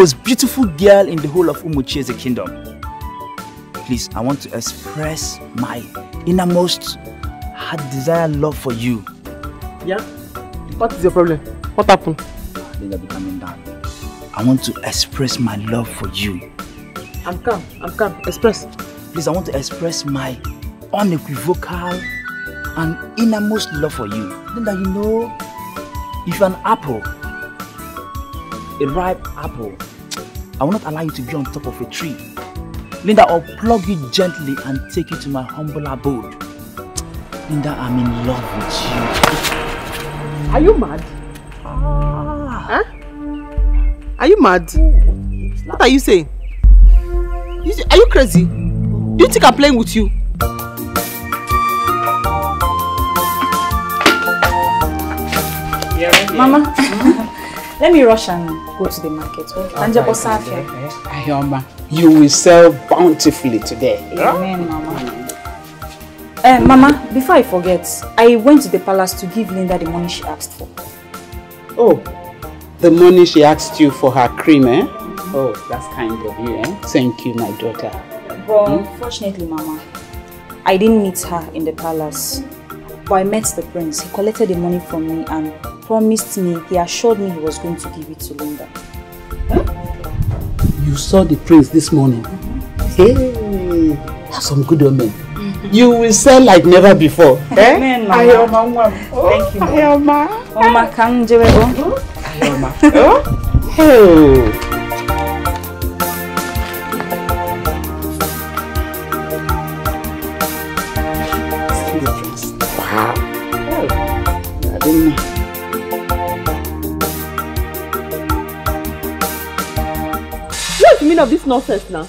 most beautiful girl in the whole of Umuchieze kingdom. Please, I want to express my innermost heart desire love for you. Yeah? What is your problem? What happened? Linda, be calming down. I want to express my love for you. I'm calm. I'm calm. Express. Please, I want to express my unequivocal and innermost love for you. Linda, you know, if an apple, a ripe apple, I will not allow you to be on top of a tree. Linda, I'll plug you gently and take you to my humble abode. Linda, I'm in love with you. Are you mad? Huh? Are you mad? What are you saying? You, are you crazy? Do you think I'm playing with you? Mama, let me rush and go to the market. Po safia. Ayoma, you will sell bountifully today. Amen, Mama. Uh, Mama, before I forget, I went to the palace to give Linda the money she asked for. Oh, the money she asked you for her cream, eh? Oh, that's kind of you, eh? Thank you, my daughter. But unfortunately, Mama, I didn't meet her in the palace. But I met the prince. He collected the money from me and promised me, he assured me he was going to give it to Linda. You saw the prince this morning. Hey, that's some good omen. You will sell like never before. Eh? Amen, Mama. Ayoma, Thank you, Mama. Ayoma. Mama, come, Jewe, oh. Ayoma. Oh. Hey. Of this nonsense now?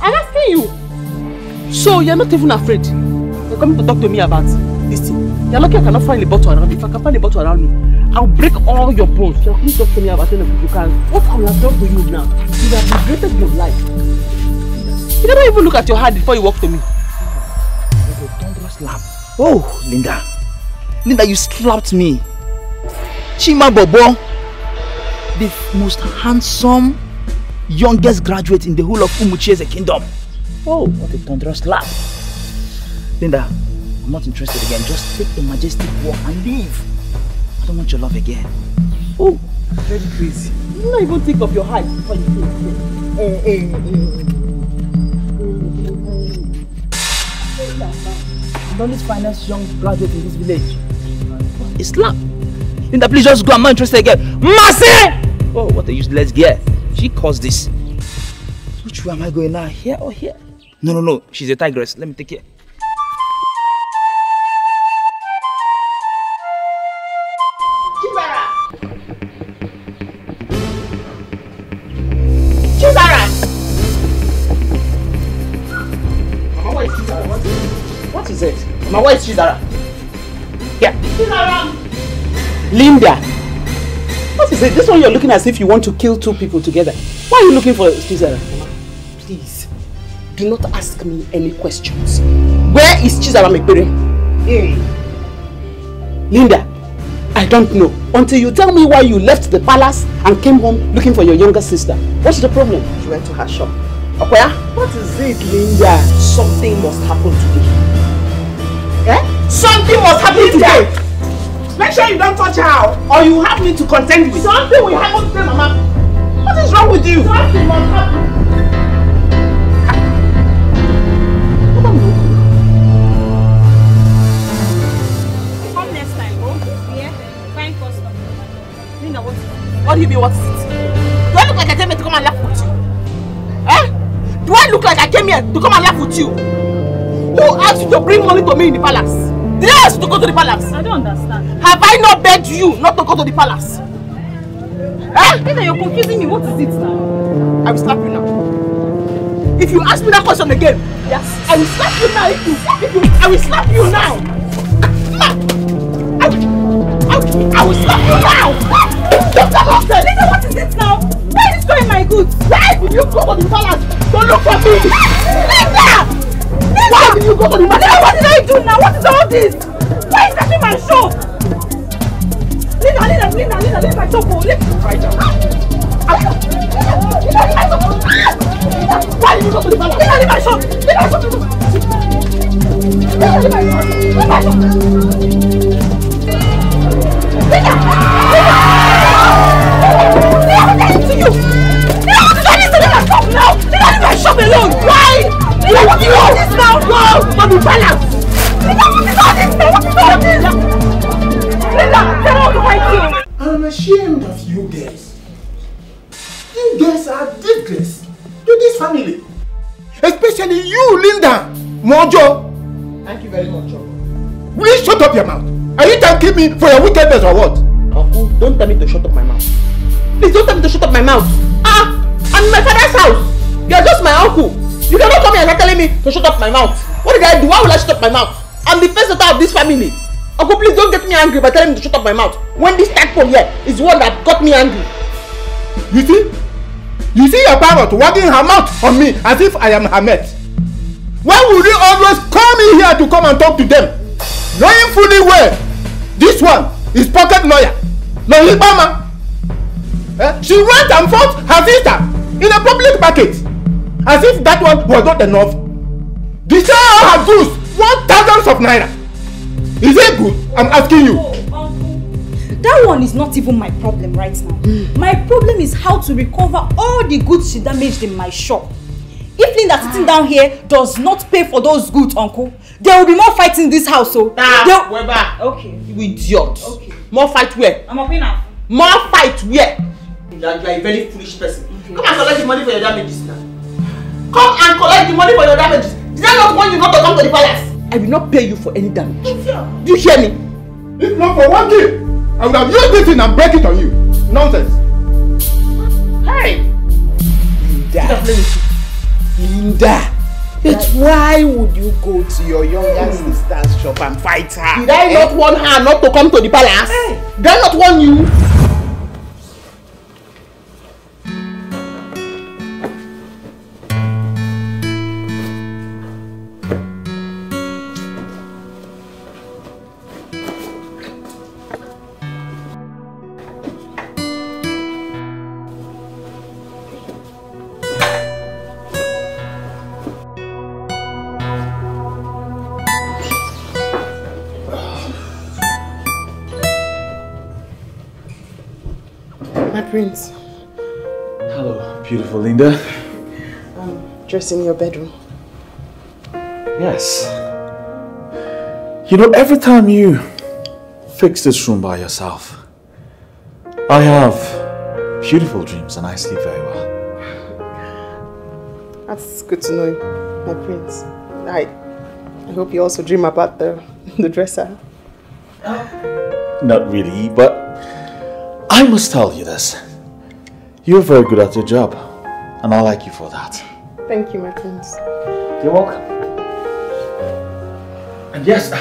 I'm asking you. So you're not even afraid? You're coming to talk to me about this thing. You're lucky I cannot find a bottle around. If I can find a bottle around me, I'll break all your bones. You're coming to talk to me about anything you can. What I will have done for you now? You have regretted your life. You never even look at your hand before you walk to me. Oh, Linda. Linda, you slapped me. Chima Bobo, the most handsome, youngest graduate in the whole of Umuchieze kingdom. Oh, what a thunderous slap. Linda, I'm not interested again. Just take a majestic walk and leave. I don't want your love again. Oh, very crazy. You not even think of your height before you say it. Eh, eh, eh. The only finest young graduate in this village. A slap. Linda, please just go. I'm not interested again. Mercy! Oh, what a useless girl. She caused this. Which way am I going now? Here or here? No, no, no. She's a tigress. Let me take Chizara? What, is it? Linda, what is it? This one you're looking as if you want to kill two people together. Why are you looking for Chizara? Please, do not ask me any questions. Where is Chizara Mekbere? Hey. Linda, I don't know. Until you tell me why you left the palace and came home looking for your younger sister. What's the problem? She went to her shop. Okoya, What is it, Linda? something must happen today. Eh? Something must happen today! Make sure you don't touch her or you have me to contend with. Something will happen today, Mama. What is wrong with you? Something must happen. Come next time. Yeah, fine custom. Linda, what do you mean, what is it? Do I look like I came here to come and laugh with you? Eh? Do I look like I came here to come and laugh with you? Who asked you to bring money to me in the palace? Did I ask you to go to the palace? I don't understand. Have I not begged you not to go to the palace? Eh? Linda, you're confusing me. What is it now? I will slap you now. If you ask me that question again, yes, I will slap you now. If you, if you, I will slap you now. I will, I will, I will slap you now. Don't up there. Linda, what is it now? Where is going my goods? Why did you go to the palace? Don't look for me. Linda! Why did you go to the palace? What did I do now? What is all this? Why is that in my shop? My talk, oh. Leave my talk. Why did you go to the palace? Leave my shop. Leave my shop. Leave my shop. Leave my shop. Shop alone! Why? You don't want to know this now! No! Mommy, balance! You don't want to know this now! What is all this? Linda, tell the right thing! I'm ashamed of you guys. You guys are disgrace to this family. Especially you, Linda. Mojo. Thank you very much, Uncle. Will you shut up your mouth? Are you thanking me for your wickedness or what? Uncle, don't tell me to shut up my mouth. Please don't tell me to shut up my mouth. Ah! I'm in my father's house. You're just my uncle. You cannot come here and start telling me to shut up my mouth. What did I do? Why will I shut up my mouth? I'm the first daughter of this family. Uncle, please don't get me angry by telling me to shut up my mouth. When this tadpole here is the one that got me angry. You see? You see your parrot wagging her mouth on me as if I am her mate. Why would you always call me here to come and talk to them? Knowing fully well, this one is pocket lawyer. Lohibama. Eh? She went and fought her sister in a public market. As if that one was not enough. They sell all her goods one thousands of naira. Is it good? I'm asking you. That one is not even my problem right now. My problem is how to recover all the goods she damaged in my shop. If Linda sitting down here does not pay for those goods, uncle, there will be more fights in this house. So Ah, there- Weber. Okay. You idiot. Okay. More fight where? I'm up now. More fight where? You are, you are a very foolish person. Come and collect the money for your damages now. Come and collect the money for your damages. Did I not want you not to come to the palace? I will not pay you for any damage. Do you hear me? If not for one thing, I would have used this thing and break it on you. Nonsense. Hey! Linda. Linda. But why would you go to your younger sister's shop and fight her? Did I not want her not to come to the palace? Did I not warn you? Prince, Hello, beautiful Linda. Um, dress in your bedroom. Yes. You know, every time you fix this room by yourself, I have beautiful dreams and I sleep very well. That's good to know, my prince. I, I hope you also dream about the, the dresser. Not really, but I must tell you this. You're very good at your job, and I like you for that. Thank you, my prince. You're welcome. And yes,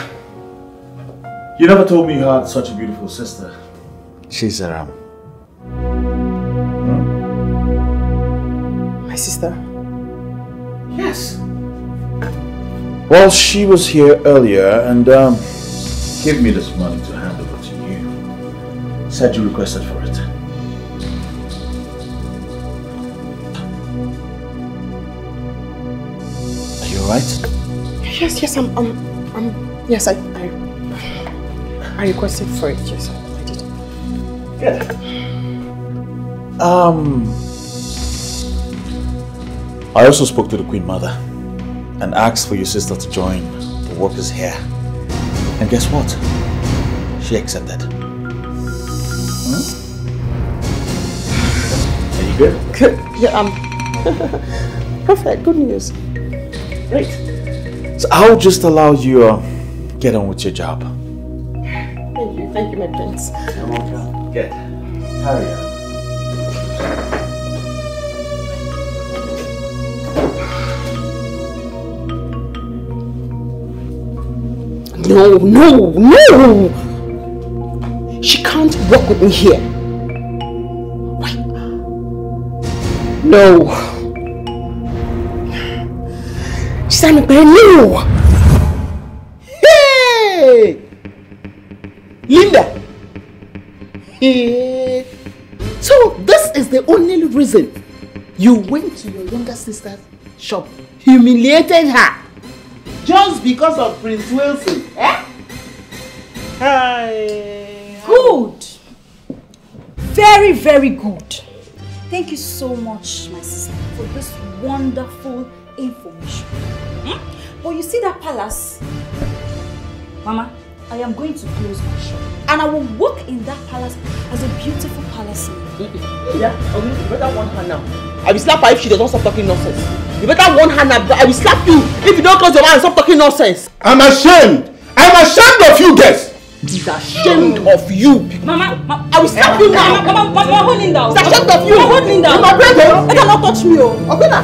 you never told me you had such a beautiful sister. She's around. My sister. Yes. Well, she was here earlier and um, gave me this money to hand over to you. Said you requested for it. Are you alright? Yes, yes, I'm, I'm, I'm yes, I, I, I requested for it. Yes, I, I did. Good. Um, I also spoke to the Queen Mother and asked for your sister to join the workers here. And guess what? She accepted. Hmm? Are you good? Good. Yeah, um, perfect. Good news. Great. So I'll just allow you uh, get on with your job. Thank you, thank you, my prince. You're welcome. Good. Hurry up. No, no, no! She can't work with me here. Why? No. New. Hey! Linda! Hey! is the only reason you went to your younger sister's shop, humiliated her, just because of Prince Wilson. Eh? Hi. Good. Very, very good. Thank you so much, my sister, for this wonderful information. Hmm? But you see that palace? Mama, I am going to close my shop. And I will work in that palace as a beautiful palace. Yeah, okay, you better warn her now. I will slap her if she does not stop talking nonsense. You better warn her now. I will slap you if you don't close your mouth and stop talking nonsense. I'm ashamed. I'm ashamed of you guys. He's ashamed of you. Mama, ma I will slap you now. Mama, Mama, Mama, hold Linda. He's ashamed of you. Mama, hold Linda. You my brother. You cannot touch me, oh. Okay now.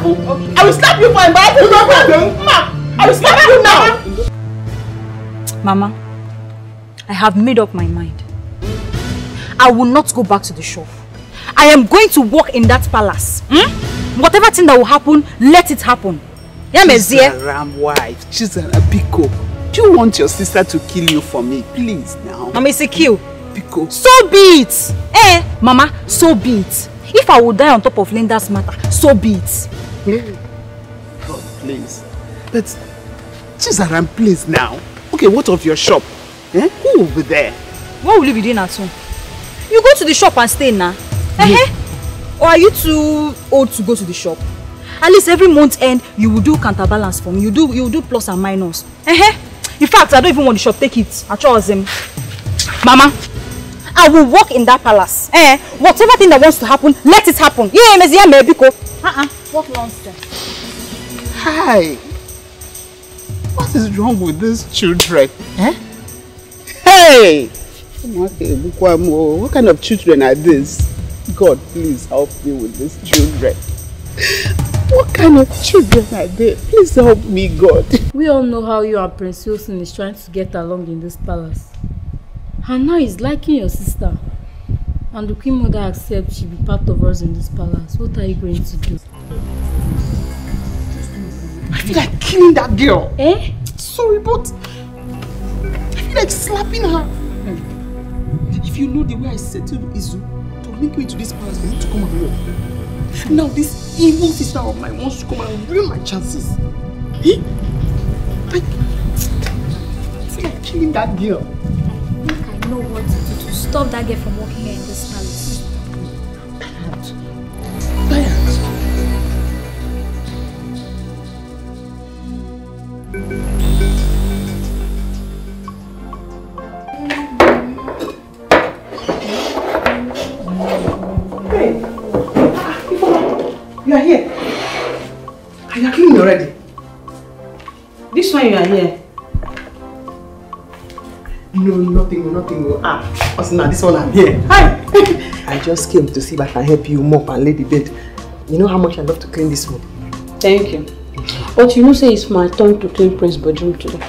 I will slap you for embarrassing my brother. Ma, I will slap you now. Mama, I have made up my mind. I will not go back to the shop. I am going to work in that palace. Hmm? Whatever thing that will happen, let it happen. Yeah, She's Mezie. a ram wife. She's a Biko. Do you want your sister to kill you for me? Please now. Mama, it's a kill. Biko. So be it. Eh, Mama, so be it. If I will die on top of Linda's matter, so be it. God, please. But, Chizaram, please now. Okay, what of your shop? Eh? Who will be there? What will you be doing at home? You go to the shop and stay now. Eh? Or are you too old to go to the shop? At least every month end, you will do counterbalance for me. You do you will do plus and minus. Eh? In fact, I don't even want the shop. Take it. I trust him. Mama, I will work in that palace. Eh? Whatever thing that wants to happen, let it happen. Yeah, Mezi, yeah, Mebiko. Uh-uh. What nonsense. Hi. What is wrong with these children? Eh? Hey! What kind of children are these? God, please help me with these children. What kind of children are they? Please help me, God. We all know how you and Prince Wilson is trying to get along in this palace. And now he's liking your sister. And the Queen Mother accepts she'll be part of us in this palace. What are you going to do? I feel like killing that girl. Eh? Sorry, but I feel like slapping her. If you know the way I settled Izu to link me to this palace you to come and work. Now this evil sister of mine wants to come and ruin my chances. Eh? I, I feel like killing that girl. I think I know what to do to stop that girl from walking here in this palace. You are here. No, nothing, nothing. Ah, Osina, this one I'm here. Hi. I just came to see if I can help you mop and lay the bed. You know how much I love to clean this room. Thank you. But you know say it's my turn to clean Prince bedroom today.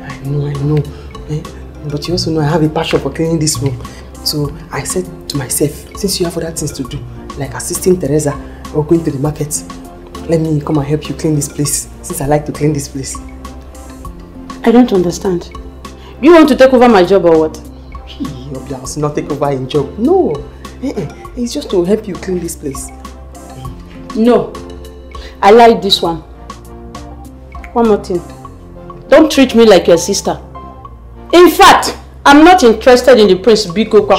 I know, I know. Eh? But you also know I have a passion for cleaning this room. So I said to myself, since you have other things to do, like assisting Teresa or going to the market, let me come and help you clean this place, since I like to clean this place. I don't understand. You want to take over my job or what? Hey, Obiaus, not take over in job. No. Eh, eh, It's just to help you clean this place. No. I like this one. One more thing. Don't treat me like your sister. In fact, I'm not interested in the Prince Bikoka.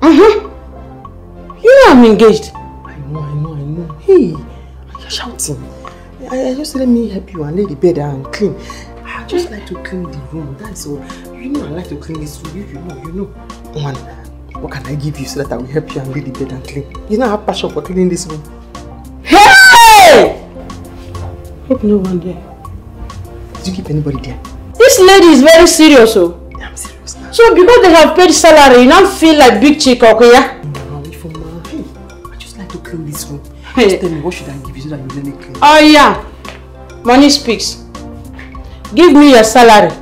Mm-hmm. You know I'm engaged. I know, I know, I know. Hey, you're shouting. I, I just let me help you and lay the bed and clean. I just like to clean the room. That's all. You know I like to clean this room. You, know, you know. Man, what can I give you so that I will help you and lay the bed and clean? You know I have passion for cleaning this room. Hey! Hope no one there. Did you keep anybody there? This lady is very serious, oh. I'm serious now. So because they have paid salary, you now feel like big chick, okay? Yeah? Wait for ma. Hey, I just like to clean this room. Hey. Just tell me what should I give you so that you let me clean. Oh yeah. Money speaks. Give me your salary.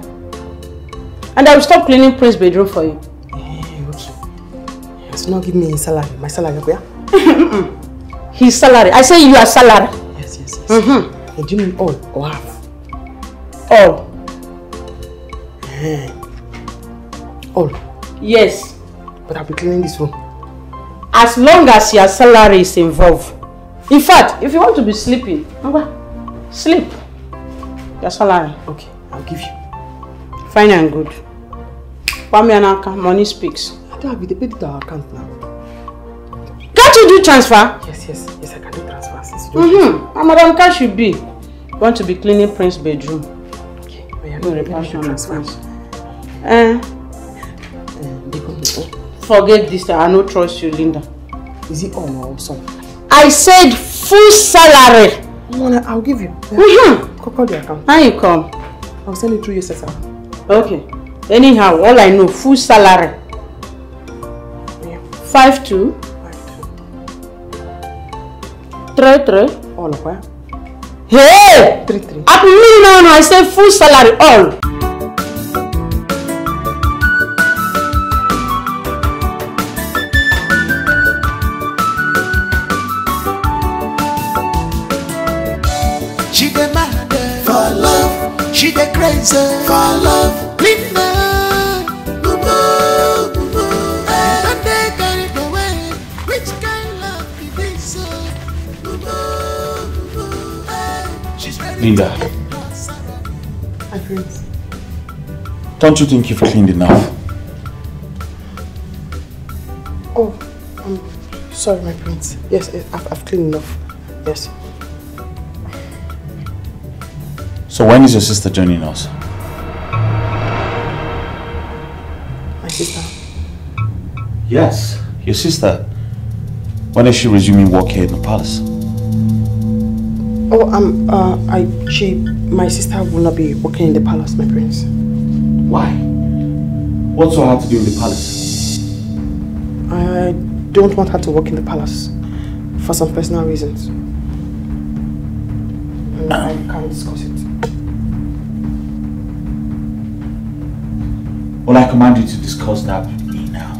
And I will stop cleaning Prince bedroom for you. Eh, okay. So now give me a salary. My salary, okay? His salary. I say your salary. Yes, yes, yes. Mm-hmm. And do you mean all or half? All. Eh. All. Yes. But I'll be cleaning this room. As long as your salary is involved. In fact, if you want to be sleeping, sleep. Your salary. Okay, I'll give you. Fine and good. Kwame Anaka, money speaks. I don't have it. They paid it to our account now. Can't you do transfer? Yes, yes, yes, I can do transfer. Yes, you Mm-hmm. And Madam Cash should be. You want to be cleaning Prince's bedroom. Okay, let me do repassion transfer. Eh, they go- forget this. I no trust you, Linda. Is it on or some? I said full salary. No, I'll give you. Yeah. Mm-hmm. Call, call the account. How you come? I'll send it through your sister. Okay. Anyhow, all I know, full salary. Yeah. Five two, Five, two. three three. All of her. Hey! Three, three. Up me now, no, I said full salary, all. She dey crazy for love. Eh, away. Which kind love this? boo. eh, She's ready Linda, My friends. don't you think you've cleaned enough? Oh, I'm sorry, my prince. Yes, yes, I've, I've cleaned enough. Yes. So when is your sister joining us? My sister. Yes, your sister. When is she resuming work here in the palace? Oh, um, uh, I, she, my sister will not be working in the palace, my prince. Why? What's so hard to do in the palace? I don't want her to work in the palace for some personal reasons. And I can't discuss it. Well, I command you to discuss that with me now.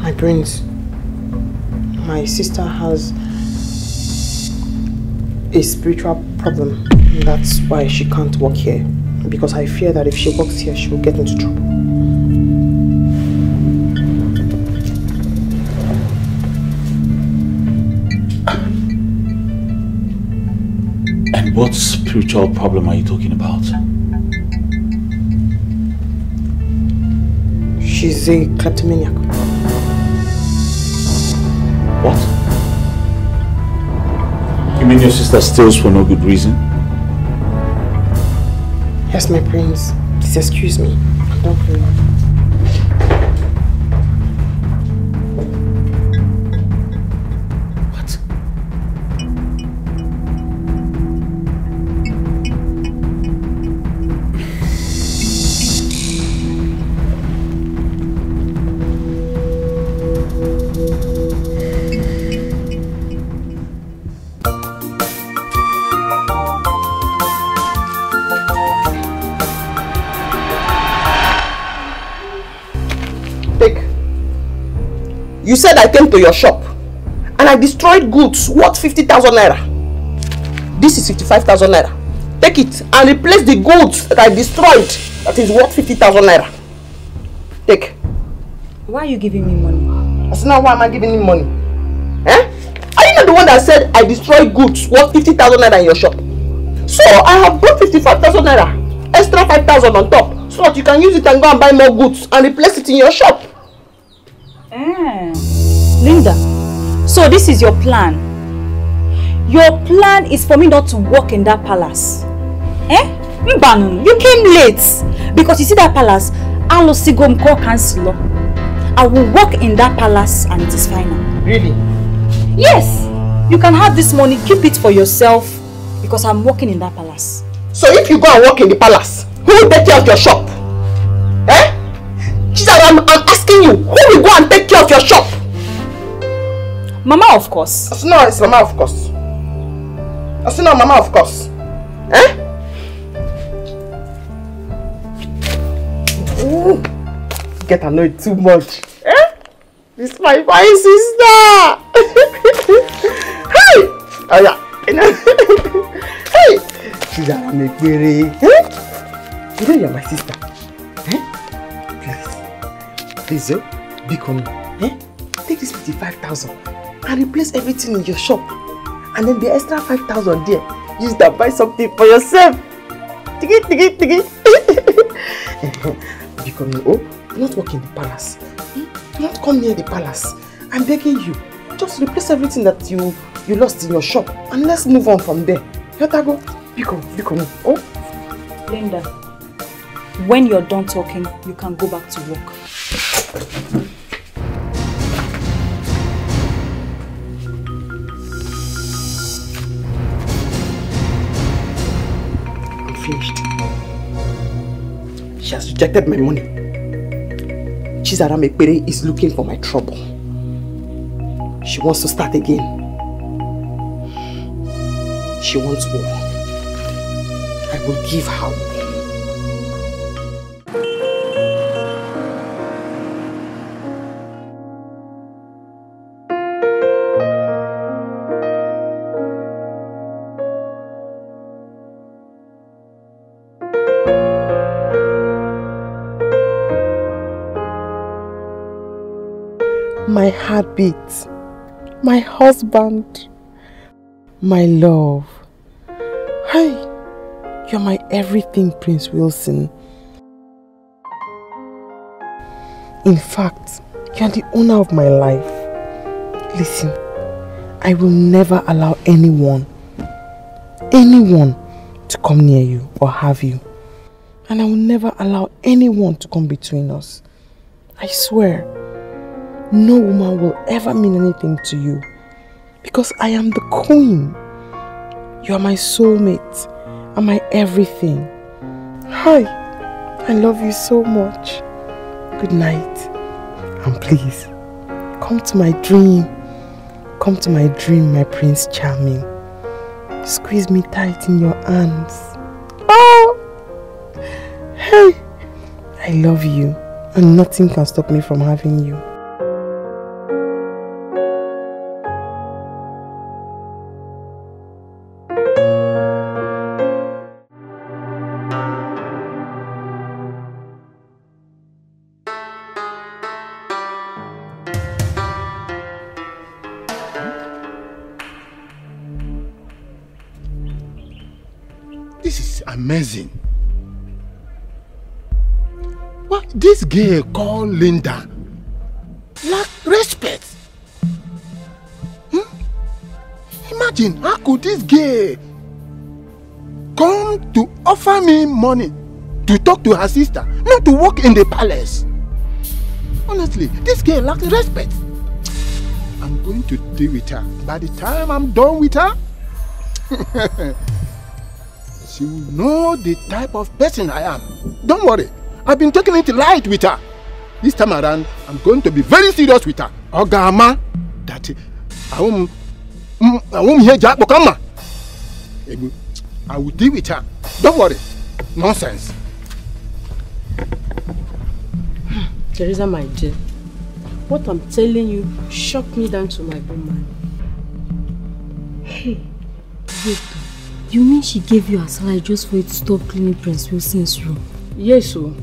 My prince, my sister has a spiritual problem. That's why she can't work here. Because I fear that if she works here, she will get into trouble. And what spiritual problem are you talking about? She's a kleptomaniac. What? You mean your sister steals for no good reason? Yes, my prince. Please excuse me. Don't. I came to your shop and I destroyed goods worth 50,000 naira. This is 55,000 naira. Take it and replace the goods that I destroyed that is worth 50,000 naira. Take. Why are you giving me money? I said, now why am I giving him money? Eh? Are you not the one that said I destroyed goods worth 50,000 naira in your shop? So I have brought 55,000 naira, extra 5,000 on top, so that you can use it and go and buy more goods and replace it in your shop. Linda, so this is your plan. Your plan is for me not to work in that palace. Eh? Mbanu, you came late. Because you see that palace, Alosigom call councillor. I will work in that palace and it is final. Really? Yes, you can have this money, keep it for yourself because I'm working in that palace. So if you go and work in the palace, who will take care of your shop? Mama, of course. I said, no, it's Mama, of course. I said, no, Mama, of course. Eh? Ooh. Get annoyed too much. Eh? This is my fine sister. hey! Oh yeah. hey! She's a make Eh? You know you're my sister. Eh? Please. Please, eh? Become. Eh? Take this 55,000 and replace everything in your shop. And then the extra 5,000 there, use that buy something for yourself. Tigi, tigi, tigi. Become, oh, not work in the palace. Hmm? Not come near the palace. I'm begging you. Just replace everything that you you lost in your shop and let's move on from there. Yotago, Become, become, oh. Linda, when you're done talking, you can go back to work. She has rejected my money. Chizara Mekpere is looking for my trouble. She wants to start again. She wants war. I will give her husband, my love. Hi, you're my everything, Prince Wilson. In fact, you're the owner of my life. Listen, I will never allow anyone, anyone to come near you or have you. And I will never allow anyone to come between us. I swear. No woman will ever mean anything to you because I am the queen. You are my soulmate and my everything. Hi, I love you so much. Good night. And please, come to my dream. Come to my dream, my prince charming. Squeeze me tight in your arms. Oh! Hey! I love you and nothing can stop me from having you. This is amazing. What this girl called Linda lack respect. Hmm? Imagine how could this girl come to offer me money to talk to her sister, not to work in the palace. Honestly, this girl lacks respect. I'm going to deal with her. By the time I'm done with her, she will know the type of person I am. Don't worry. I've been taking it light with her. This time around, I'm going to be very serious with her. Ogama, that I won't, I won't hear Jack Bokama. I will deal with her. Don't worry. Nonsense. Teresa, my dear, what I'm telling you shocked me down to my bone man. Hey. You mean she gave you a salary just for you to stop cleaning Prince Wilson's room? Yes, so.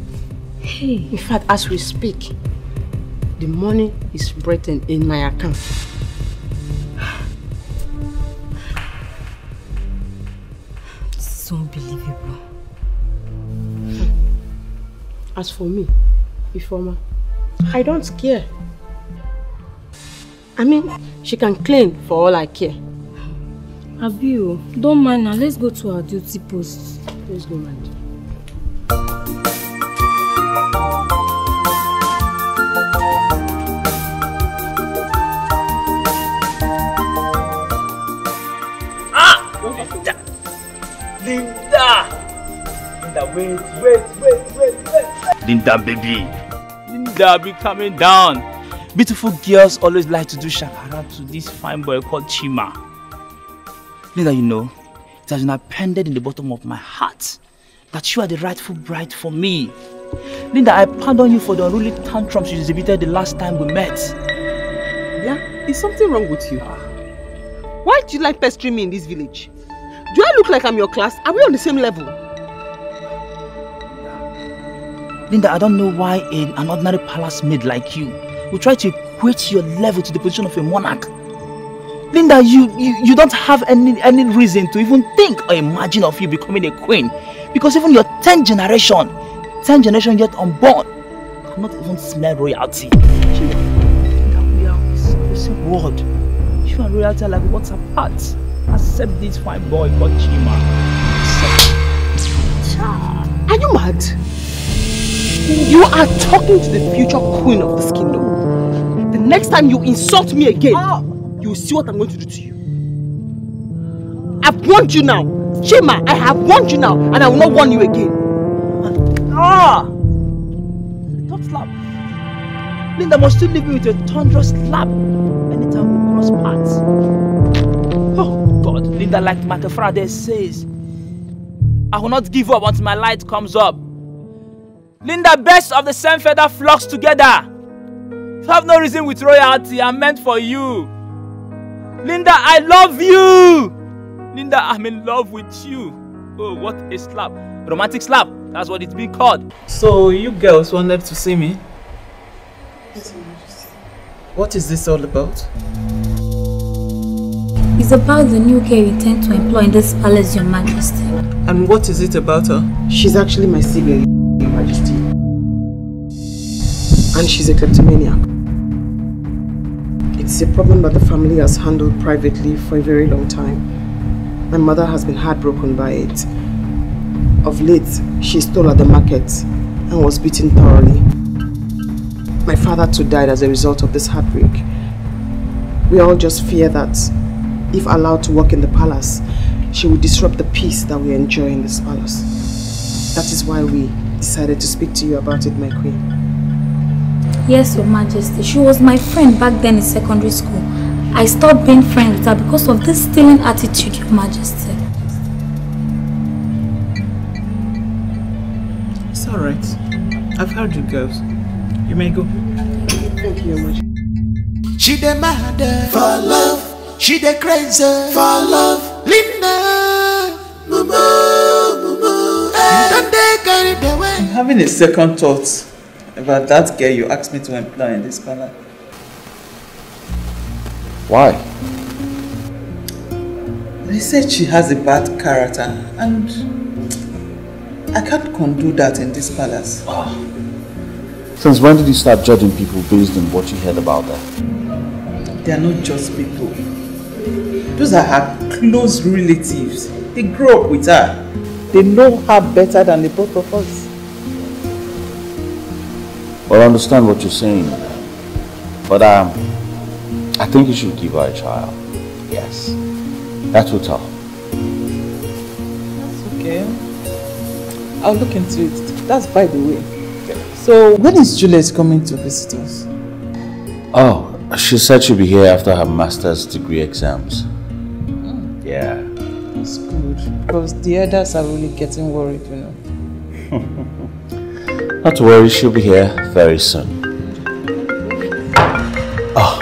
Hey. In fact, as we speak, the money is written in my account. This is unbelievable. Hmm. As for me, Ifoma, I don't care. I mean, she can clean for all I care. Abio, don't mind now. Let's go to our duty post. Let's go, man. Linda! Linda! Linda, wait, wait, wait, wait, wait. Linda, baby. Linda, be coming down. Beautiful girls always like to do shakara to this fine boy called Chima. Linda, you know, it has been appended in the bottom of my heart that you are the rightful bride for me. Linda, I pardon you for the unruly tantrums you exhibited the last time we met. Yeah, is something wrong with you? Why do you like pestering me in this village? Do I look like I'm your class? Are we on the same level? Linda, I don't know why an, an ordinary palace maid like you will try to equate your level to the position of a monarch. Linda, you, you, you don't have any, any reason to even think or imagine of you becoming a queen. Because even your 10th generation, 10th generation yet unborn, cannot even smell royalty. Linda, we are the same world. You and royalty are like what's apart. Accept this fine boy called Chima. Are you mad? You are talking to the future queen of this kingdom. The next time you insult me again, you will see what I'm going to do to you. I've warned you now. Chima, I have warned you now, and I will not warn you again. Ah! Don't slap. Linda must still leave me with a thunderous slap anytime we cross paths. Oh God, Linda, like Martha Friday says, I will not give up until my light comes up. Linda, best of the same feather flocks together. You have no reason with royalty. I'm meant for you. Linda, I love you. Linda, I'm in love with you. Oh, what a slap. Romantic slap. That's what it's being called. So you girls wanted to see me? What is this all about? It's about the new girl you intend to employ in this palace, your majesty. And what is it about her? She's actually my sibling, Your Majesty. And she's a kleptomaniac. It's a problem that the family has handled privately for a very long time. My mother has been heartbroken by it. Of late, she stole at the market and was beaten thoroughly. My father too died as a result of this heartbreak. We all just fear that if allowed to work in the palace, she will disrupt the peace that we enjoy in this palace. That is why we decided to speak to you about it, my queen. Yes, your majesty. She was my friend back then in secondary school. I stopped being friends with her because of this stealing attitude, your majesty. It's alright. I've heard you girls. You may go. Thank you, Your Majesty. She the mad for love. She the crazy for love. Linda, mumu, mumu, eh. Don't they carry the way? I'm having a second thought about that girl you asked me to employ in this palace. Why? They said she has a bad character and I can't condone that in this palace. Since when did you start judging people based on what you heard about them? They are not just people. Those are her close relatives. They grew up with her. They know her better than the both of us. Well, I understand what you're saying. But um, I think you should give her a child. Yes. That will tell. That's okay. I'll look into it. That's by the way. So when is Juliet coming to visit us? Oh, she said she'll be here after her master's degree exams. Yeah. That's good. Because the others are really getting worried, you know. Not to worry, she'll be here very soon. Oh,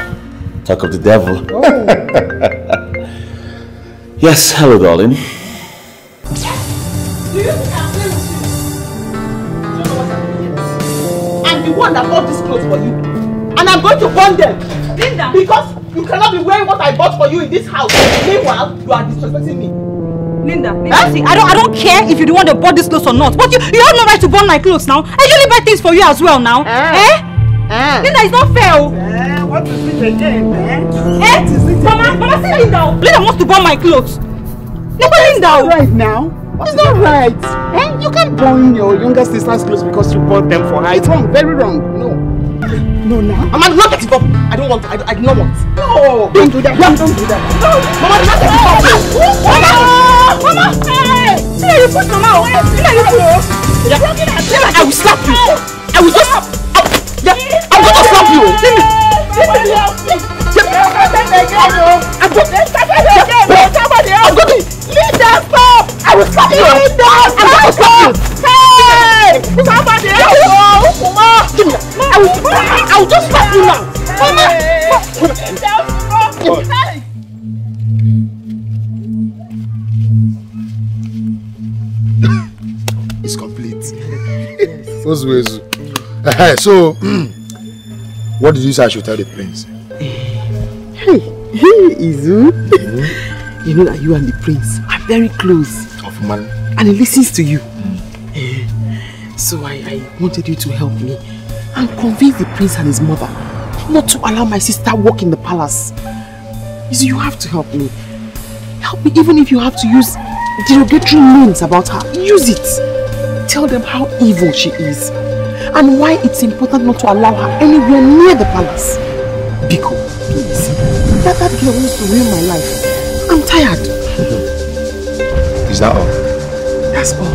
talk of the devil. Oh. yes, hello, darling. I'm the one that bought these clothes for you. And I'm going to burn them. Linda! Because you cannot be wearing what I bought for you in this house. Meanwhile, you are disrespecting me. Linda, Linda, see, I don't, I don't care if you don't want to bought these clothes or not. But you, you have no right to burn my clothes now. I usually buy things for you as well now. Eh? Eh? Linda, it's not fair. oh. Eh, what is it again, eh? Eh? Mama, Mama, see Linda. oh. Linda wants to burn my clothes. Look at Linda. oh. right now. It's not right. Eh? You can't burn your younger sister's clothes because you bought them for her. It's wrong. Very wrong. No. No, now. Mama, do not get involved. I don't want. I, I do not want. No. Don't do that. Don't, don't do that. No. Mama, do not get involved. Mama. Mama. Hey. Linda, you push Mama away. Linda, you push. Yeah. Linda, I will slap you. I will just. I, yeah. I'm to slap you. Linda. Linda. I'm going to. Else. I'm going to. Linda, stop. I will slap you. Linda, I'm going to slap you. Hey. Somebody else. Mama. I will. I will just slap you now. Mama. Hey. Ozuezu. So, what did you say I should tell the prince? Hey, hey, Izu. Mm-hmm. you know that you and the prince are very close. Of man. And he listens to you. So I, I wanted you to help me and convince the prince and his mother not to allow my sister walk in the palace. Izu, you have to help me. Help me even if you have to use derogatory names about her. Use it. Tell them how evil she is and why it's important not to allow her anywhere near the palace. Biko, please. That, that girl wants to ruin my life. I'm tired. Is that all? That's all.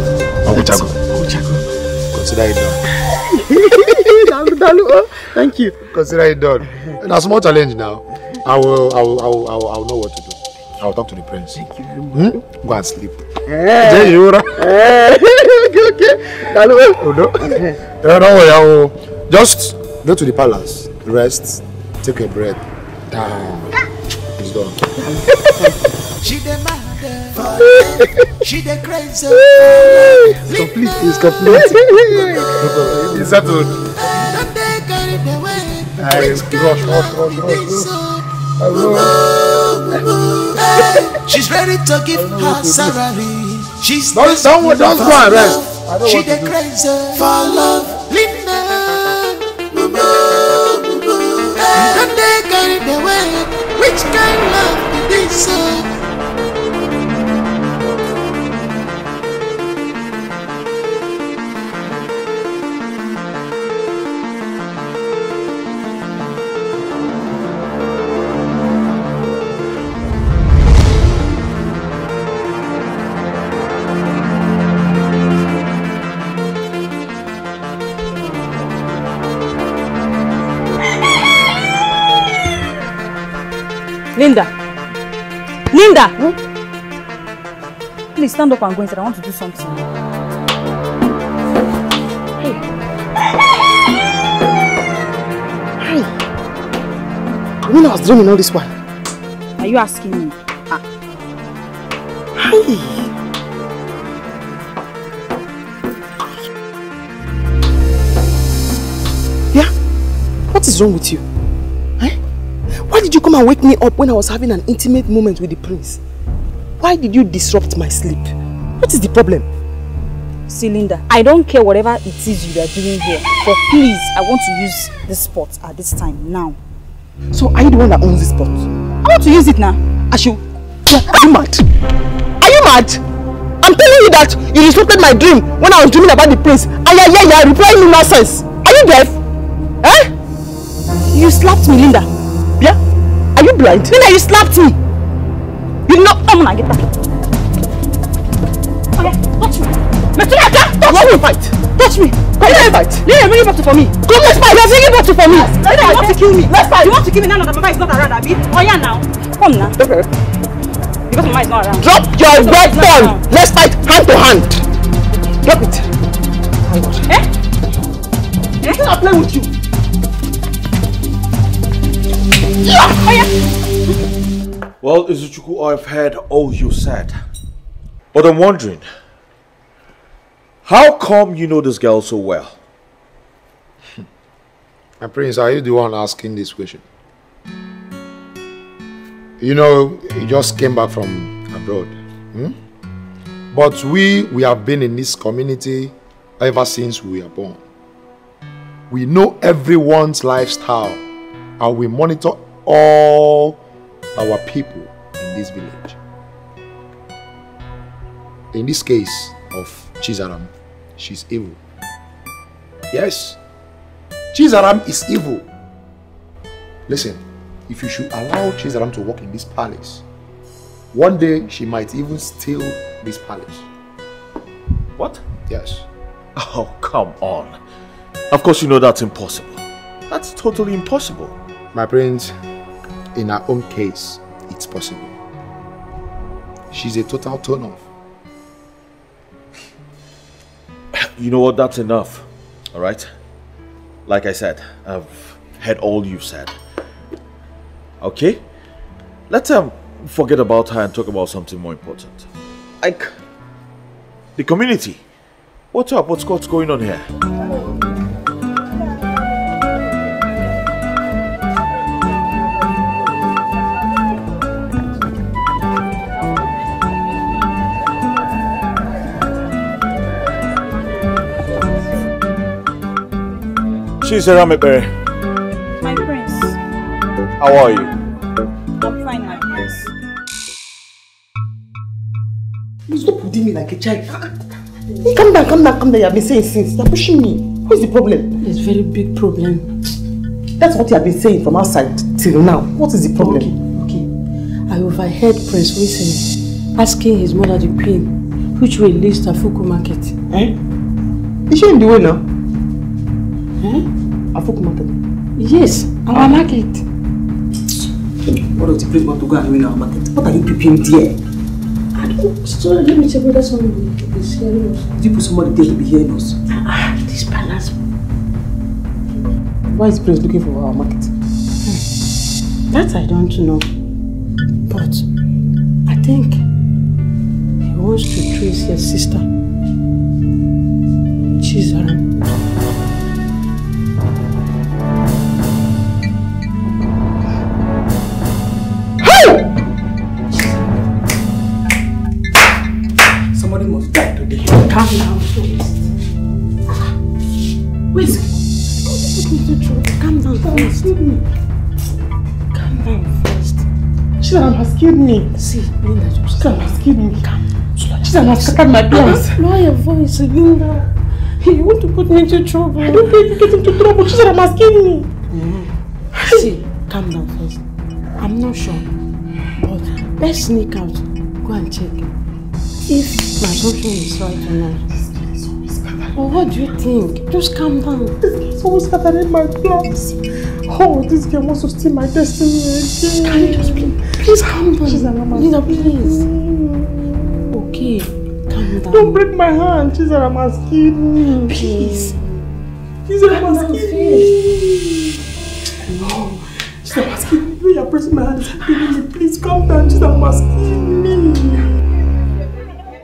Oguchago. Oguchago. Consider it done. Oh, Thank you. Consider it done. Now, small challenge now. I will, I will, I will, I will, I will know what to do. I will talk to the prince. Thank you. Hmm? Go and sleep. Jẹ́ ìrora. okay, okay. Dalu, oh. Odo. Eh, Don't worry, I will just go to the palace, rest, take a breath. Down. It's done. She the mad She the crazy It's complete. It's complete. It's settled. Don't they carry the way I rush, rush, rush, rush, rush. She's ready to give her salary. She's Don't- don't- desperate don't for go and rest. know She what to the do. crazy uh, for love. Linda. Don't they carry the way Which kind of love is this Linda. Linda! Please stand up and go inside. I want to do something. Hey. Hi. You know I was dreaming all this while. Are you asking me? Ah. Hi. Yeah? What is wrong with you? Come and wake me up when I was having an intimate moment with the prince? Why did you disrupt my sleep? What is the problem? Linda, I don't care whatever it is you are doing here, but please, I want to use this spot at this time, now. So are you the one that owns this spot? I want to use it now. Ashu, are you mad? Are you mad? I'm telling you that you disrupted my dream when I was dreaming about the prince. And yeah, yeah, yeah, replying me nonsense. Are you deaf? Eh? You slapped me, Linda. Are you blind? Linda, you slapped me. You know, I'm gonna get back. Okay, touch me. Naka, touch me. fight. Touch me. Come let's fight. Linda, bring it back for me. Come, let's fight. You're bringing back for me. Linda, you want to kill me. Let's fight. You want to kill me now that Mama is not around, Abi? Oh, yeah, now. Come now. Okay. Because Mama is not around. Drop your not weapon. Let's fight hand to hand. Drop it. Eh? Eh? I'm playing with you. Well, Izuchukwu, I've heard all you said. But I'm wondering, how come you know this girl so well? My prince, are you the one asking this question? You know, he just came back from abroad. hmm? But we, we have been in this community ever since we were born. We know everyone's lifestyle and we monitor all our people in this village. In this case of Chizaram, she's evil. Yes, Chizaram is evil. Listen, if you should allow Chizaram to walk in this palace, one day she might even steal this palace. What? Yes. Oh, come on. Of course you know that's impossible. That's totally impossible. My prince, in her own case, it's possible. She's a total turn off. You know what? That's enough. All right? Like I said, I've heard all you've said. Okay? Let's um forget about her and talk about something more important. Like the community. What's up? What's what's going on here? Chizera Mepere, My prince. how are you? I'm fine, my prince. You stop holding me like a child. Come down, come down, come down. You have been saying since. You're pushing me. What's the problem? It's a very big problem. That's what you have been saying from outside till now. What is the problem? Okay. okay. I overheard Prince Wilson asking his mother, the queen, which way leads to Fuku market. Eh? Is she in the way now? Hmm? Afuku market. Yes, our market. What does the place want to go and win our market? What are you preparing there? I don't so let me check whether someone is hearing us. Did you put somebody there to be hearing us? Ah, this palace. Why is Prince looking for our market? That I don't know. But I think he wants to trace your sister. Somebody must die today. Calm down first. Wait. Don't put me to trouble. Calm down first. Calm down first. Chizara has killed me. See, Linda, just Chizara has killed me. calm. Chizara has scattered my plans. Lower your voice, Linda. You want to put me into trouble. I don't care if you get into trouble. Chizara has killed me. See, calm down first. I'm not sure. But let's sneak out. Go and check. If my assumption is right not. But what do you think? Just calm down. Always scattering my plans. Oh, this girl wants to steal my destiny again. Can you just please, please calm down. Chizara must Linda, please. Okay, calm down. Don't break my hand. Must kill me. Please. Must kill me. No. Must kill me. You are pressing my hand. Please calm down. Must kill me.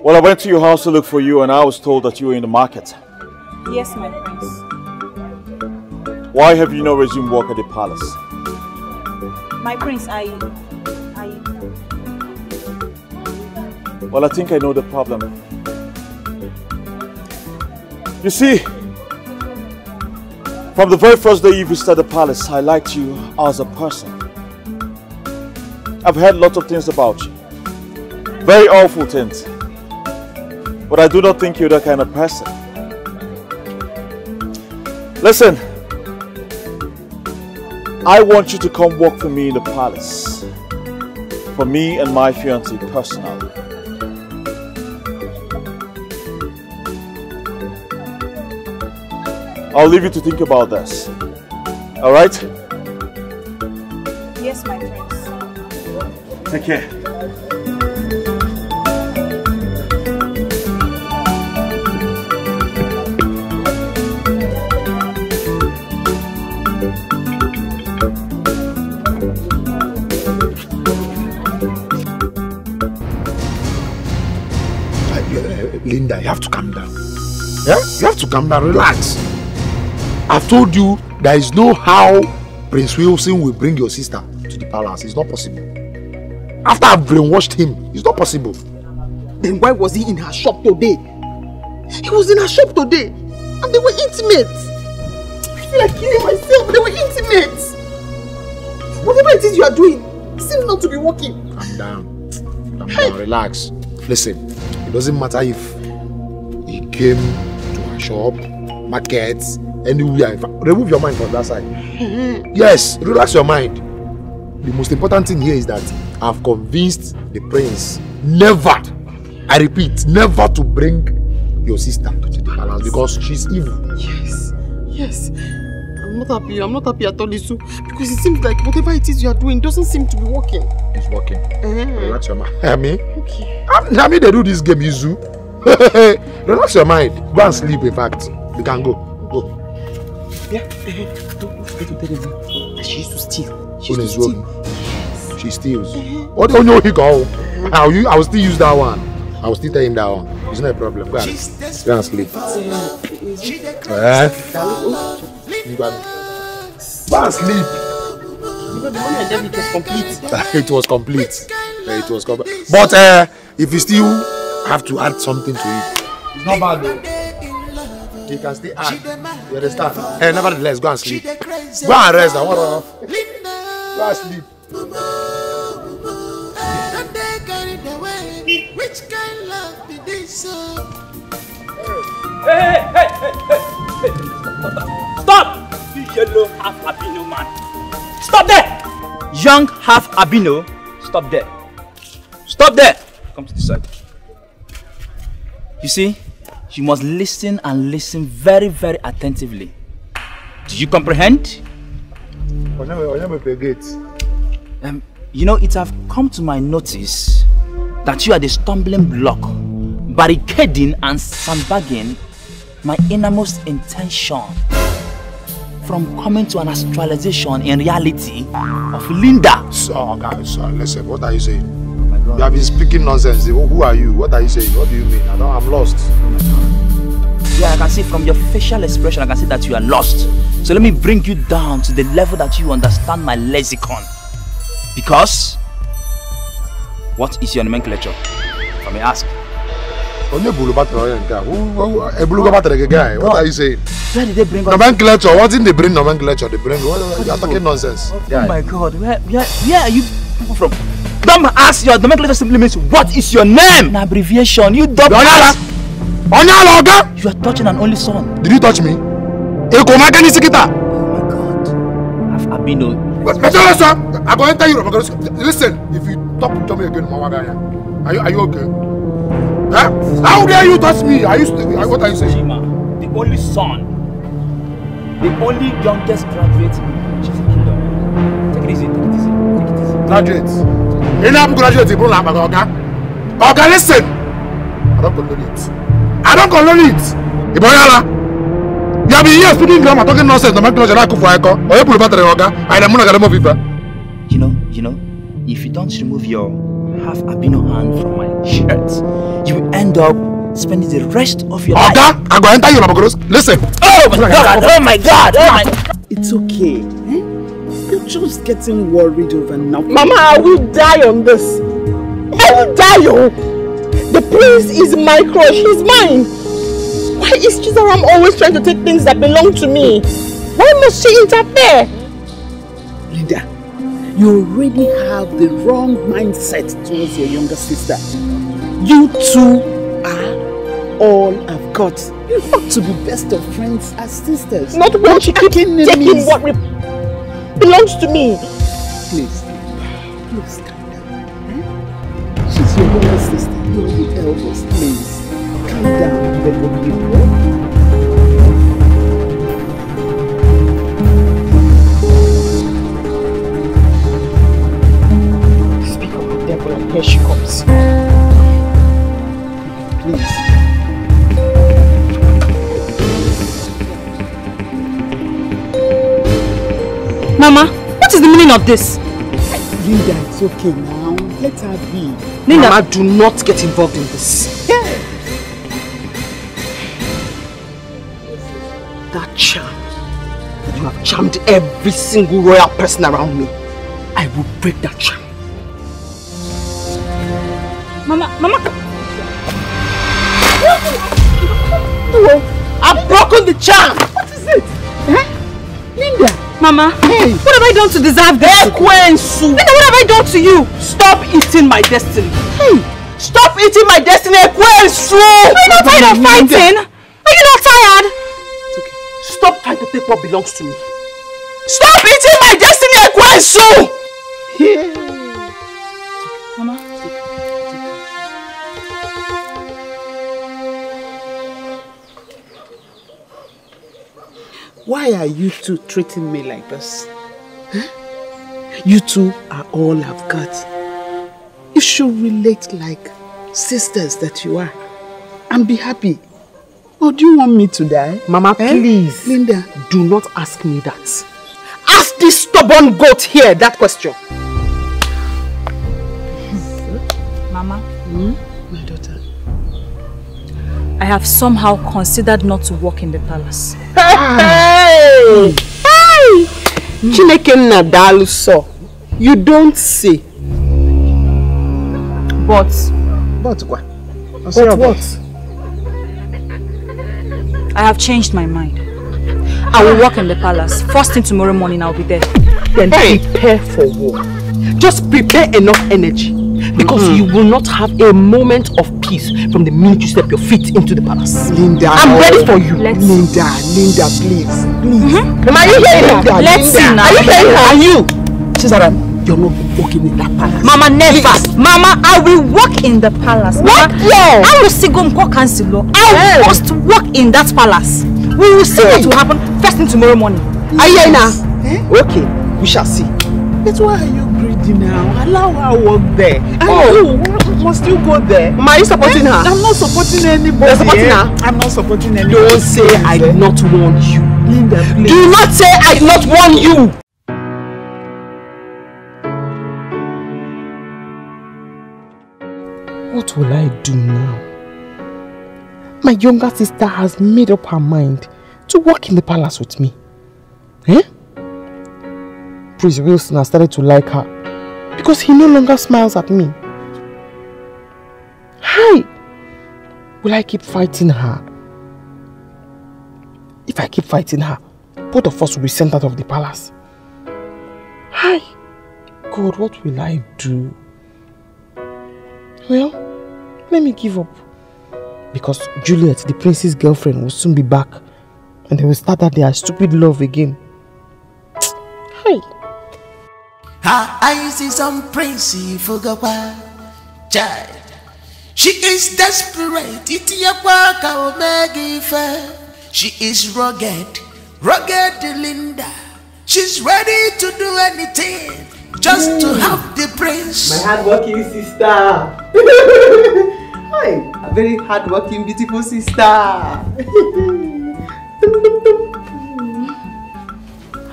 Well, I went to your house to look for you and I was told that you were in the market. Yes, my prince. Why have you not resumed work at the palace? My prince, I... I... Well, I think I know the problem. You see, from the very first day you visited the palace, I liked you as a person. I've heard lots of things about you. Very awful things. But I do not think you're that kind of person. Listen, I want you to come work for me in the palace. For me and my fiancée personally. I'll leave you to think about this. Alright? Yes, my prince. Take care. Linda, you have to calm down. Yeah? You have to calm down, relax. I've told you there is no how Prince Wilson will bring your sister to the palace. It's not possible. After I've brainwashed him, it's not possible. Then why was he in her shop today? He was in her shop today. And they were intimate. I feel like killing myself. They were intimate. Whatever it is you are doing, seems not to be working. Calm down. Calm down, relax. Listen, it doesn't matter if came to our shop, market, anywhere. Remove your mind from that side. Yes, relax your mind. The most important thing here is that I've convinced the prince never, I repeat, never to bring your sister to the palace because she's evil. Yes, yes. I'm not happy. I'm not happy at all, Isu. Because it seems like whatever it is you are doing doesn't seem to be working. It's working. Eh. Relax your mind. I mean, Okay. I mean they do this game, Izu. Relax your mind. Go and sleep, in fact. You can go. Go. Yeah. Don't forget to tell that she used to steal. She used to steal. working. She steals. What do you go? I will, I will still use that one. I will still tell him that one. It's not a problem. Go and, go and sleep. Eh? You go and- Go and sleep. You know, the money I gave it was complete. it was complete. It was complete. But uh, if you still have to add something to it, it's not bad though. he can stay high. You understand? Hey, nevertheless, go and sleep. Go and rest. I want to. Go and sleep. Which kind love be this? Hey, hey, hey, hey, hey. Stop! You yellow half albino man. Stop there! Young half albino. Stop there. Stop there! Come to the side. You see, you must listen and listen very, very attentively. Do you comprehend? Um, you know, it have come to my notice that you are the stumbling block, barricading and sandbagging my innermost intention from coming to an actualization in reality of Linda. So, guys, so listen, what are you saying? You have been speaking nonsense. Who are you? What are you saying? What do you mean? I don't, I'm lost. Yeah, I can see from your facial expression, I can see that you are lost. So let me bring you down to the level that you understand my lexicon. Because, what is your nomenclature? If I may ask. Onye bulu batara onye oh, nke a? Ebulugo batara gị guy? What are you saying? Where did they bring us? Nomenclature. What in they bring nomenclature? They bring. What, you are talking nonsense. Oh my god, where, where, where are you people from? Don't ask your nomenclature simply means what is your name? An abbreviation, you don't Onyala! Onyala, Oga! You are touching an only son. Did you touch me? Eko maka n'isi kịta. I've, I've been no. But but sir, I'm going to tell you. Listen. If you talk to me again, Mama Ganya, are you are you okay? Huh? How dare you touch me? Are you st- what are you saying? Chima, the only son, the only youngest graduate in Chief Kingdom. Take it easy, take it easy, take it easy. Graduates. Any of graduates, bro, like Oga. Oga, listen. I don't condone it. I don't condone it. Iboyala. You have been here speaking grammar, talking nonsense. No matter what for Eko. Oye pulu battere Oga. I am not gonna move it. You know, you know, if you don't remove your half albino hand from my shirt, you will end up spending the rest of your life. Oga, I go enter you, Babagoros. Listen. Oh my god! Oh my god! Oh my. It's okay. Just getting worried over nothing. Mama, I will die on this. I will die, oh. The prince is my crush. He's mine. Why is Chizaram always trying to take things that belong to me? Why must she interfere? Linda, you already have the wrong mindset towards your younger sister. You two are all I've got. You ought to be best of friends as sisters. Not when she keeps taking what belongs to me. Please, please calm down. Eh? She's your younger sister. You're the eldest. Please, calm down. You Speak of and here she comes. Mama, what is the meaning of this? Linda, it's okay now. Let her be. Linda, Mama, do not get involved in this. Yeah. That charm that you have charmed every single royal person around me, I will break that charm. Mama, Mama. I've broken the charm. Mama, Hey. what have I done to deserve this? Ekwensu. Linda, what have I done to you? Stop eating my destiny. Stop eating my destiny, Ekwensu. Are you not tired of fighting? Are you not tired? It's okay. Stop trying to take what belongs to me. Stop eating my destiny, Ekwensu. Mama, Why are you two treating me like this? Huh? You two are all I've got. You should relate like sisters that you are and be happy. Or do you want me to die? Mama, Eh? please. Linda, Do not ask me that. Ask this stubborn goat here that question. Mama, daughter. I have somehow considered not to work in the palace. Hey! Hey! Chineke nna daalụ sọ. You don't say. But But what? But what? I have changed my mind. I will work in the palace. First thing tomorrow morning, I'll be there. Then prepare for war. Just prepare enough energy. Because you will not have a moment of peace from the minute you step your feet into the palace. Linda. I'm ready for you. Let's Linda, Linda, please. Please. Am I you hearing her? Linda, Let's see Linda. now. Are you hearing her? And you, Chizaram, you're not walking in that palace. Mama, never. Mama, I will walk in the palace. Mama, where? I will see Gomko Council. I must walk in that palace. We will see what will happen first thing tomorrow morning. Are you hearing her? Eh? Okay, we shall see. But why are you now? Allow her walk there. And you, must you go there? Ma, are you supporting her? I'm not supporting anybody. You're supporting eh? her? I'm not supporting anybody. Don't say I did not warn you. Linda, please. Do not say I did not warn you. What will I do now? My younger sister has made up her mind to work in the palace with me. Eh? Prince Wilson has started to like her because he no longer smiles at me. Hi! Will I keep fighting her? If I keep fighting her, both of us will be sent out of the palace. Hi! God, what will I do? Well, let me give up. Because Juliet, the prince's girlfriend, will soon be back. And they will start their stupid love again. Hi. Her eyes is on Princey Fugawa. Child. She is desperate. Itiakwa ka omegi ife. She is rugged. Rugged Linda. She's ready to do anything just to hmm. have the prince. My hardworking sister. Hi, a very hardworking, beautiful sister.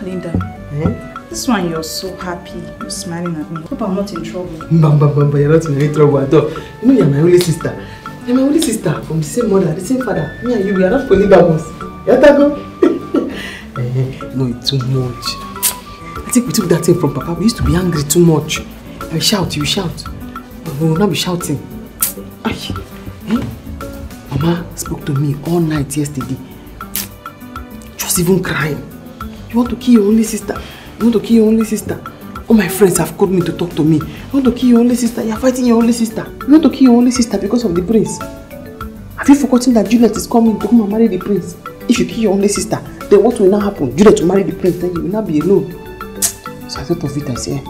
Linda, eh? This one you're so happy. You're smiling at me. Hope I'm not in trouble. Bam, bam, bam, you're not in any trouble at all. You know you're my only sister. You're my only sister from the same mother, the same father. Me and you, we are not polygamous. Yatago. Eh, no, it's too much. I think we took that thing from Papa. We used to be angry too much. I shout, you shout. But we will not be shouting. Ay. Eh? Mama spoke to me all night yesterday. Just even crying. You want to kill your only sister? You want to kill your only sister? All my friends have called me to talk to me. You want to kill your only sister? You are fighting your only sister. You want to kill your only sister because of the prince? Have you forgotten that Juliet is coming to come and marry the prince? If you kill your only sister, then what will now happen? Juliet will marry the prince, then you will not be alone. So I thought of it, I said,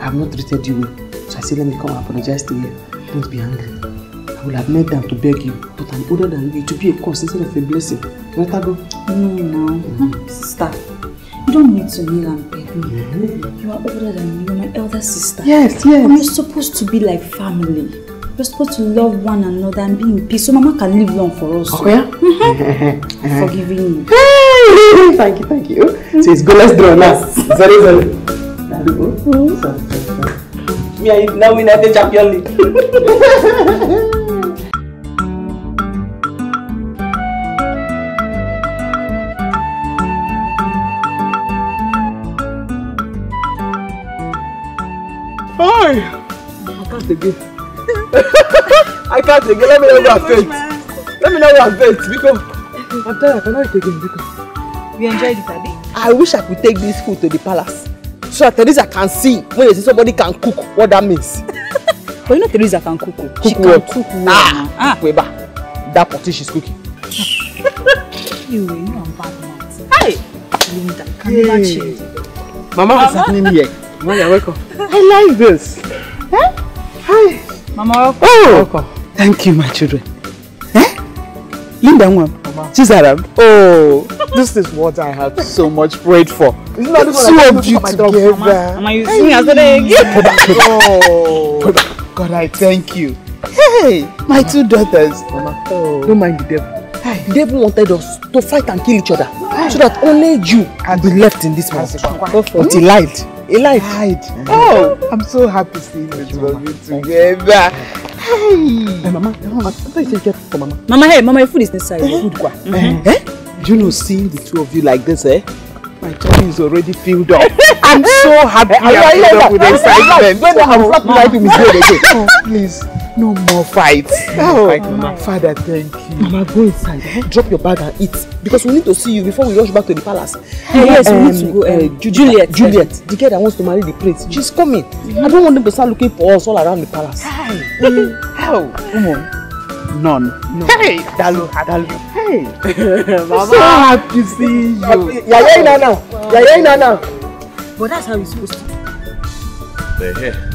I have not treated you well. So I said, let me come and apologize to you. Don't be angry. I will have knelt down to beg you, but I'm older than you to be a curse instead of a blessing. Let her go. No, no. Sister, you don't need to kneel and beg me. You are older than me. You're my elder sister. Yes, yes. You're supposed to be like family. We're supposed to love one another and be in peace so Mama can live long for us. Oh, yeah? Mhm. Forgiving you. Hey, thank you, thank you. Mm-hmm. So it's good. let's draw now. Sorry, sorry. Mm-hmm. Now we go. Sorry. Me and now win at the champion league. Can't again. I can't again. Let me know where I faint. Let me know where I faint because I'm tired. I cannot eat again because. We enjoyed it, Abi. I wish I could take this food to the palace so that at least I can see when they say somebody can cook what that means. But you know Teresa can cook. oh. She Cook can what? cook well. Ah, Ah. Weba. That potty she's cooking. You, you know I'm bad. Hey! Linda, can Hey. change. Mama, what's happening here? Mama, you're welcome. I like this. Mama, welcome. Oh, Welcome. thank you, my children. Eh? Linda Nwam, Chizaram. Oh, this is what I have so much prayed for. Isn't that The two of you you about my dog? together. Mama, you see me as a Oh, God, I thank you. Hey, my two daughters. Mama, oh. don't mind the devil. The devil wanted us to fight and kill each other so that only you will be left in this world. But he lied. He lied. Lied. Oh, I'm so happy seeing the two of you together. Hey. Hey, Mama, Mama, I thought you said get for Mama. Mama, hey, Mama, your food is inside. Food, kwa. Eh? Do you know, seeing the two of you like this, eh? My tummy is already filled up. I'm so happy. You- you I'm filled like up with excitement. When I have flat me like to misbehave again. Oh, please. No more fights. Oh, fight, Mama. Father, thank you. Mama, go inside. Drop your bag and eat. Because we need to see you before we rush back to the palace. Eh, yes, we need to go, Uh, um, Juliet. Juliet, the girl that wants to marry the prince. She's coming. I don't want them to start looking for us all around the palace. How? Umo. None. No. Hey, Dalu, Dalu. Hey. Mama. So happy seeing you. Here now now. You're here now now. But that's how it's supposed to be. They're here.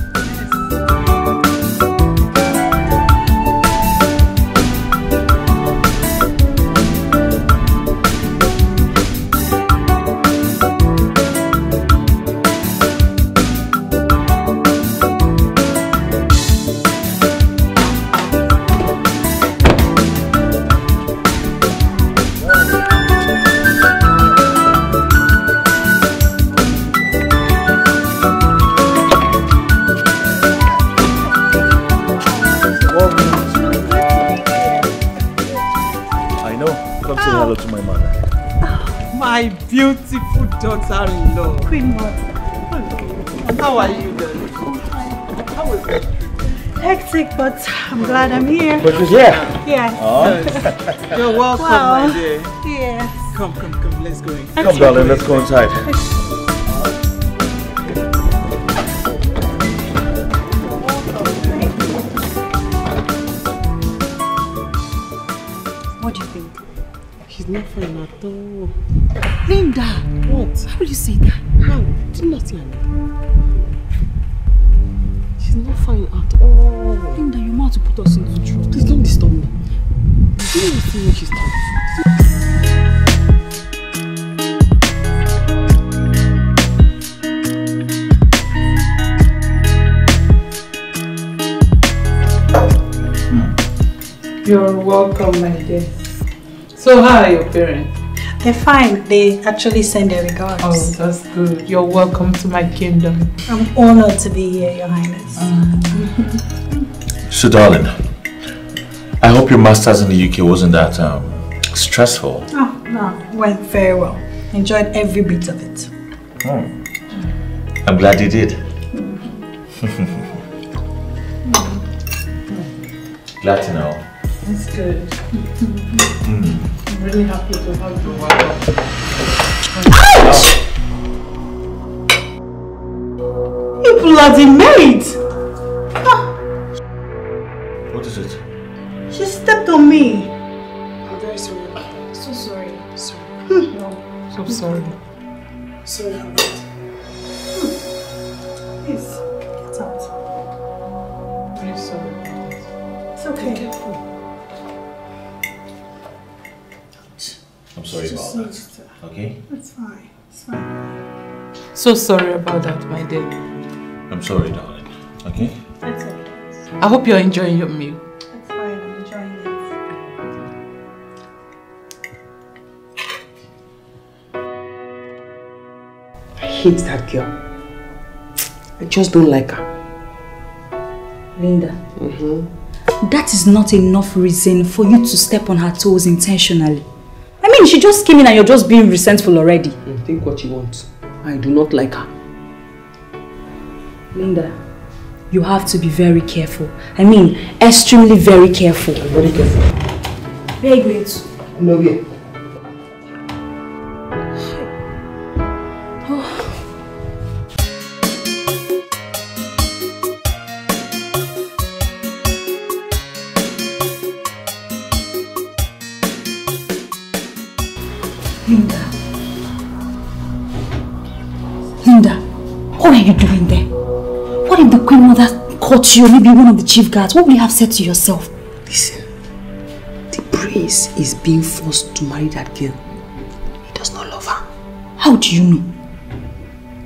Daughter-in-law. Queen Mother. How are you doing? How was it? Hectic, but I'm glad I'm here. But she's here. Yes. Oh. You're welcome, Wow. my dear. Yes. Come, come, come. Let's go in. Come, darling, let's go inside. What do you think? She's not fine at all. Linda! What? How will you say that? How? Did you not see her name? She's not fine at all. Linda, you're to put us into trouble. Please don't disturb me. Do you see when she's talking? You're welcome, my dear. So, how are your parents? They're fine. They actually send their regards. Oh, that's good. You're welcome to my kingdom. I'm honored to be here, Your Highness. So, darling, I hope your master's in the UK wasn't that um, stressful. Oh, no, went very well. Enjoyed every bit of it. Hmm. I'm glad you did. glad to know. That's good. Hmm. I'm really happy to have you. Welcome. You bloody maid! Ah! What is it? She stepped on me. I'm very sorry about that. So sorry. Sorry. Hmm. No, so sorry. So sorry It's fine. It's fine. So sorry about that, my dear. I'm sorry, darling. Okay? It's okay. I hope you're enjoying your meal. It's fine. I'm enjoying it. I hate that girl. I just don't like her. Linda. Mm-hmm. That is not enough reason for you to step on her toes intentionally. I mean, she just came in and you're just being resentful already. Mm, Think what you want. I do not like her. Linda, you have to be very careful. I mean, extremely very careful. Very careful. Where are you going caught you maybe one of the chief guards? What would you have said to yourself? Listen, the prince is being forced to marry that girl. He does not love her. How do you know?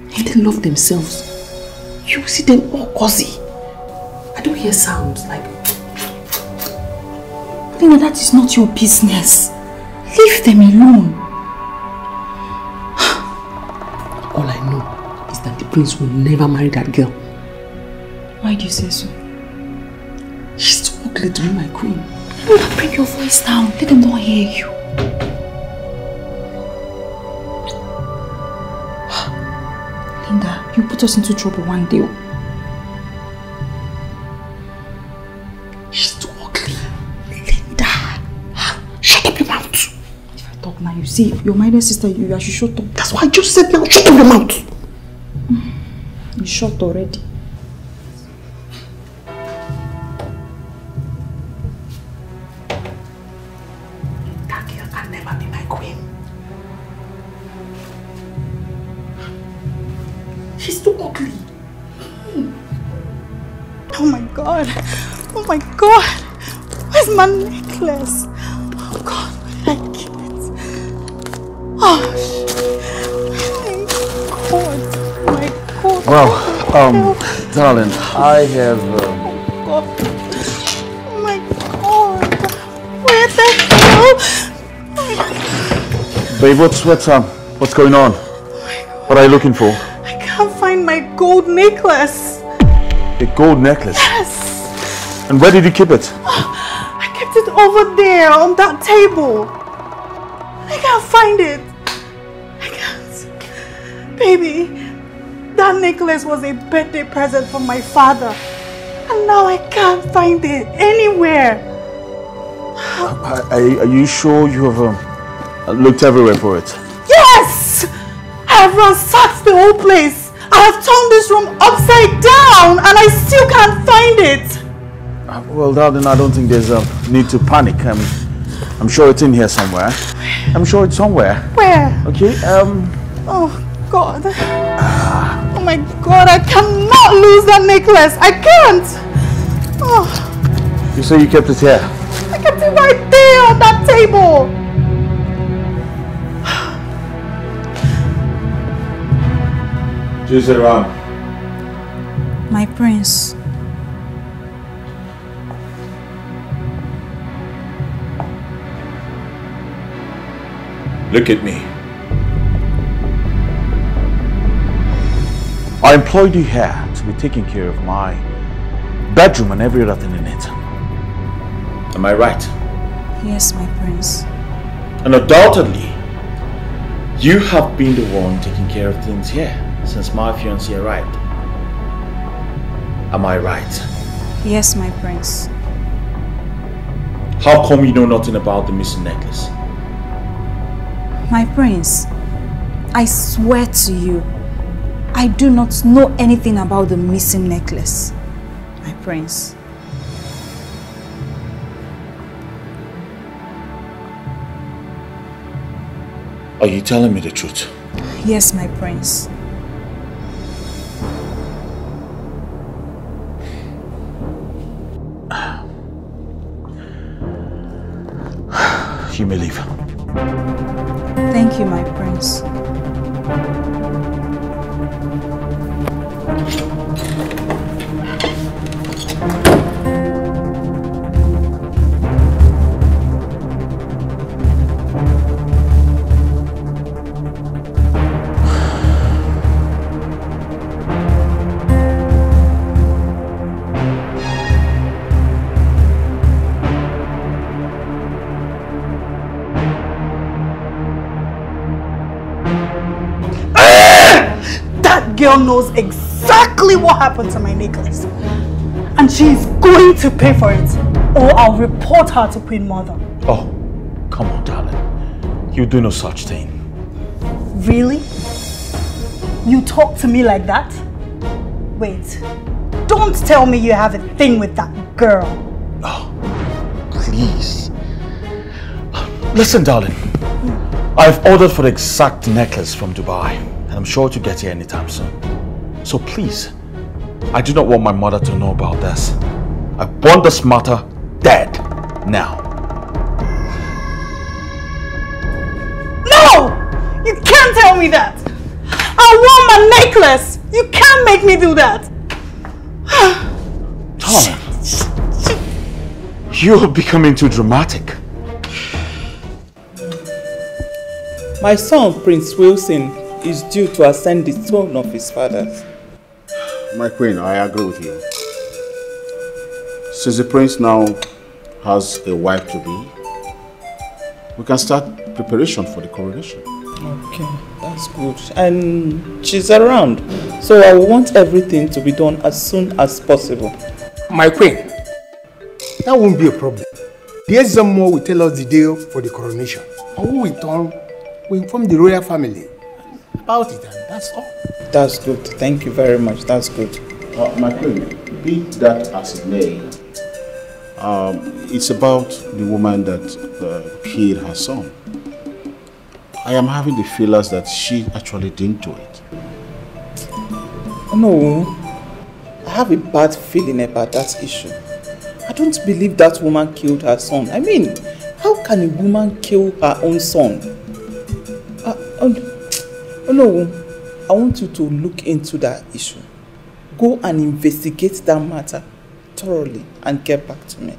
If they love themselves, you will see them all cozy. I don't hear sounds like Linda, that is not your business. Leave them alone. all I know is that the prince will never marry that girl. Why do you say so? She's too ugly to be my queen. Linda, bring your voice down. Let them not hear you. Linda, you put us into trouble one day. Oh. She's too ugly. Linda, shut up your mouth. If I talk now, you see, your minor sister, you, I should shut up. That's why I just said now, shut up your mouth. Mm. You shut already. Um, darling, I have. Um, God. Oh my god. Where the hell? babe, what's what's um, what's going on? What are you looking for? I can't find my gold necklace. A gold necklace. Yes. And where did you keep it? I kept it over there on that table. I can't find it. Necklace was a birthday present from my father. And now I can't find it anywhere. Are, are, are you sure you have um, looked everywhere for it? Yes! I have ransacked the whole place. I have turned this room upside down and I still can't find it. Uh, Well, darling, I don't think there's a need to panic. Um, I'm sure it's in here somewhere. I'm sure it's somewhere. Where? Okay. Um. Oh God. Oh my God, I cannot lose that necklace. I can't. Oh, You say you kept it here. I kept it right there on that table. Around. My prince. Look at me. I employed you here to be taking care of my bedroom and every other thing in it. Am I right? Yes, my prince. And undoubtedly, you have been the one taking care of things here since my fiancé arrived. Am I right? Yes, my prince. How come you know nothing about the missing necklace? My prince, I swear to you, I do not know anything about the missing necklace. My prince. Are you telling me the truth? Yes, my prince. You may leave. Thank you, my prince. Knows exactly what happened to my necklace. And she is going to pay for it. Or I'll report her to Queen Mother. Oh, come on, darling. You do no such thing. Really? You talk to me like that? Wait. Don't tell me you have a thing with that girl. Oh, please. Listen, darling. I've ordered for the exact necklace from Dubai, and I'm sure to get here anytime soon. So please, I do not want my mother to know about this. I want this matter dead now. No! You can't tell me that! I want my necklace! You can't make me do that! Darling, you're becoming too dramatic. My son, Prince Wilson, is due to ascend the throne of his fathers. My queen, I agree with you. Since the prince now has a wife to be, we can start preparation for the coronation. Okay, that's good. And she's around. So I want everything to be done as soon as possible. My queen, that won't be a problem. The Ezemo will tell us the day for the coronation. And when we return, we inform the royal family about it, and that's all. That's good. Thank you very much. That's good. Uh, my queen, be that as it may, um, it's about the woman that uh, killed her son. I am having the feelers that she actually didn't do it. No, I have a bad feeling about that issue. I don't believe that woman killed her son. I mean, how can a woman kill her own son? Uh, oh, no, I want you to look into that issue. Go and investigate that matter thoroughly and get back to me.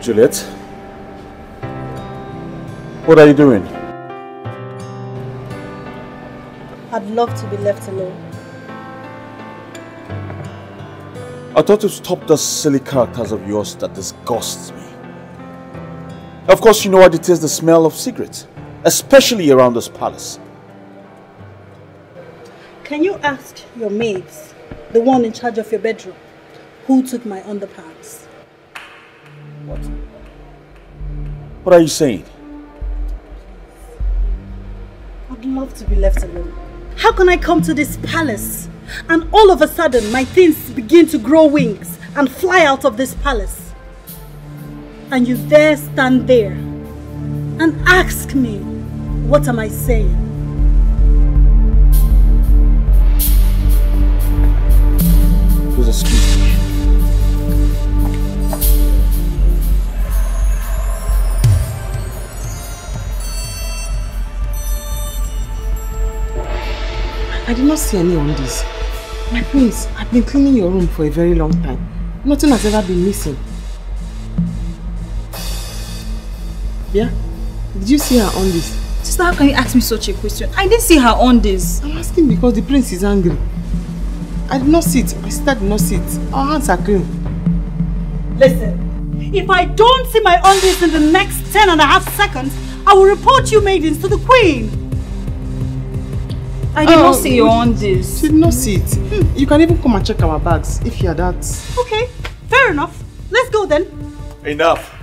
Juliet? What are you doing? I'd love to be left alone. I thought to stop those silly characters of yours that disgusts me. Of course, you know I detest the smell of cigarettes, especially around this palace. Can you ask your maids, the one in charge of your bedroom, who took my underpants? What? What are you saying? I'd love to be left alone. How can I come to this palace and all of a sudden my things begin to grow wings and fly out of this palace? And you there stand there and ask me, what am I saying? Not see any on this. My prince, I've been cleaning your room for a very long time. Nothing has ever been missing. Yeah? Did you see her on this? Sister, how can you ask me such a question? I didn't see her on this. I'm asking because the prince is angry. I did not see it. My sister did not see it. Our hands are clean. Listen, if I don't see my undies in the next ten and a half seconds, I will report you maidens to the queen. I did not see your undies. She did not see it. Hmm. You can even come and check our bags if you are that. Okay, fair enough. Let's go then. Enough.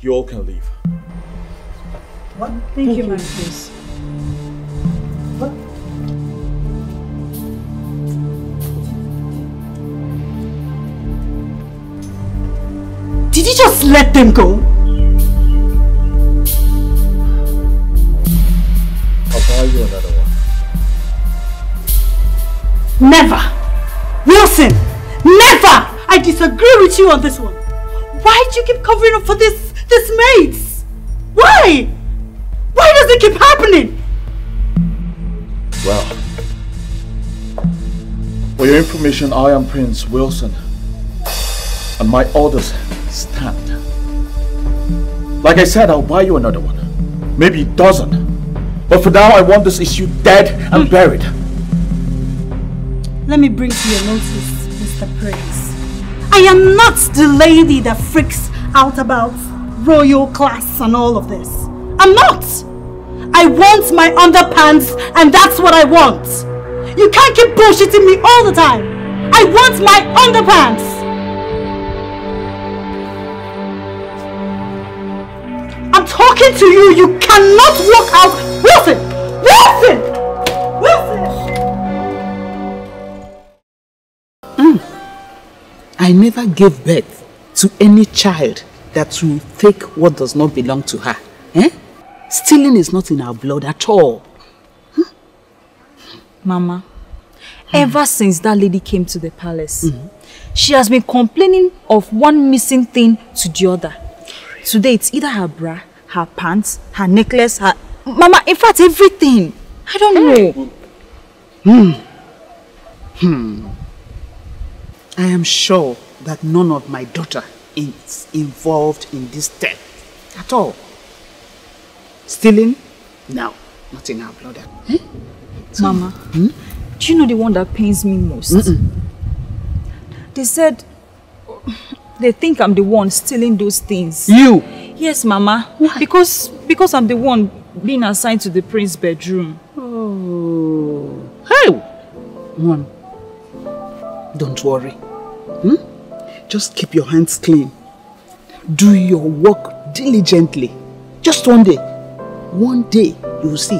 You all can leave. What? Thank, you, my prince. Just let them go? I'll buy you another one. Never! Wilson! Never! I disagree with you on this one. Why do you keep covering up for this, this mates? Why? Why does it keep happening? Well, for your information, I am Prince Wilson, and my orders stand. Like I said, I'll buy you another one, maybe a dozen. But for now, I want this issue dead and hmm. buried. Let me bring to your notice, Mr. Prince. I am not the lady that freaks out about royal class and all of this. I'm not! I want my underpants and that's what I want. You can't keep bullshitting me all the time. I want my underpants. Talking to you. You cannot walk out. Wilson! Wilson! Wilson! Hmm. I never gave birth to any child that will take what does not belong to her. Eh? Stealing is not in our blood at all. Hmm. Mama, hmm. ever since that lady came to the palace, she has been complaining of one missing thing to the other. Today it's either her bra, her pants, her necklace, her... Mama, in fact, everything. I don't know. Hmm. Hmm. I am sure that none of my daughter is involved in this death at all. Stealing? No, not in our blood. Eh? Mama, do you know the one that pains me most? They said they think I'm the one stealing those things. You? Yes, Mama. Because because I'm the one being assigned to the prince's bedroom. Oh. Hey! Mom, don't worry. Hmm? Just keep your hands clean. Do your work diligently. Just one day. One day, you will see.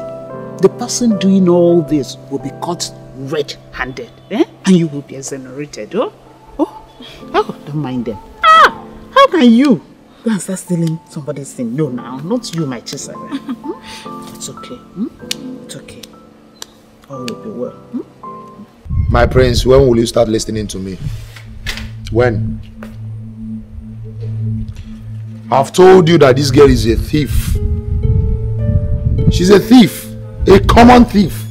The person doing all this will be caught red-handed. Eh? And you will be exonerated. Oh? Oh? Oh, don't mind them. How can you go and start stealing somebody's thing? No, now. Not you, my Chisara. Hmm? it's okay. Hmm? It's okay. All will be well. Hmm? My prince, when will you start listening to me? When? I've told you that this girl is a thief. She's a thief. A common thief.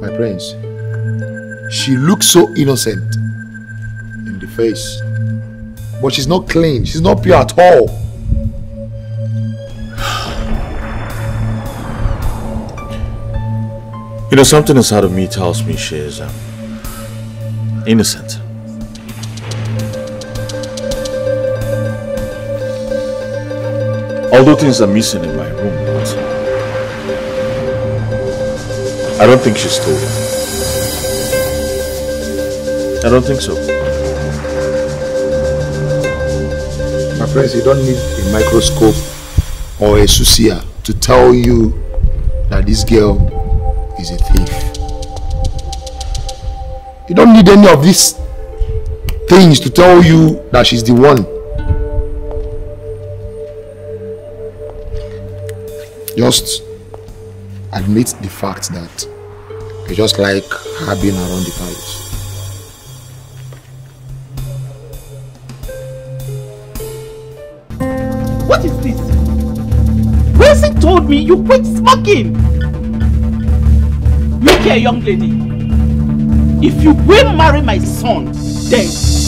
My prince, she looks so innocent in the face. But she's not clean. She's not pure at all. You know, something inside of me tells me she is um, innocent. Although things are missing in my room, I don't think she stole it. I don't think so. Friends, you don't need a microscope or a susia to tell you that this girl is a thief. You don't need any of these things to tell you that she's the one. Just admit the fact that you just like her being around the palace. Me you quit smoking. Look here, young lady. If you will marry my son, then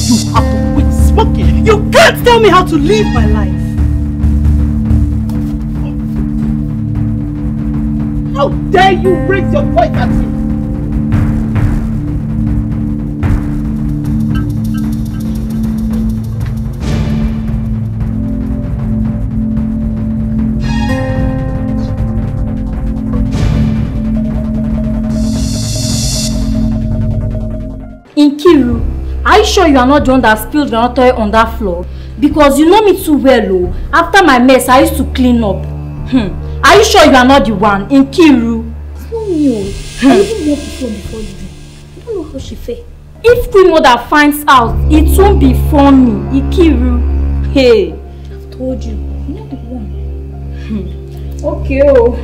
you have to quit smoking. You can't tell me how to live my life. How dare you raise your voice at me? Are you sure you are not the one that spilled the toy on that floor? Because you know me too well, oh. After my mess, I used to clean up. Hmm. Are you sure you are not the one? It's not me. oh. I even met before before you. I don't know how she fell. If Queen Mother finds out, it won't be funny. Ikiru. Hey. I've told you. You're not the one. Hmm. Okay, oh.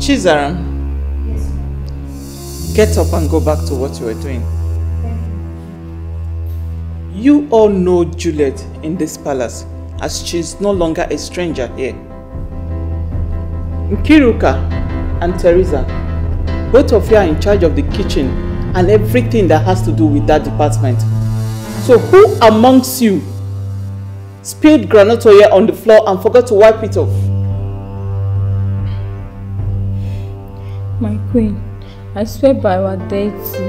Chizaram. Get up and go back to what you were doing. You all know Juliet in this palace as she's no longer a stranger here. Nkiruka and Teresa, both of you are in charge of the kitchen and everything that has to do with that department. So who amongst you spilled groundnut oil on the floor and forgot to wipe it off? My queen, I swear by our deity,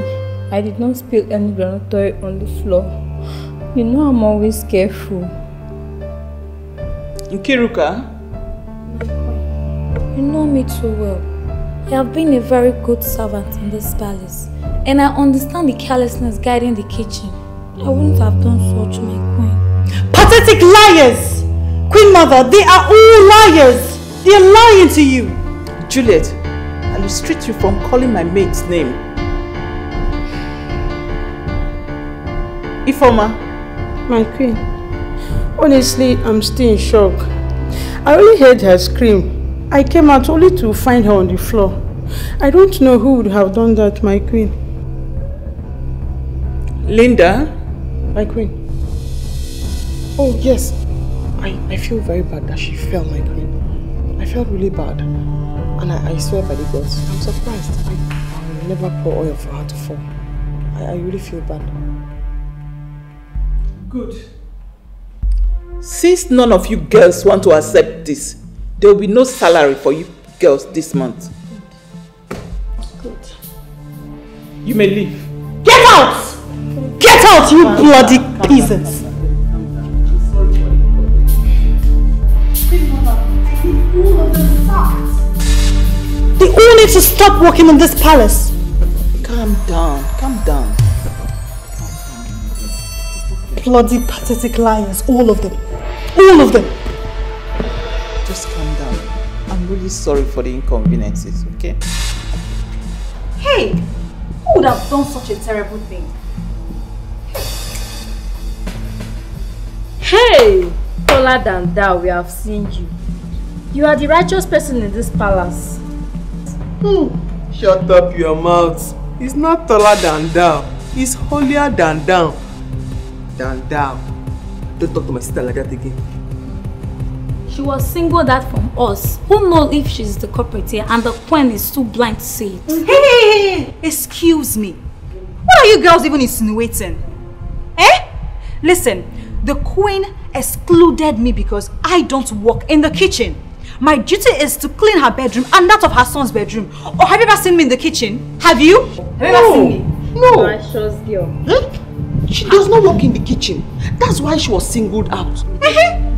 I did not spill any groundnut oil on the floor. You know I'm always careful. Nkiruka, You know me too well. I have been a very good servant in this palace. And I understand the carelessness guiding the kitchen. I wouldn't have done such, my queen. Pathetic liars! Queen Mother, they are all liars! They are lying to you! Juliet, I'll restrict you from calling my maid's name. Ifeoma. My queen, honestly, I'm still in shock. I only heard her scream. I came out only to find her on the floor. I don't know who would have done that, my queen. Linda? My queen. Oh, yes. I, I feel very bad that she fell, my queen. I felt really bad. And I, I swear by the gods, I'm surprised. I, I will never pour oil for her to fall. I, I really feel bad. Good. Since none of you girls want to accept this, there will be no salary for you girls this month. Good. You may leave. Get out! Get out, you bloody peasants! They all need to stop working in this palace. Calm down, calm down. Bloody pathetic liars, all of them. All of them. Just calm down. I'm really sorry for the inconveniences, okay? Hey! Who would have done such a terrible thing? Hey! Taller than thou, we have seen you. You are the righteous person in this palace. Shut up your mouth. He's not taller than thou. He's holier than thou. Than thou. Don't talk to my sister like that again. She was singled out from us. Who knows if she's the culprit here and the queen is too blind to see it? Hey, hey, hey, hey, excuse me. What are you girls even insinuating? Eh? Listen, the queen excluded me because I don't work in the kitchen. My duty is to clean her bedroom and that of her son's bedroom. Or have you ever seen me in the kitchen? Have you? Have you ever seen me? No. Righteous girl. She does not work in the kitchen. That's why she was singled out.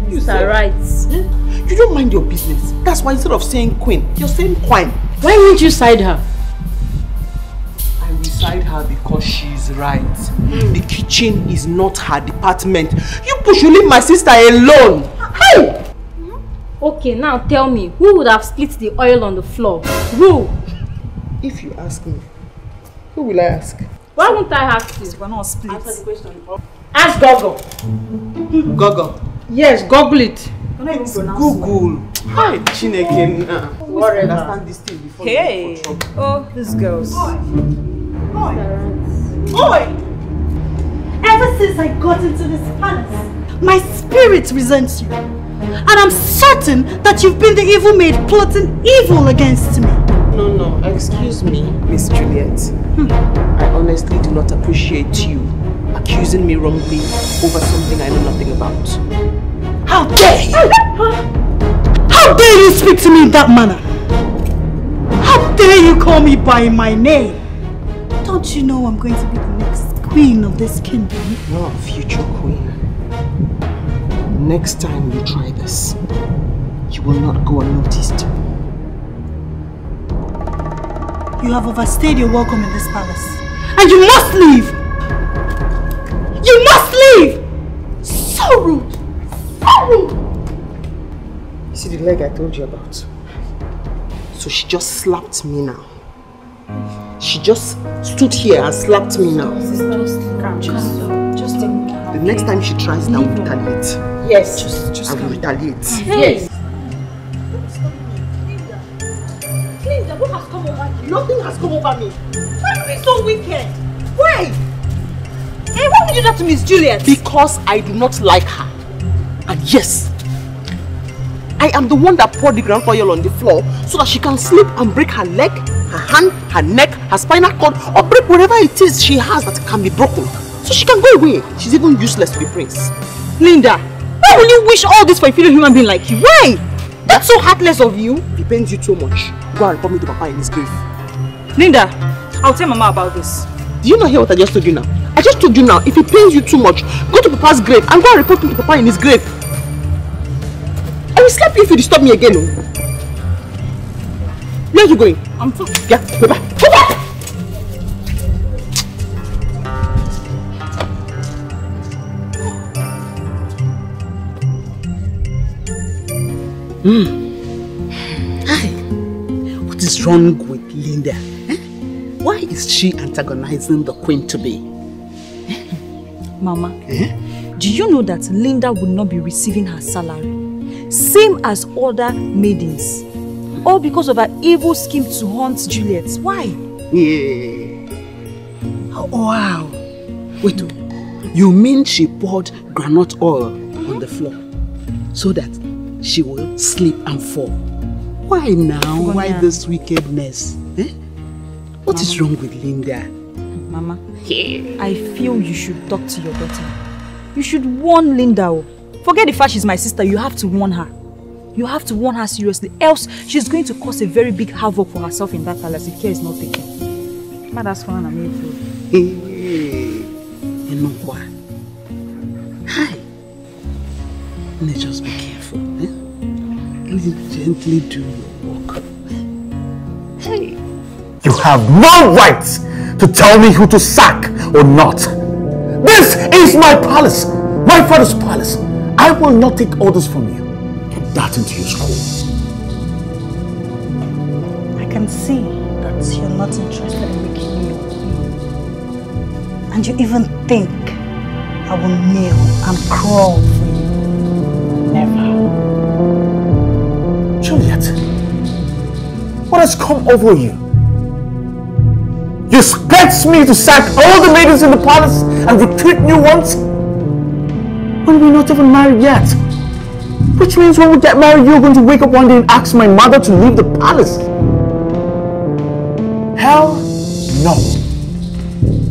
You are right. You don't mind your business. That's why instead of saying queen, you're saying quine. Why won't you side her? I will side her because she's right. Hmm. The kitchen is not her department. You push, you leave my sister alone. Hey! Okay, now tell me, who would have split the oil on the floor? Who? If you ask me, who will I ask? Why won't I ask you? We're not split. Ask Gogo. Gogo. Yes, Google it. It's Google. Hi, Chineke. Nah. Whatever. Understand this thing before Hey! you go for trouble. Oh, these girls. Boy! Ever since I got into this palace, my spirit resents you. And I'm certain that you've been the evil maid plotting evil against me. No, no, excuse me, Miss Juliet. I honestly do not appreciate you accusing me wrongly over something I know nothing about. How dare you! How dare you speak to me in that manner? How dare you call me by my name? Don't you know I'm going to be the next queen of this kingdom? You're a future queen. Next time you try this, you will not go unnoticed. You have overstayed your welcome in this palace. And you must leave! You must leave! So rude! So rude! You see the leg I told you about? So she just slapped me now. She just stood here and slapped me now. The next time she tries that, I will retaliate. Yes. Just, just I will retaliate. Yes. Linda, what has come over you? Nothing has come over me. Why are you being so wicked? Why? Hey, why would you do that to Miss Juliet? Because I do not like her. And yes, I am the one that poured the ground oil on the floor so that she can slip and break her leg, her hand, her neck, her spinal cord, or break whatever it is she has that can be broken. So she can go away. She's even useless to the prince. Linda, why will you wish all this for a fellow human being like you? Why? That's so heartless of you. It pains you too much, go and report me to Papa in his grave. Linda, I'll tell Mama about this. Do you not hear what I just told you now? I just told you now, if it pains you too much, go to Papa's grave and go and report me to Papa in his grave. I will slap you if you disturb me again. Oh. Where are you going? I'm talking. Yeah, go Hmm. Hi. What is wrong with Linda? Eh? Why is she antagonizing the queen to be? Mama, do you know that Linda will not be receiving her salary? Same as other maidens. All because of her evil scheme to haunt Juliet. Why? Yeah. Oh, wow. Wait, oh. you mean she poured groundnut oil on the floor so that she will slip and fall? Why now? Why this wickedness? Eh? What is Mama. wrong with Linda? Mama, I feel you should talk to your daughter. You should warn Linda. oh. Forget the fact she's my sister. You have to warn her. You have to warn her seriously. Else, she's going to cause a very big havoc for herself in that palace if care is not taken. Ma, that's one I'm here for. Hey, Enokwa. Hi. Let's just be careful. Eh? Please gently do your work. Hey. You have no right to tell me who to sack or not. This is my palace, my father's palace. I will not take orders from you. Get that into your school. I can see that you're not interested in making me your queen. And you even think I will kneel and crawl for you. Never. Juliet, what has come over you? You expect me to sack all the maidens in the palace and recruit new ones? When we're not even married yet. Which means when we get married, you're going to wake up one day and ask my mother to leave the palace. Hell no.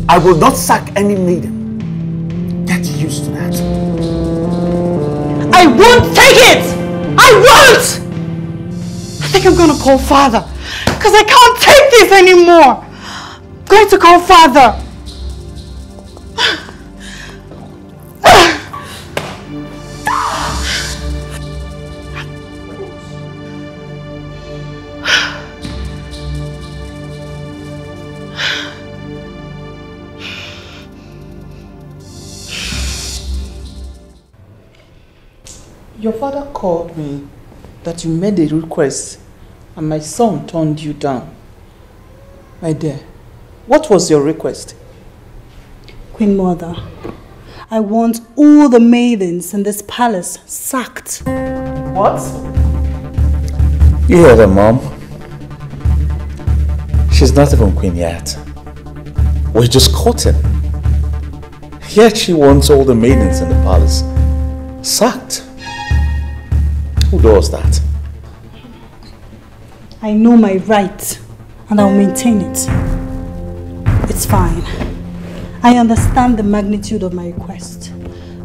I will not sack any maiden. Get used to that. I won't take it! I won't! Think I'm gonna call father. Because I can't take this anymore. I'm going to call father. Your father called me that you made a request and my son turned you down. My dear, what was your request? Queen Mother, I want all the maidens in this palace sacked. What? You heard her, Mom. She's not even queen yet. We're just courting. Yet she wants all the maidens in the palace sacked. Who does that? I know my right and I'll maintain it. It's fine. I understand the magnitude of my request.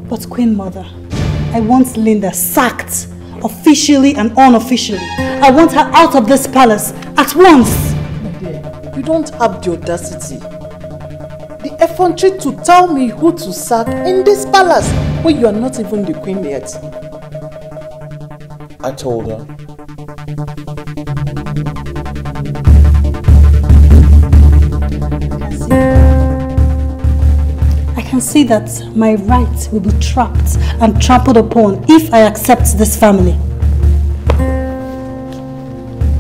But Queen Mother, I want Linda sacked officially and unofficially. I want her out of this palace at once. You don't have the audacity, the effrontery to tell me who to sack in this palace when you are not even the queen yet. I told her. Can see that my rights will be trapped and trampled upon if I accept this family.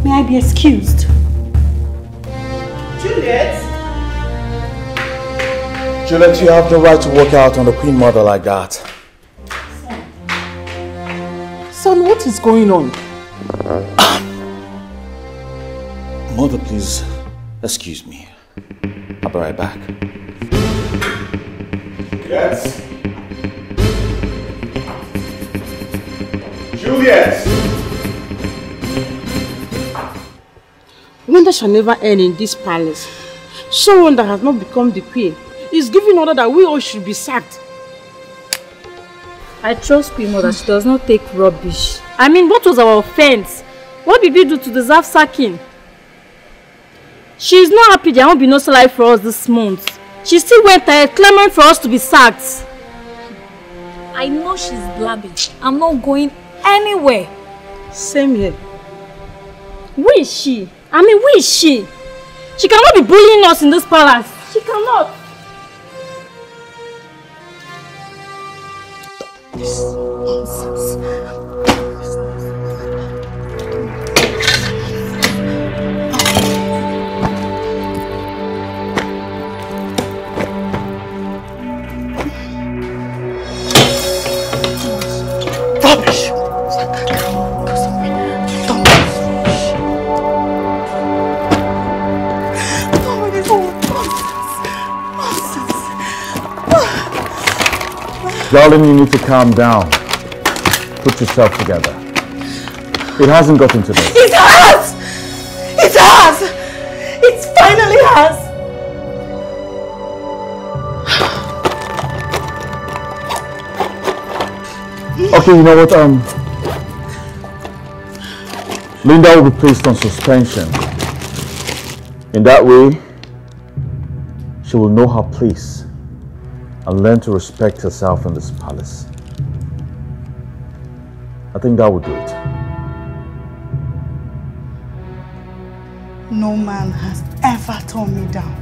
May I be excused? Juliet? Juliet, you have the right to walk out on the queen mother like that. Son, what is going on? Mother, please, excuse me. I'll be right back. Yes. Juliet! Wonder shall never end in this palace. Someone that has not become the queen is giving order that we all should be sacked. I trust Queen Mother. She does not take rubbish. I mean, what was our offense? What did we do to deserve sacking? She is not happy there won't be no salary for us this month. She still went ahead clamoring for us to be sacked. I know she's blabbing. I'm not going anywhere. Same here. Who is she? I mean, who is she? She cannot be bullying us in this palace. She cannot. Rubbish! Darling, you need to calm down. Put yourself together. It hasn't gotten to this. It's ours! It's ours! It's finally ours! Okay, you know what? Um, Linda will be placed on suspension. In that way, she will know her place and learn to respect herself in this palace. I think that would do it. No man has ever torn me down.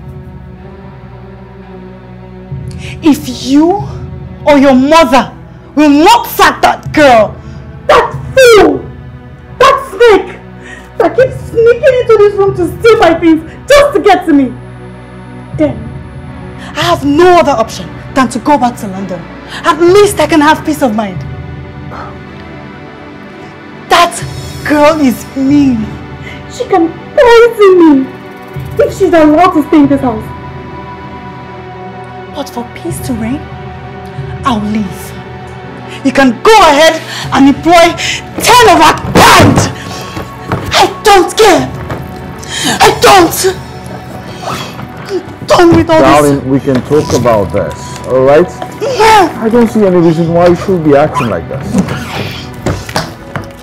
If you or your mother will not sack that girl, that fool, that snake that keeps sneaking into this room to steal my things just to get to me, then I have no other option than to go back to London. At least I can have peace of mind. That girl is mean. She can poison me if she's allowed to stay in this house. But for peace to reign, I'll leave. You can go ahead and employ 10 of our band. I don't care. I don't. I'm done with all Darling, this. we can talk about this, alright? Yeah. I don't see any reason why you should be acting like this.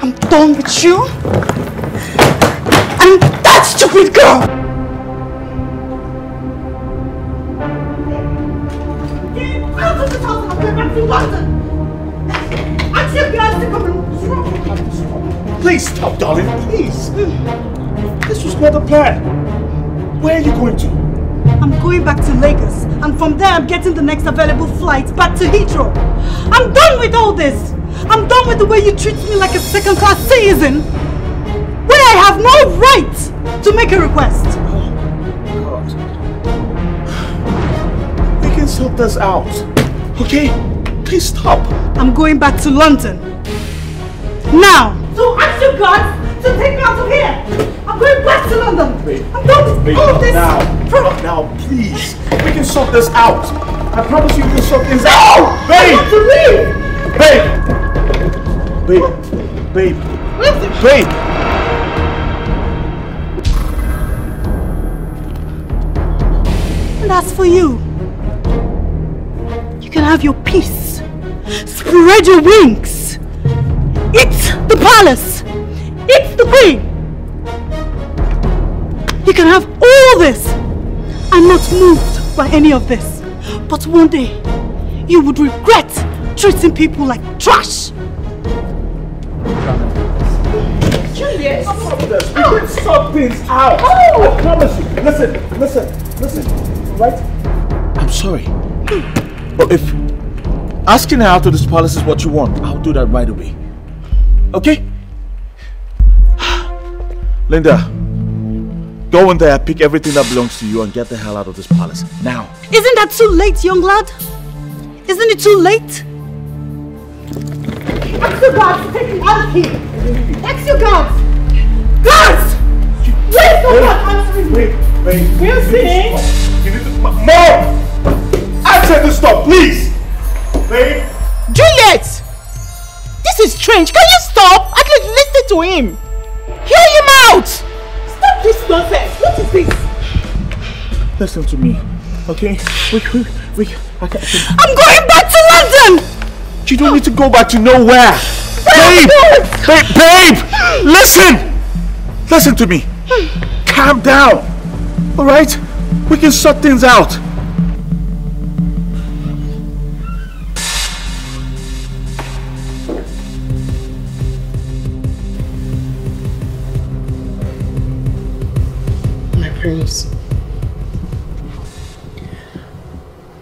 I'm done with you. And that stupid girl. Get out of this house and I'm going back to London. Ask your girls to come Please stop, darling, please. This was not the plan. Where are you going to? I'm going back to Lagos, and from there I'm getting the next available flight back to Heathrow. I'm done with all this. I'm done with the way you treat me like a second-class citizen, where I have no right to make a request. We can sort this out. Okay? Please stop. I'm going back to London. Now! So ask your guards to take me out of here! I'm going back to London! Wait. I'm done with Babe, all this! now. Not now, please. We can sort this out. I promise you we can sort things out. Babe! I want to leave! Babe! Babe! Babe! Babe! And as for you, you can have your peace. Spread your wings. It's the palace. It's the queen. You can have all this. I'm not moved by any of this. But one day, you would regret treating people like trash. Julius! I promise. We oh. can sort things out. I oh. promise you. Listen, listen, listen. Right? I'm sorry. But if asking her out of this palace is what you want, I'll do that right away. Okay? Linda, go in there, pick everything that belongs to you and get the hell out of this palace. Now. Isn't that too late, young lad? Isn't it too late? Ask your guards to take him out of here. Ask your guards. Guards! Where's the guard answering me? Wait, wait. Wilson! You need to... Mom! I said to stop, please! Babe! Juliet! This is strange. Can you stop? At least listen to him. Hear him out. Stop this nonsense. What is this? Listen to me, okay? We, we, we, I can, I can... I'm going back to London! You don't need to go back to nowhere! Babe! Babe! Babe! Listen! Listen to me! Calm down! Alright? We can sort things out!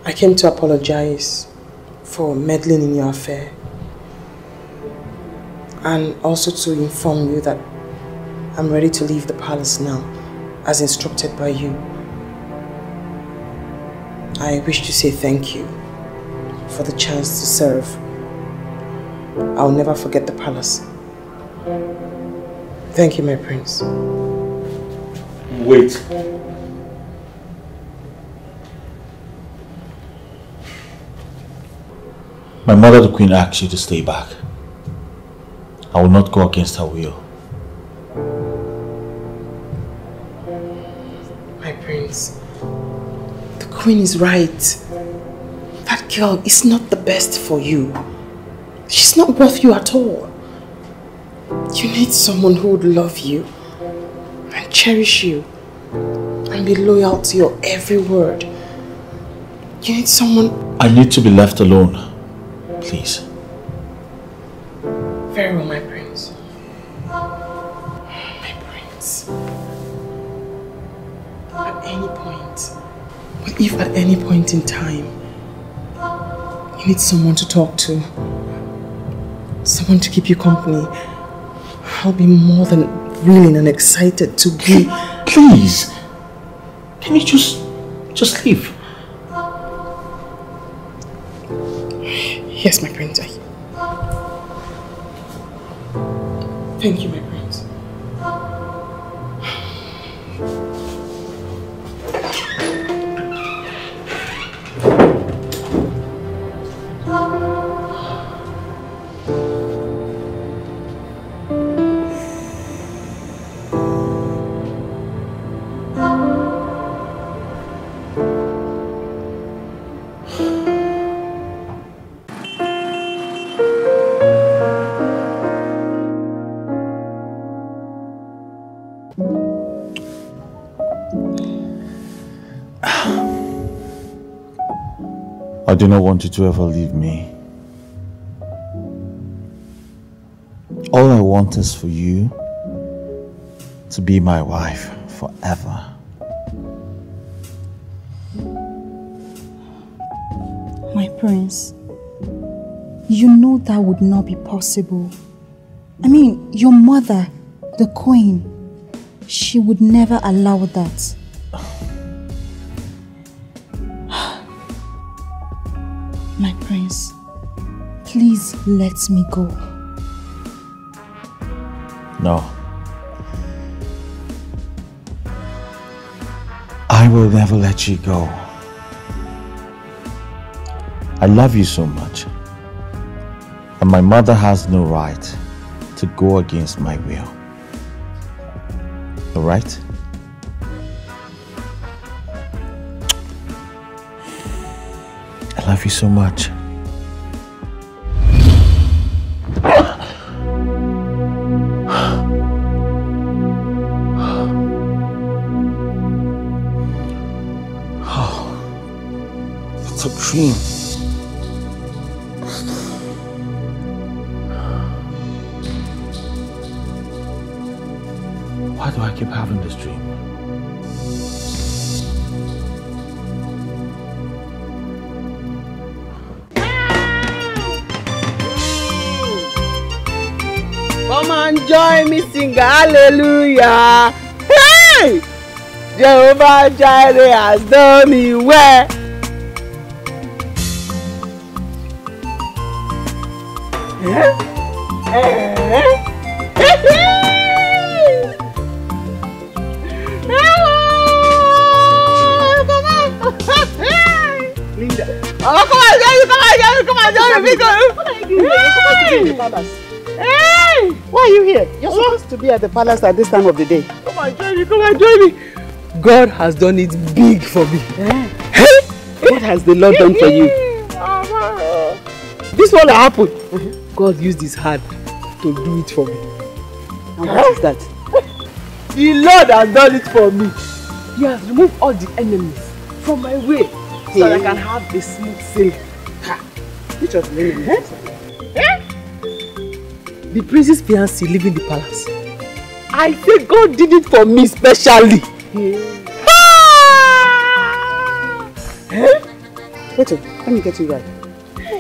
I came to apologize for meddling in your affair and also to inform you that I'm ready to leave the palace now as instructed by you. I wish to say thank you for the chance to serve. I'll never forget the palace. Thank you, my prince. Wait. My mother, the queen, asked you to stay back. I will not go against her will. My prince, the queen is right. That girl is not the best for you. She's not worth you at all. You need someone who would love you and cherish you and be loyal to your every word. You need someone... I need to be left alone. Please. Very well, my prince. My prince. At any point, but if at any point in time, you need someone to talk to, someone to keep you company, I'll be more than willing and excited to be... Please! Can you just... just leave? Yes, my prince. Thank you, my prince. Do not want you to ever leave me. All I want is for you to be my wife forever. My prince, you know that would not be possible. I mean, your mother, the queen, she would never allow that. Let me go. No. I will never let you go. I love you so much. And my mother has no right to go against my will. Alright? I love you so much. It's dream. Why do I keep having this dream? Come and join me sing hallelujah. Hey! Jehovah Jireh has done me well. Me, because. What are you doing here? You're supposed to be in the palace. Hey! Why are you here? You're supposed to be at the palace at this time of the day. Come on, join me, come on, join me. God has done it big for me. Eh? What has the Lord done for you? This one happened. God used his hand to do it for me. And what is that? The Lord has done it for me. He has removed all the enemies from my way so that I can have a smooth sailing. Which of the eh? Eh? princess fiancé living the palace. I say God did it for me specially. Ah! Eh? Wait, a- let me get you right.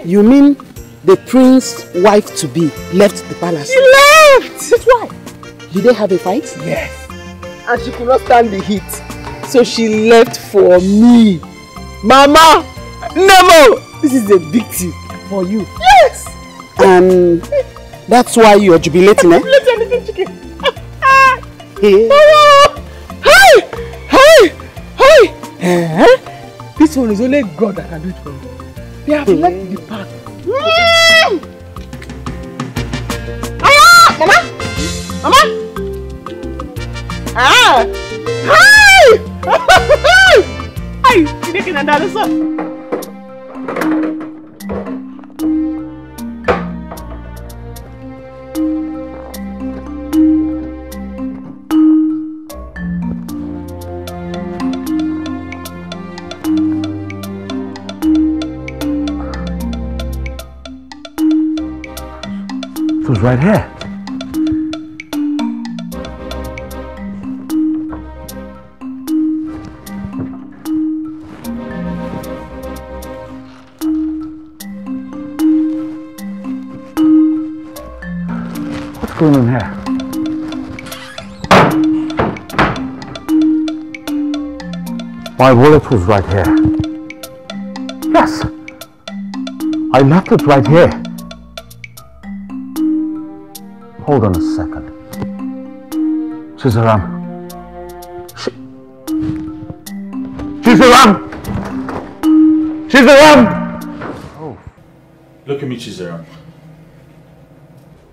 You mean the prince's wife to be left the palace? She left! Why? Did they have a fight? Yes. And she could not stand the heat. So she left for me. Mama! Nemo! This is a big thing for you. Yes! And that's why you're jubilating, eh? Anything chicken. Hey. Hey! Hey! Hey! Eh? This one is only God that can do it for me. They have left the park. Mm. Ah! Mama! Mama! Ah! Hey! Hey! Ay! Chineke na dala sa. Right here. What's going on here? My wallet was right here. Yes. I left it right here. Hold on a second. Chizaram. Sh- Chizaram! Chizaram! Oh. Look at me, Chizaram.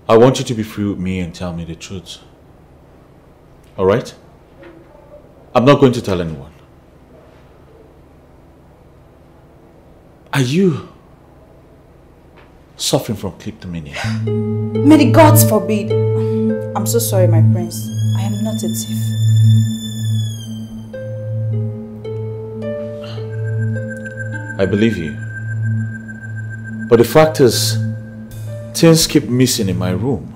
I want you to be free with me and tell me the truth. Alright? I'm not going to tell anyone. Are you suffering from kleptomania? May the gods forbid. I'm so sorry, my prince. I am not a thief. I believe you. But the fact is, things keep missing in my room.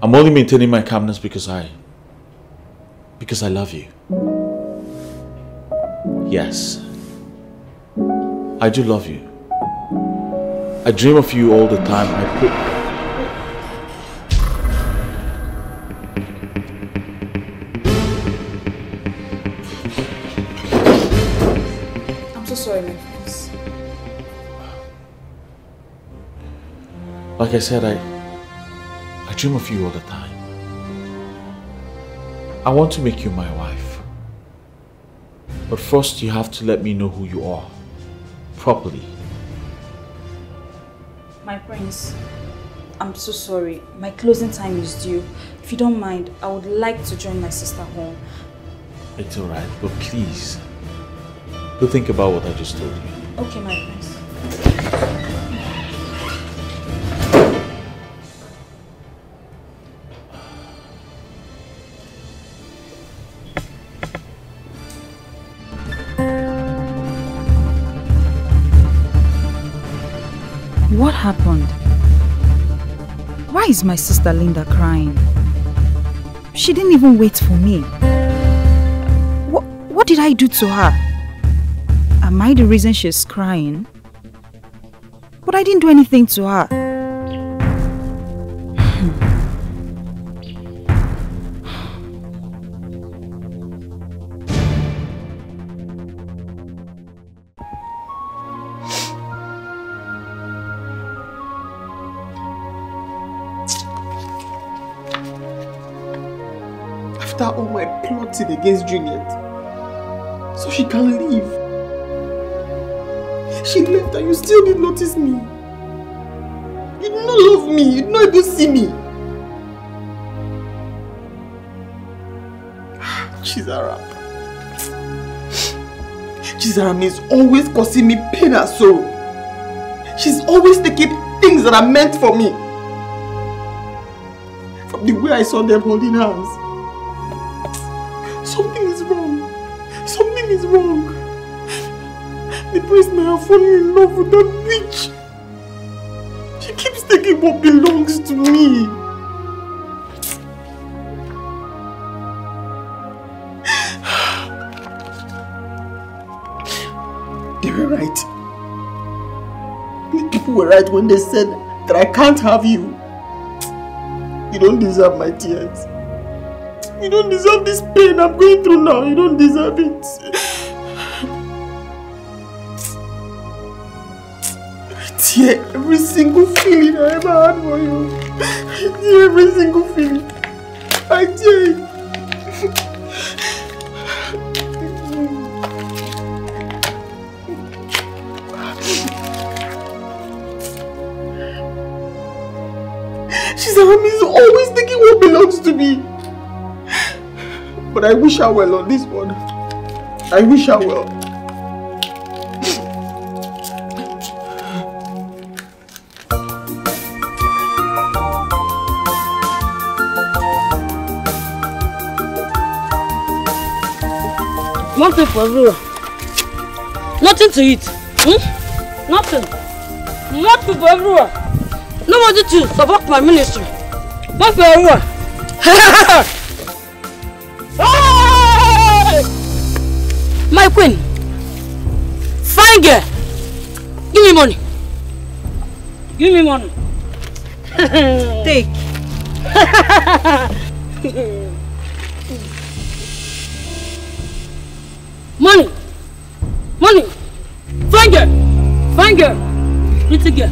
I'm only maintaining my calmness because I. because I love you. Yes. I do love you. I dream of you all the time. I put. I'm so sorry, my prince. Like I said, I. I dream of you all the time. I want to make you my wife. But first, you have to let me know who you are. Properly. My prince, I'm so sorry. My closing time is due. If you don't mind, I would like to join my sister home. It's alright, but please. Do think about what I just told you. Okay, my prince. Is my sister Linda crying? She didn't even wait for me. What, what did I do to her? Am I the reason she's crying? But I didn't do anything to her. Against Juliet, so she can leave. She left and you still didn't notice me. You did not love me, you did not even see me. Chizara. Chizara is always causing me pain and sorrow. She's always taking things that are meant for me. From the way I saw them holding hands. Is wrong. The priest may have fallen in love with that witch. She keeps taking what belongs to me. They were right. The people were right when they said that I can't have you. You don't deserve my tears. You don't deserve this pain I'm going through now. You don't deserve it. Tear every single feeling I ever had for you. I tear every single feeling. I it. She's is always taking what belongs to me. But I wish her well on this one. I wish her well. Nothing for everyone. Nothing to eat. Hmm? Nothing. Nothing for everyone. Nobody to support my ministry. Not for everyone. my queen. Fine girl. Give me money. Give me money. Take. money. Money. Fine girl. Fine girl. Pretty girl.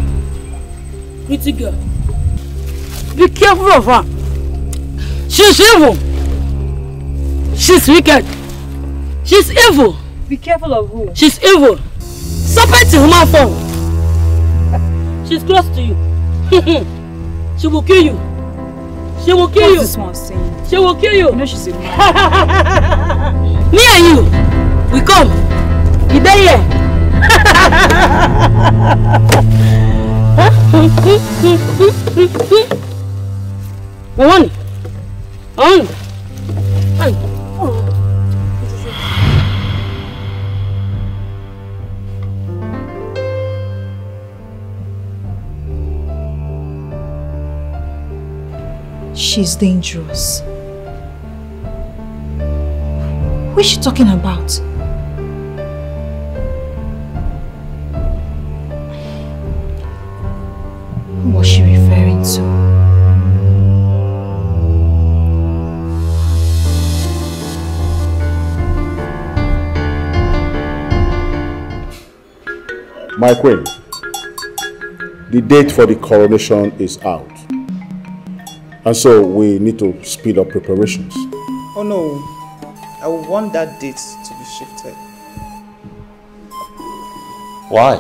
Pretty girl. Be careful of her. She's evil. She's wicked. She's evil. Be careful of who? She's evil. Serpent in human form. She's close to you. she will kill you. She will kill you. What's this one saying? She will kill you. You know she's a man. Me and you, we come. You there here? My money. Hey. She's dangerous. What is she talking about? My queen, the date for the coronation is out. And so we need to speed up preparations. Oh no, I want that date to be shifted. Why?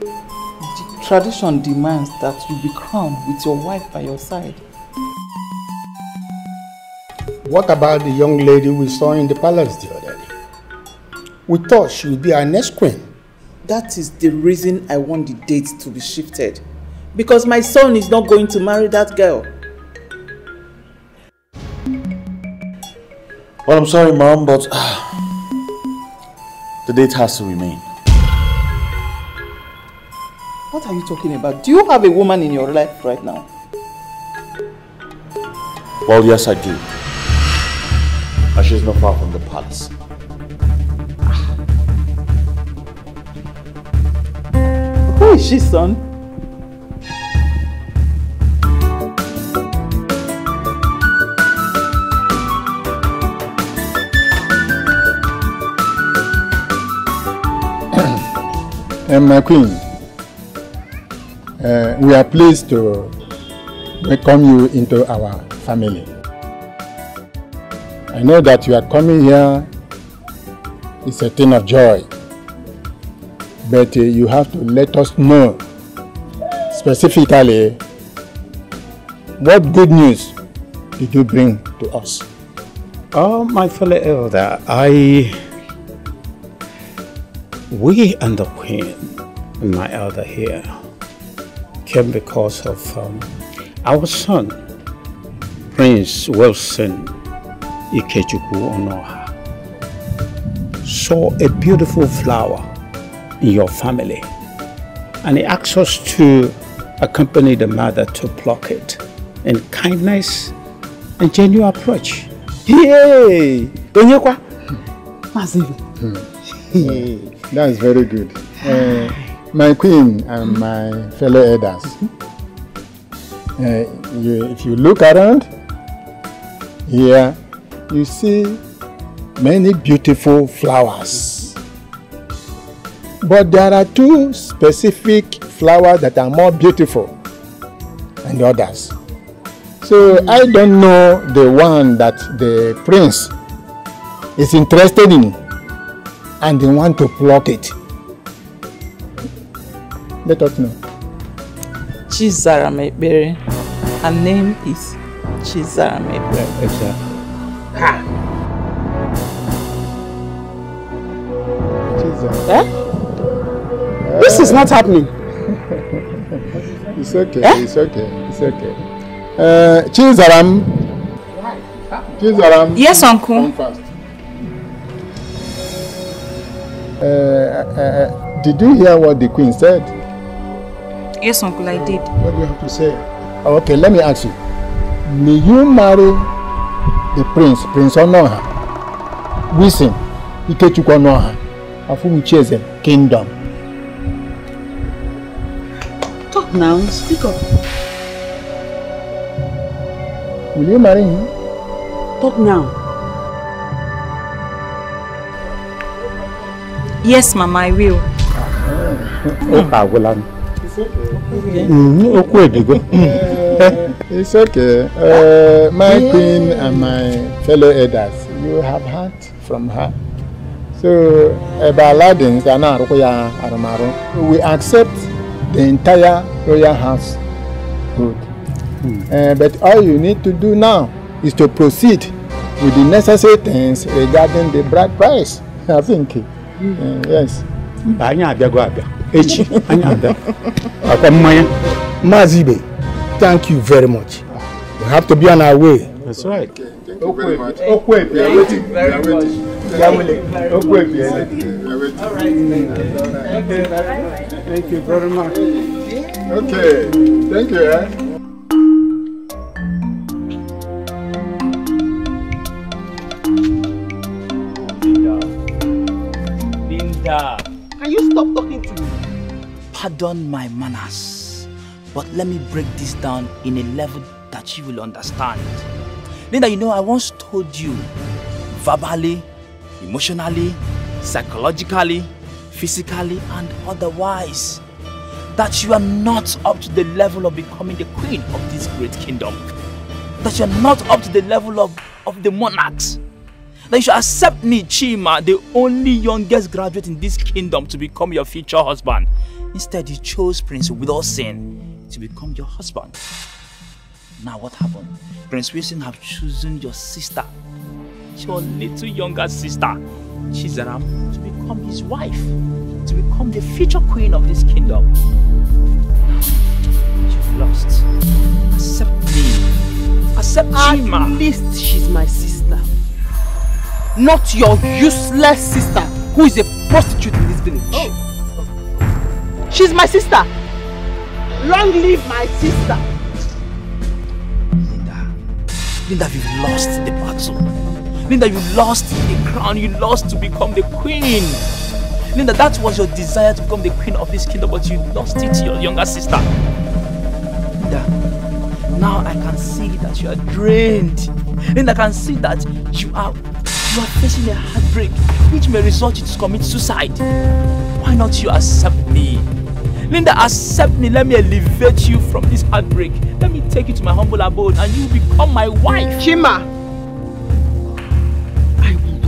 The tradition demands that you be crowned with your wife by your side. What about the young lady we saw in the palace the other day? We thought she would be our next queen. That is the reason I want the date to be shifted. Because my son is not going to marry that girl. Well, I'm sorry, Mom, but ah, the date has to remain. What are you talking about? Do you have a woman in your life right now? Well, yes, I do. And she's not far from the palace. Who is she, son? And my queen, uh, we are pleased to welcome you into our family. I know that you are coming here is a thing of joy, but uh, you have to let us know specifically what good news did you bring to us. Oh, my fellow elder, I. We and the Queen, and my elder here, came because of um, our son, Prince Wilson Ikechukwu Onoha. Saw a beautiful flower your family, and he asked us to accompany the mother to pluck it in kindness and genuine approach. Yay! Onyekwa? That's very good. Uh, my queen and my fellow elders, uh, you, if you look around here, you see many beautiful flowers. But there are two specific flowers that are more beautiful than the others. So I don't know the one that the prince is interested in and they want to pluck it. Let us know. Chizaram Ekpere. Her name is Chizaram Ekpere. Exactly. This is not happening. It's okay. Eh? It's okay. It's okay. Uh, Chizaram. Chizaram. Yes, uncle. Come fast. Uh, uh, Did you hear what the queen said? Yes, uncle, I did. What do you have to say? Okay, let me ask you. May you marry the prince, Prince Onoha, Wisin, Ikechukwu Onoha, of whom Cheze Kingdom? Now, speak up. Will you marry him? Talk now. Yes, Mama, I will. Ụka agwụla m. Mm, Okwu edigo. It's okay. Uh, my queen and my fellow elders, you have heard from her. So, ebe Aladdin. We accept the entire royal house. Good. Uh, but all you need to do now is to proceed with the necessary things regarding the bride price. I think. Uh, yes. Mba, anyị abịago abịa. Echi, anyị abịa. Akwa mmanya. Maazị Ibe, thank you very much. We have to be on our way. That's right. Okwe, Okwe, we are waiting. We are waiting. Okwe, we are waiting. Are waiting. Thank you very much. Okay, thank you. Eh? Linda. Can you stop talking to me? Pardon my manners, but let me break this down in a level that you will understand. Linda, you know, I once told you verbally, emotionally, psychologically, physically, and otherwise that you are not up to the level of becoming the queen of this great kingdom. That you are not up to the level of, of the monarchs. That you should accept me, Chima, the only youngest graduate in this kingdom, to become your future husband. Instead, you chose Prince Wilson to become your husband. Now, what happened? Prince Wilson have chosen your sister, your little younger sister, Chizaram, to become his wife, to become the future queen of this kingdom. You've lost. Accept me. Accept Chima. At least she's my sister. Not your useless sister who is a prostitute in this village. Oh. She's my sister. Long live my sister. Linda. Linda, you've lost the battle. Linda, you lost the crown. You lost to become the queen. Linda, that was your desire to become the queen of this kingdom, but you lost it to your younger sister. Linda, now I can see that you are drained. Linda, I can see that you are you are facing a heartbreak which may result you to commit suicide. Why not you accept me? Linda, accept me. Let me elevate you from this heartbreak. Let me take you to my humble abode and you become my wife. Chima,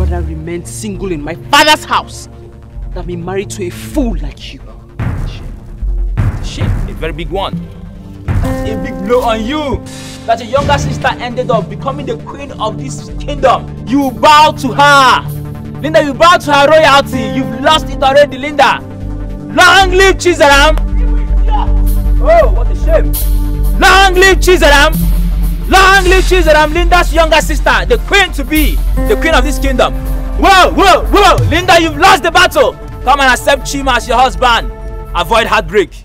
rather remain single in my father's house than be married to a fool like you. Shame, a very big one. That's a big blow on you. That your younger sister ended up becoming the queen of this kingdom. You bow to her. Linda, you bow to her royalty. You've lost it already, Linda. Long live Chizaram! Oh, what a shame! Long live Chizaram! Long live Chizaram, Linda's younger sister, the queen to be, the queen of this kingdom. Whoa, whoa, whoa! Linda, you've lost the battle! Come and accept Chima as your husband. Avoid heartbreak.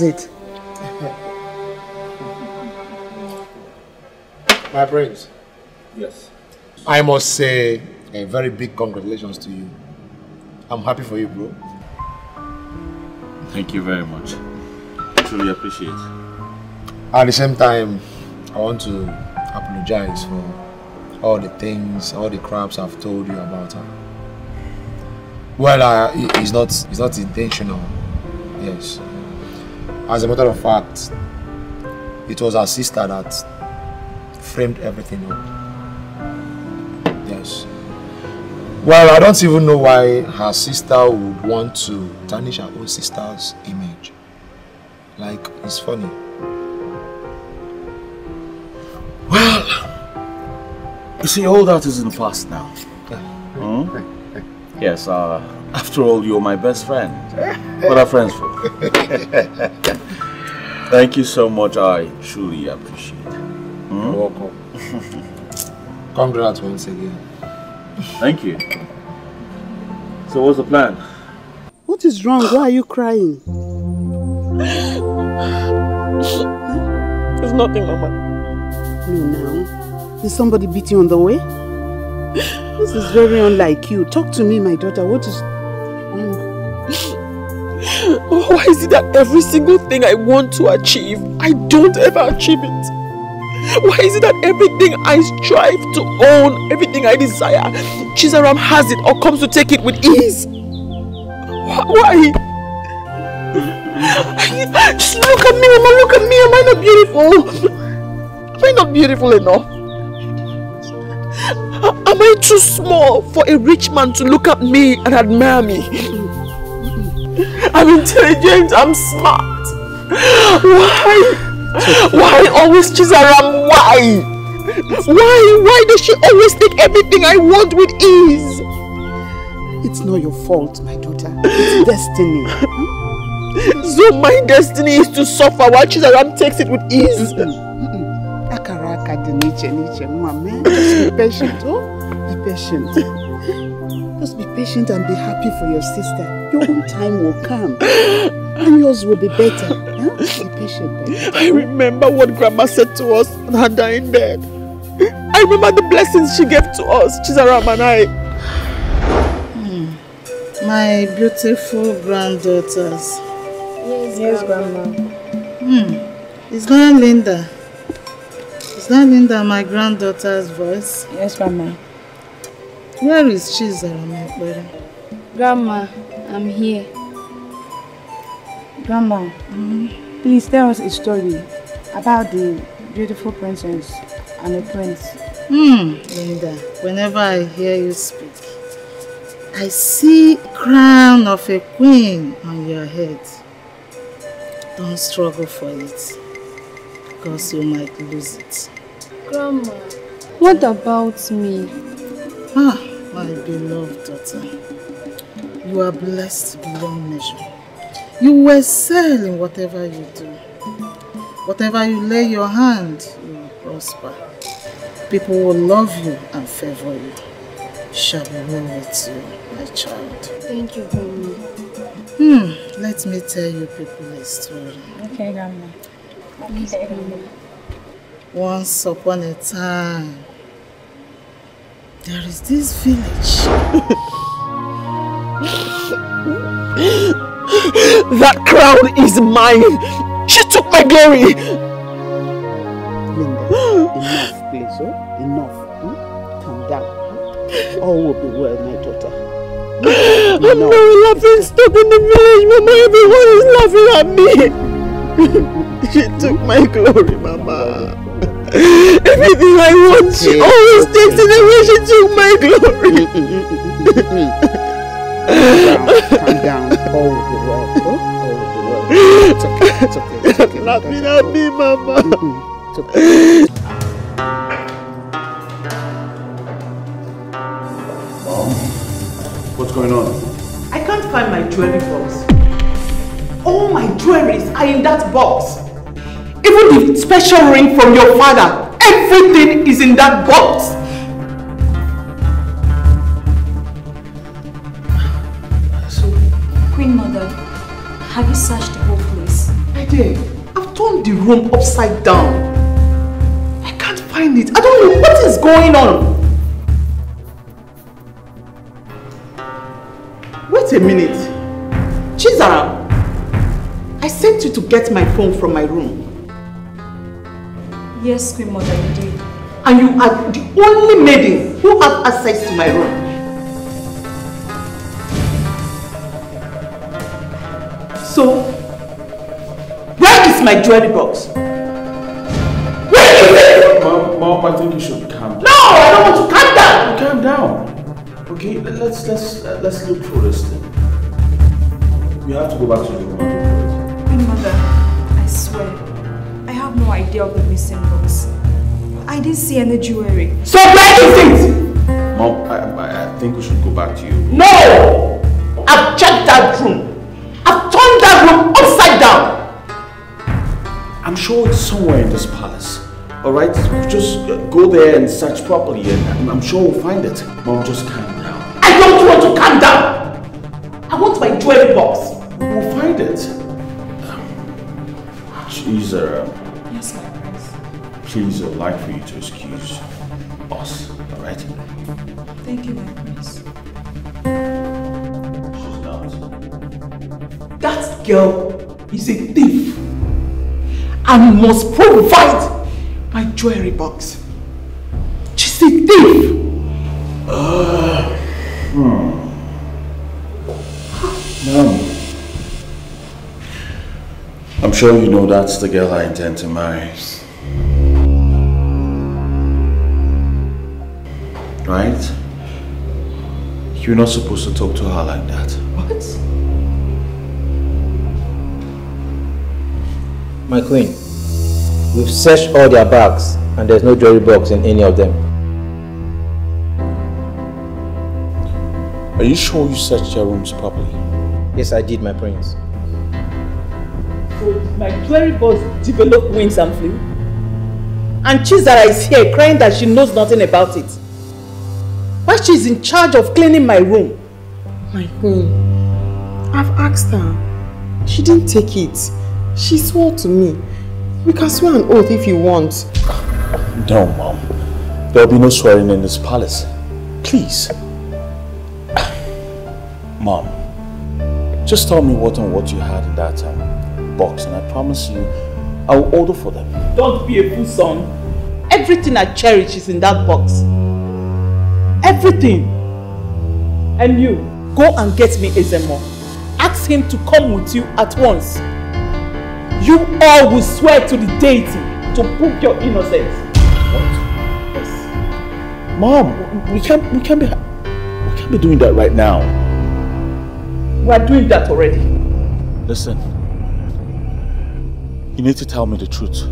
Is it? My prince, Yes. I must say a very big congratulations to you. I'm happy for you, bro. Thank you very much. I Truly appreciate. it. At the same time, I want to apologize for all the things, all the craps I've told you about her. Well, uh, it's not it's not intentional. Yes. As a matter of fact, it was her sister that framed everything up. Yes. Well, I don't even know why her sister would want to tarnish her own sister's image. Like, it's funny. Well, you see, all that is in the past now. Hmm? Yes, uh, after all, you're my best friend. What are friends for? Thank you so much. I truly appreciate it. Hmm? You're welcome. Congrats once again. Thank you. So what's the plan? What is wrong? Why are you crying? There's nothing, Mama. No, now. Did somebody beat you on the way? This is very unlike you. Talk to me, my daughter. What is Why is it that every single thing I want to achieve, I don't ever achieve it? Why is it that everything I strive to own, everything I desire, Chizaram has it or comes to take it with ease? Why? Just look at me, Mama, look at me. Am I not beautiful? Am I not beautiful enough? Am I too small for a rich man to look at me and admire me? I'm intelligent, I'm smart. Why? Why always Chizaram? Why? Why? Why does she always take everything I want with ease? It's not your fault, my daughter. It's destiny. So my destiny is to suffer while Chizaram takes it with ease. Akara aka dị n'iche n'iche nwa m? Just be patient, oh? Be patient. Just be patient and be happy for your sister. Your own time will come. And yours will be better. Huh? Be patient, baby. I remember what Grandma said to us on her dying bed. I remember the blessings she gave to us, Chizaram and I. My beautiful granddaughters. Yes, Yes, Grandma. Hmm. Is that Linda? Is that Linda my granddaughter's voice? Yes, Grandma. Where is Chizaram Ekpere? Grandma, I'm here. Grandma, please tell us a story about the beautiful princess and the prince. Hmm, Linda, whenever I hear you speak, I see crown of a queen on your head. Don't struggle for it, because you might lose it. Grandma, what about me? Ah, my beloved daughter, you are blessed beyond measure. You will excel in whatever you do. Whatever you lay your hand, you will prosper. People will love you and favor you. Shall be well with you, my child. Thank you, Grandma. Hmm, let me tell you people a story. Okay, Grandma. Okay, Grandma. Once upon a time, there is this village. That crown is mine. She took my glory. Enough, please, oh? Enough. Hmm? Calm down. All will be well, my daughter. I'm now a laughing stock in the village, Mama. Everyone is laughing at me. she took my glory, Mama. Everything I want, she always takes it away. She took my glory. Calm down. All will be well. Oh? All will be well. It's okay. It's okay. It's okay. my Laughing daughter. at me, Mama. It's okay. What's going on? I can't find my jewelry box. All my jewelries are in that box. Even the special ring from your father, everything is in that box. So, Queen Mother, have you searched the whole place? I did. I've turned the room upside down. I can't find it. I don't know what is going on. Wait a minute. Chizaram, I sent you to get my phone from my room. Yes, my Mother, did. And you are the only maiden who has access to my room. So, where is my jewelry box? Where is it? Mom, Mom, I think you should calm down. No, I don't want to calm down. Calm down. Okay, let's let's let's look for this thing. We have to go back to the room. No idea of the missing box. I didn't see any jewelry. So where is it? Mom, I, I, I think we should go back to you. No! I've checked that room. I've turned that room upside down. I'm sure it's somewhere in this palace. All right, just uh, go there and search properly, and I'm- I'm sure we'll find it. Mom, just calm down. I don't want to calm down. I want my jewelry box. We'll find it. Please, uh, Yes, my prince. Please, I'd like for you to excuse us. All right? Thank you, my prince. She's not. That girl is a thief. and must provide my jewelry box. She's a thief. Uh, hmm. Mom. I'm sure you know that's the girl I intend to marry. Right? You're not supposed to talk to her like that. What? My queen, we've searched all their bags and there's no jewelry box in any of them. Are you sure you searched your rooms properly? Yes, I did, my prince. So my jewelry box developed wings and flew. And Chizara is here crying that she knows nothing about it. Why she's in charge of cleaning my room? My queen, I've asked her. She didn't take it. She swore to me. We can swear an oath if you want. No, Mom. There'll be no swearing in this palace. Please. Mom, just tell me what and what you had in that um, box and I promise you I will order for them. Don't be a fool, son. Everything I cherish is in that box. Everything. And you, go and get me Ezemo. Ask him to come with you at once. You all will swear to the deity to prove your innocence. What? Yes. Mom, we can't we can't be we can't be doing that right now. We are doing that already. Listen. You need to tell me the truth.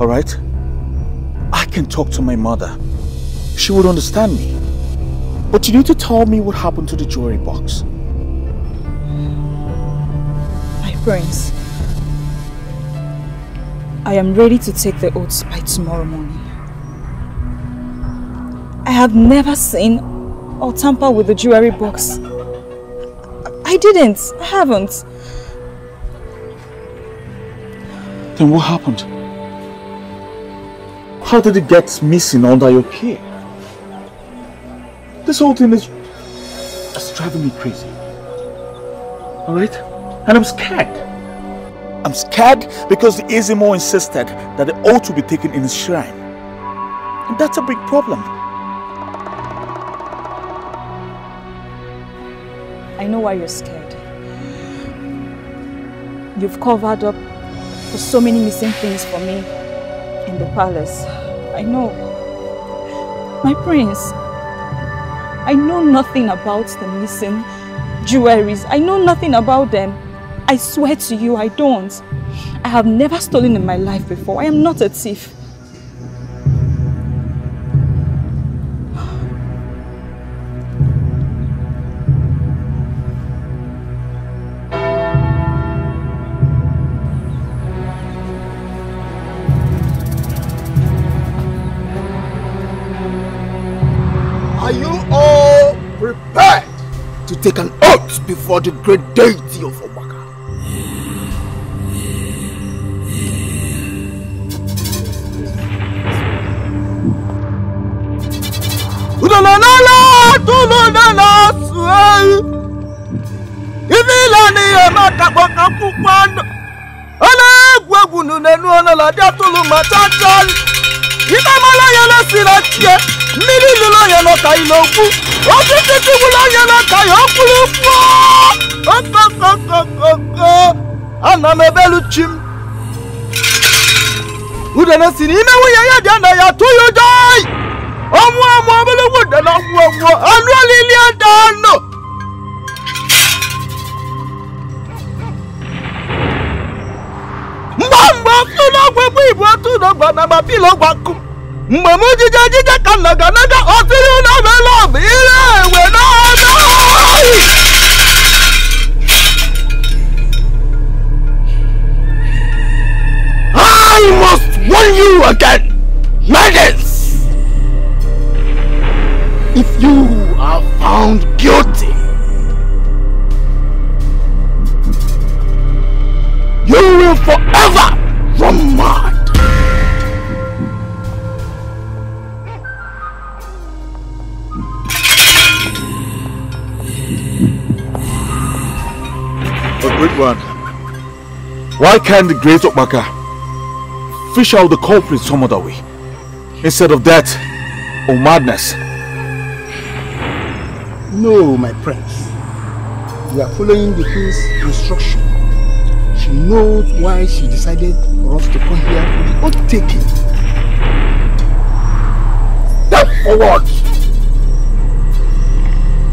Alright? I can talk to my mother. She would understand me. But you need to tell me what happened to the jewelry box. My prince, I am ready to take the oaths by tomorrow morning. I have never seen or tampered with the jewelry box. I didn't. I haven't. Then what happened? How did it get missing under your care? This whole thing is it's driving me crazy. Alright? And I'm scared. I'm scared because the Izimo insisted that the oath will be taken in his shrine. And that's a big problem. I know why you're scared. You've covered up for so many missing things for me in the palace. I know. My prince, I know nothing about the missing jewelries. I know nothing about them. I swear to you, I don't. I have never stolen in my life before. I am not a thief. take an oath before the great deity of Obaka. Udolololo tululala suei. Ivilani ema kaboka kukwando Ole egwegwunu nenu onala dia tulu matatan. Ibe mala yele sila Mmiri lụrụ onye n'ọka ilokwu osisi tigwuru onye n'ọka ya okwuru kwuo okokokoko. Ana m ebelu chi m. Udene si n'ime nwunye ya dị na ya tụ ya ụjọ ọnwụ ọmụ ọbụlụgwu udene ọgwụ ọgwụ anụ olili ada anụ mgbe mgbe ọtụlụ ọgwụ egbu ibu ọtụlụ ọgwụ na mapilo gwaku mgbe m jije ejije ka nnaga naga ọtụrụ ụlọ bela ọbụ ire ewe n'ọnụ I must warn you again, maidens! If you are found guilty, you will forever run mad. One. Why can't the great Okmaka fish out the culprit some other way? Instead of that, or madness. No, my prince. We are following the queen's instruction. She knows why she decided for us to come here for the oath taking. Step forward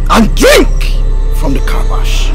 and drink from the calabash.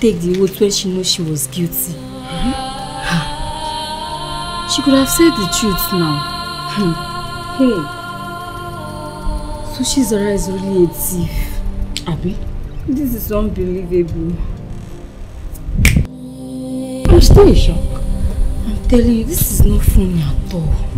Take the oath when she knows she was guilty? She could have said the truth now. Hey. So Shizara is really a thief. Abi? This is unbelievable. You're still in shock. I'm telling you, this is not funny at all.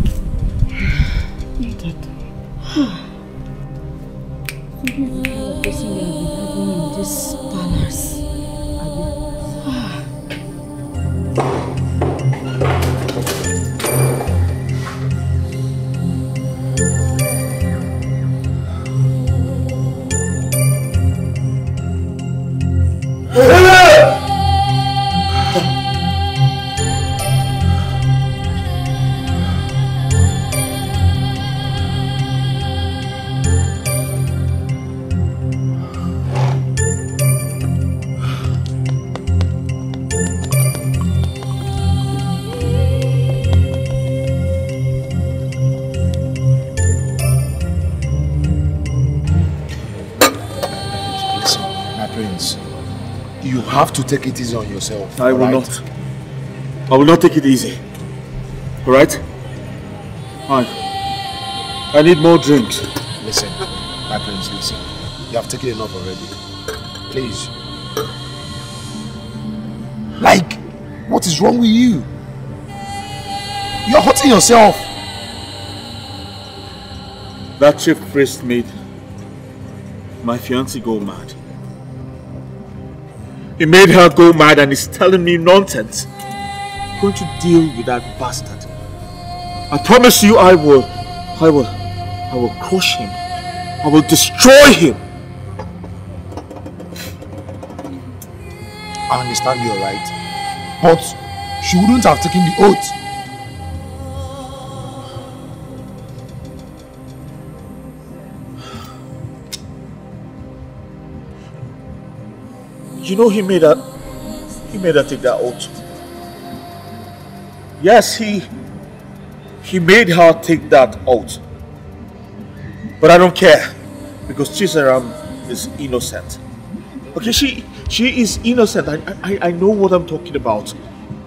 You have to take it easy on yourself. I will not. I will not take it easy. Alright? I, I need more drinks. Listen, my prince, listen. You have taken enough already. Please. Like, what is wrong with you? You're hurting yourself. That chief priest made my fiancée go mad. He made her go mad and is telling me nonsense. I'm going to deal with that bastard. I promise you I will. I will. I will crush him. I will destroy him. I understand you're right. But she wouldn't have taken the oath. You know he made her he made her take that oath. Yes, he he made her take that oath. But I don't care because Chizaram is innocent. Okay, she she is innocent. I, I I know what I'm talking about.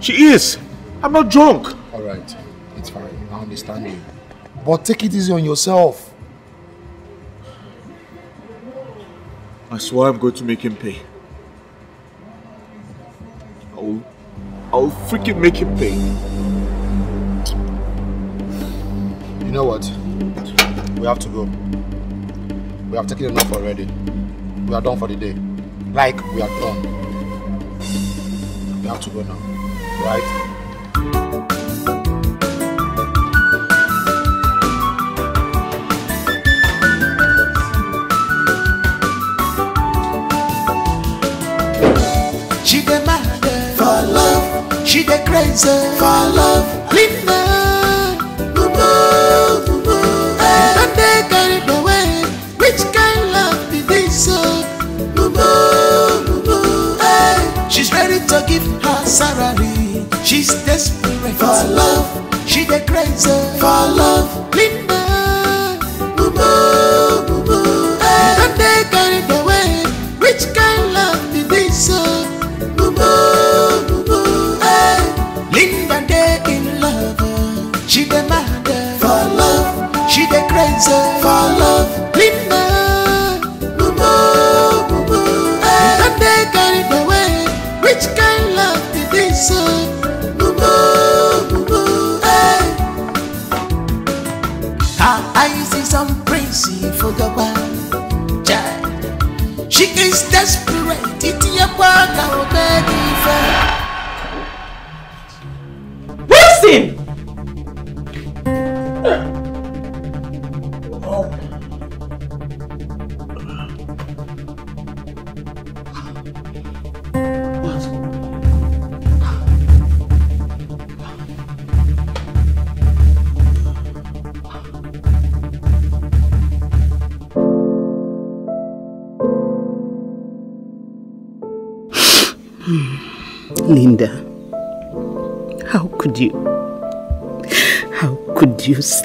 She is. I'm not drunk. Alright, it's fine. I understand you. But take it easy on yourself. I swear I'm going to make him pay. I'll I'll freaking make him pay. You know what? We have to go. We have taken enough already. We are done for the day. Like, we are done. We have to go now. Right? She dey crazy for love. Linda, boo boo, boo boo. Eh. Don't they carried away? Which kind love be this? Boo boo, boo boo. Eh. She's ready to give her salary. She's desperate for love. She dey crazy for love. Linda, boo boo. Eh. Don't they carried away? She dey crazy for love. Linda, boo boo, boo boo. Eh. Don't they carried away? Which kind love be this? Oh, boo boo, boo boo. Eh. Her eyes is on Prince for the one child. She is desperate. Iti ya kwaka obedi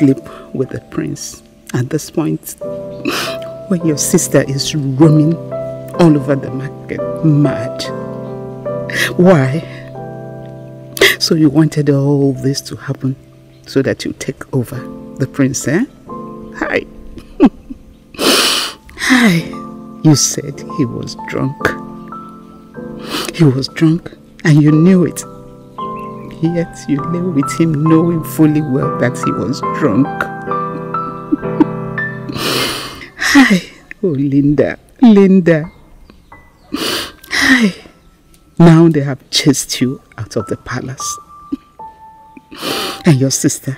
sleep with the prince at this point when your sister is roaming all over the market mad? Why? So you wanted all this to happen so that you take over the prince, eh? Hi. Hi. You said he was drunk. He was drunk and you knew it. Yet you lay with him knowing fully well that he was drunk. Hi, oh Linda, Linda. Hi. Now they have chased you out of the palace. And your sister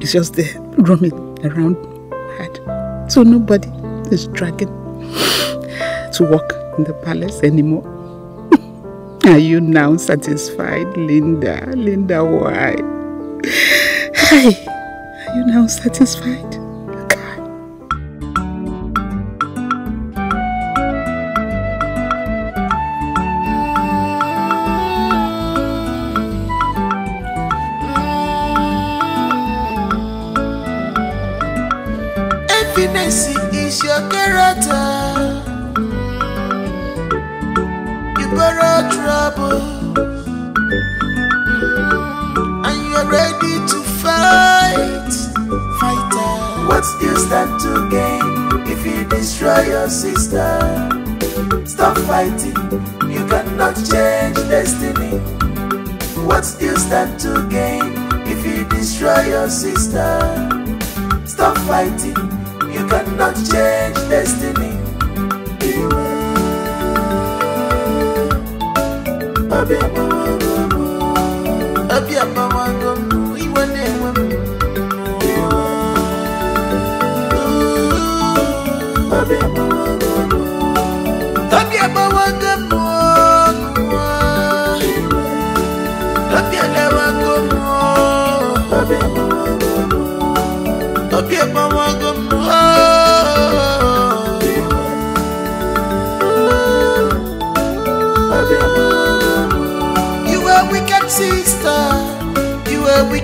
is just there roaming around mad. So nobody is dragging to walk in the palace anymore. Are you now satisfied, Linda? Linda, why? Hi, are you now satisfied? Happiness is your character. You borrow trouble, mm-hmm. and you're ready to fight. Fighter, what you stand to gain if you destroy your sister? Stop fighting, you cannot change destiny. What you stand to gain if you destroy your sister? Stop fighting, you cannot change destiny. Thank you.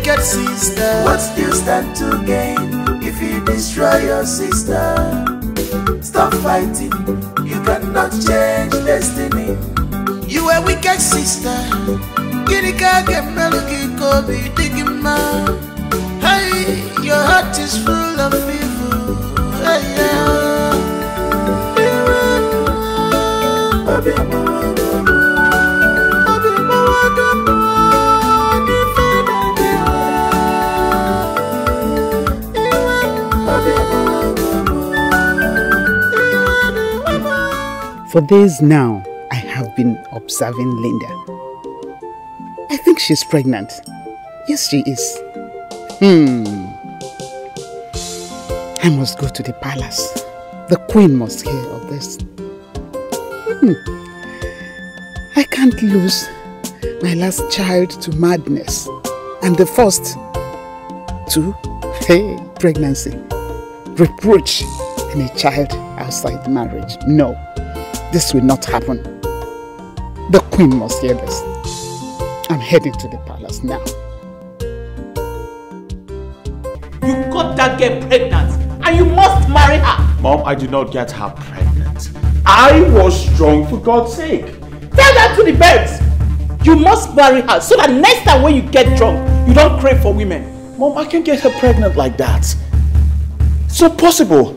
Wicked sister. What do you stand to gain if you destroy your sister? Stop fighting, you cannot change destiny. You a wicked sister, gini ka gemelu kobi digima. Hey, your heart is full of evil. Hey, yeah. For days now, I have been observing Linda. I think she's pregnant. Yes, she is. Hmm. I must go to the palace. The queen must hear of this. Hmm. I can't lose my last child to madness and the first to hey, pregnancy, reproach, and a child outside marriage. No, this will not happen. The queen must hear this. I'm heading to the palace now. You got that girl pregnant and you must marry her. Mom, I did not get her pregnant. I was drunk for God's sake. Tell that to the birds. You must marry her so that next time when you get drunk, you don't crave for women. Mom, I can't get her pregnant like that. It's not possible.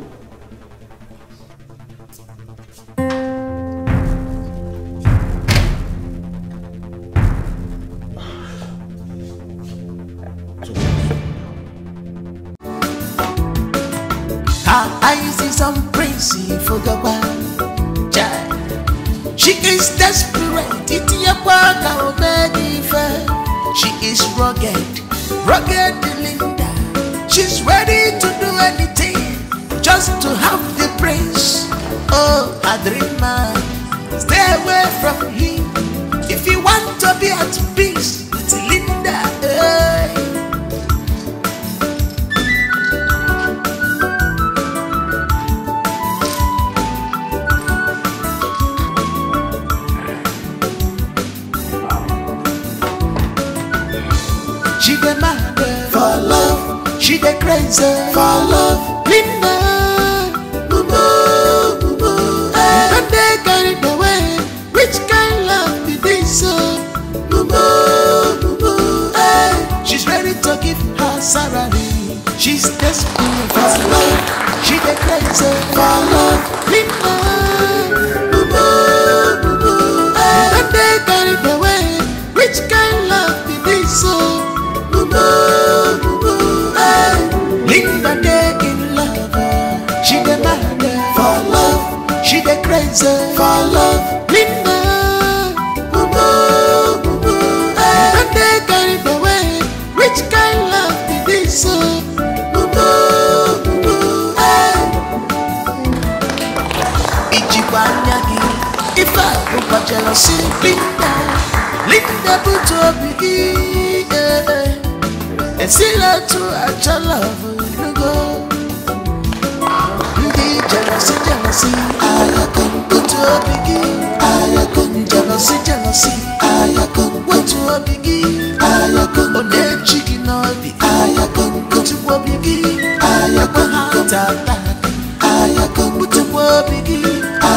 Obi gị.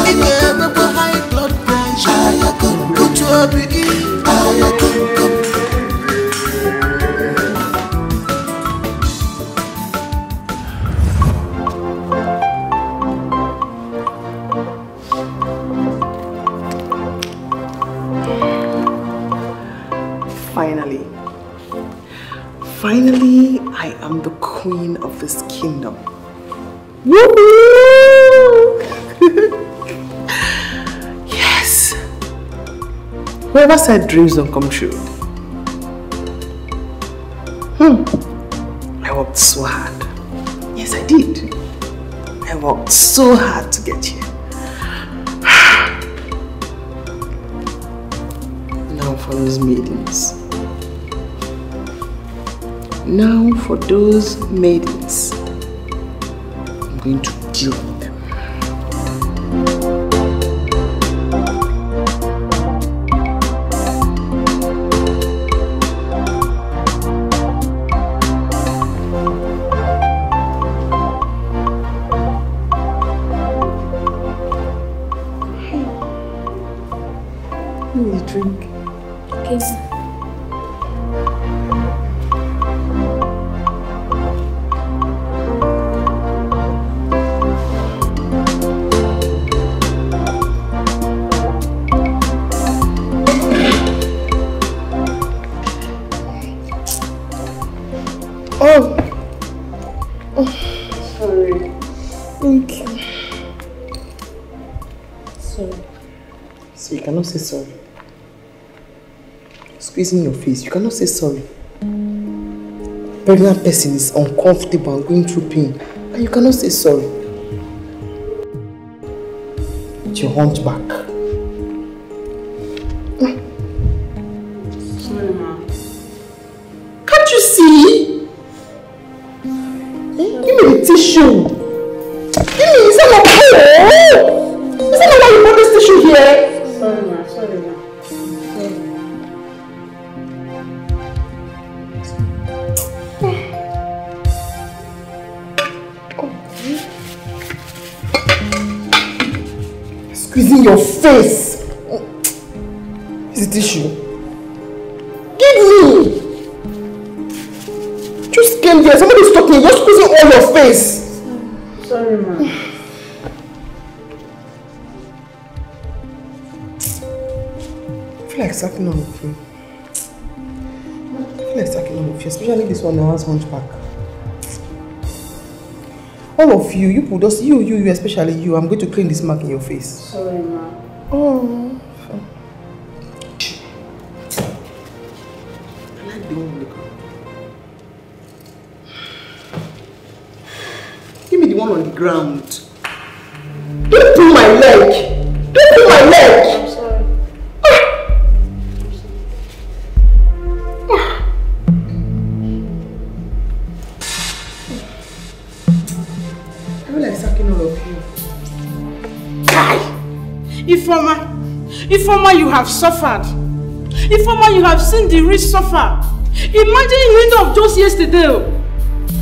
Ị ga-enwekwa high blood pressure. Ayakon butu Whoever said dreams don't come true? Hmm. I worked so hard. Yes, I did. I worked so hard to get here. Now for those maidens. Now for those maidens. Face, you cannot say sorry. Pregnant person is uncomfortable and going through pain, and you cannot say sorry. It's your hunchback. Of you, you put just you, you, you, especially you. I'm going to clean this mark in your face. Sorry, ma. Oh. Have suffered. Ifoma, you have seen the rich suffer. Imagine Linda of just yesterday.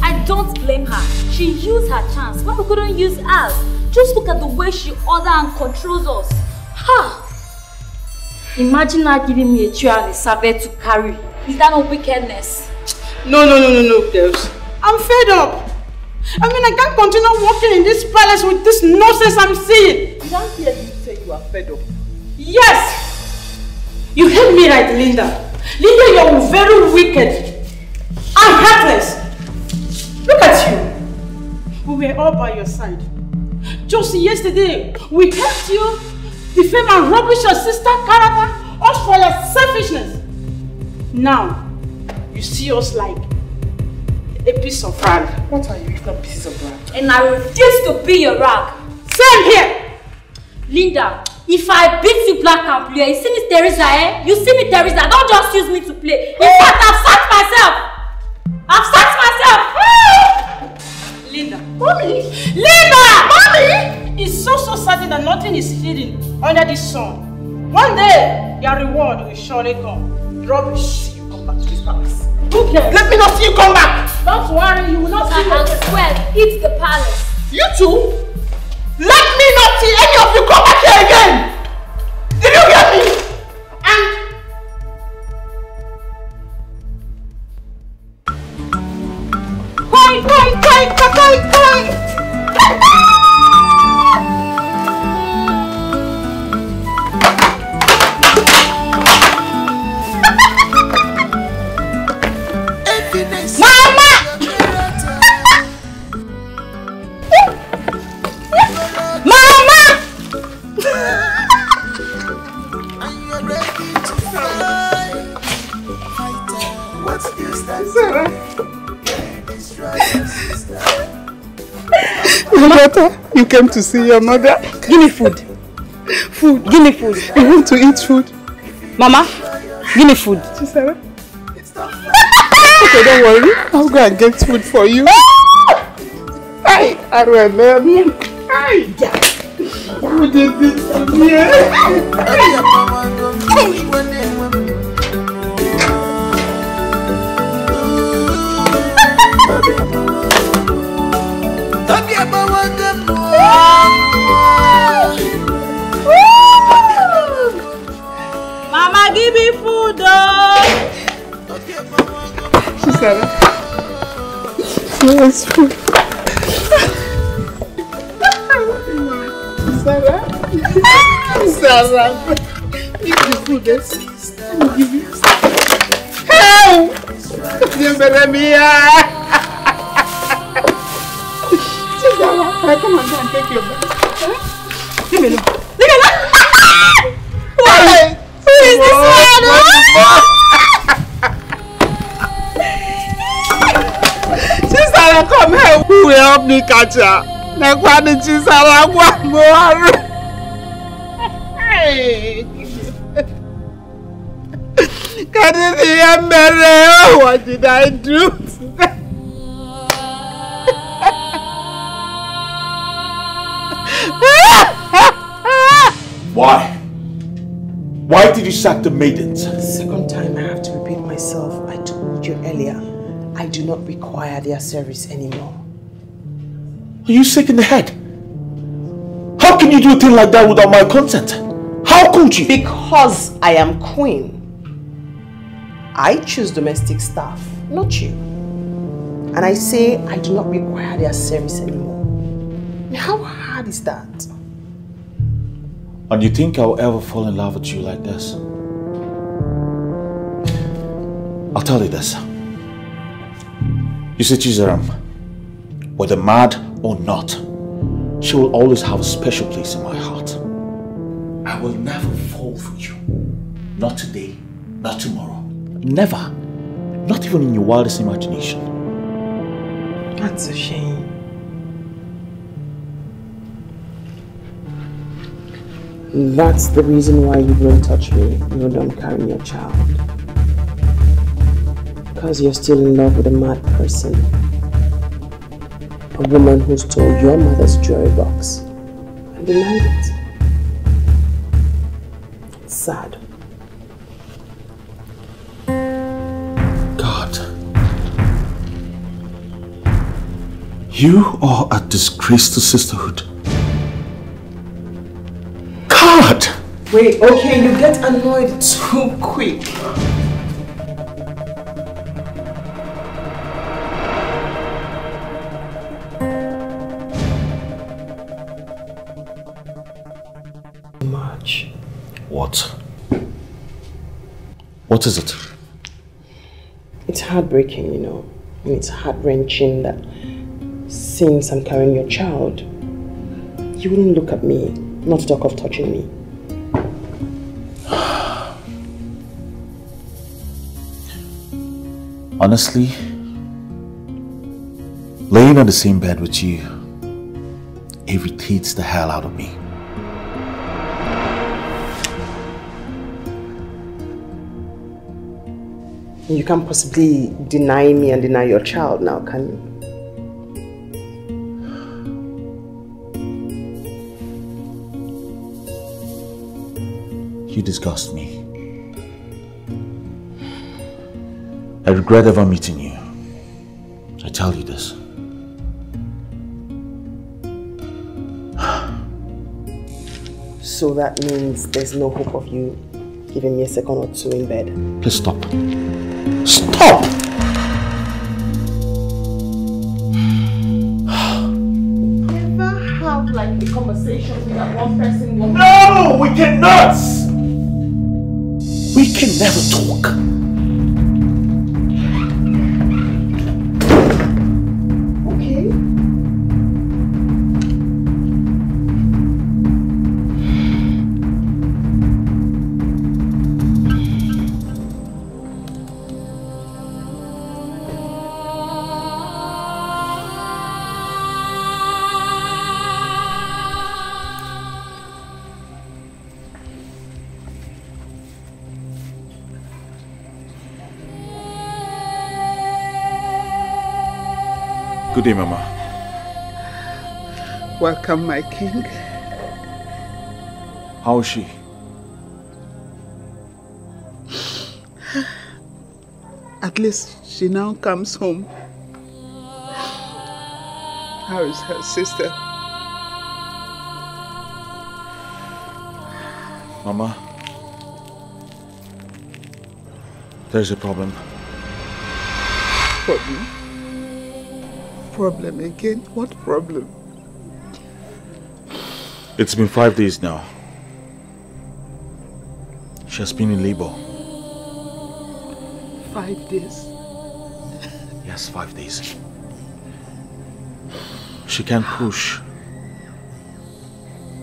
I don't blame her. She used her chance. Why we couldn't use ours? Just look at the way she order and controls us. Ha! Imagine her giving me a chair and a servant to carry. Is that not wickedness? No, no, no, no, no, girls. I'm fed up. I mean, I can't continue working in this palace with this nonsense I'm seeing. Did I hear you say you are fed up? Yes! You heard me right, Linda. Linda, you're very wicked and heartless. Look at you. We were all by your side. Just yesterday, we helped you defame and rubbish your sister character, all for your selfishness. Now, you see us like a piece of rag. What are you if not pieces of rag? And I refuse to be your rag. Same here! Linda, if I beat you black and blue, you see me Teresa, eh? You see me Teresa, don't just use me to play. In fact, I've sacked myself. I've sacked myself. Linda. Mommy! Linda! Mommy! It's so so certain that nothing is hidden under the sun. One day, your reward will surely come. Rubbish, you come back to this palace. Who cares? Let me not see you come back! Don't worry, you will not see me. I swear, it's the palace. You two? Let me not see any of you come back here again! Came to see your mother. Give me food. Food. Give me food. You want to eat food? Mama, give me food. Chisara. okay, don't worry. I'll go and get food for you. Hi, Arwele. Hi. Who did this to me? Where's food? Chisara. Chisara. Give me food, eh? Let me give you. Help! Bienvenida. Chisara, come on, go and take your bath. Give Who will help me catch her? Nakwani Chisara, one more. Hey. Kadithi what did I do? Why? Why did you sack the maidens? Second time I have to repeat myself. I told you earlier, I do not require their service anymore. Are you sick in the head? How can you do a thing like that without my consent? How could you? Because I am queen. I choose domestic staff, not you. And I say I do not require their service anymore. How hard is that? And you think I'll ever fall in love with you like this? I'll tell you this. You see, Chizaram, whether mad or not, she will always have a special place in my heart. I will never fall for you. Not today, not tomorrow. Never. Not even in your wildest imagination. That's a shame. That's the reason why you won't touch me even though I'm carrying your child. Because you're still in love with a mad person. A woman who stole your mother's jewelry box and denied it. It's sad. God. You are a disgrace to sisterhood. God! Wait, okay, you get annoyed too quick. What is it? It's heartbreaking, you know. And it's heart-wrenching that since I'm carrying your child, you wouldn't look at me, not talk of touching me. Honestly, laying on the same bed with you irritates the hell out of me. You can't possibly deny me and deny your child now, can you? You disgust me. I regret ever meeting you. I tell you this. So that means there's no hope of you giving me a second or two in bed. Please stop. Stop! Never have like a conversation with that one person. No, we cannot! We can never talk. Good day, Mama. Welcome, my king. How is she? At least she now comes home. How is her sister? Mama? There's a problem. Problem? Problem again? What problem? It's been five days now. She has been in labor. Five days. Yes, five days. She can't push.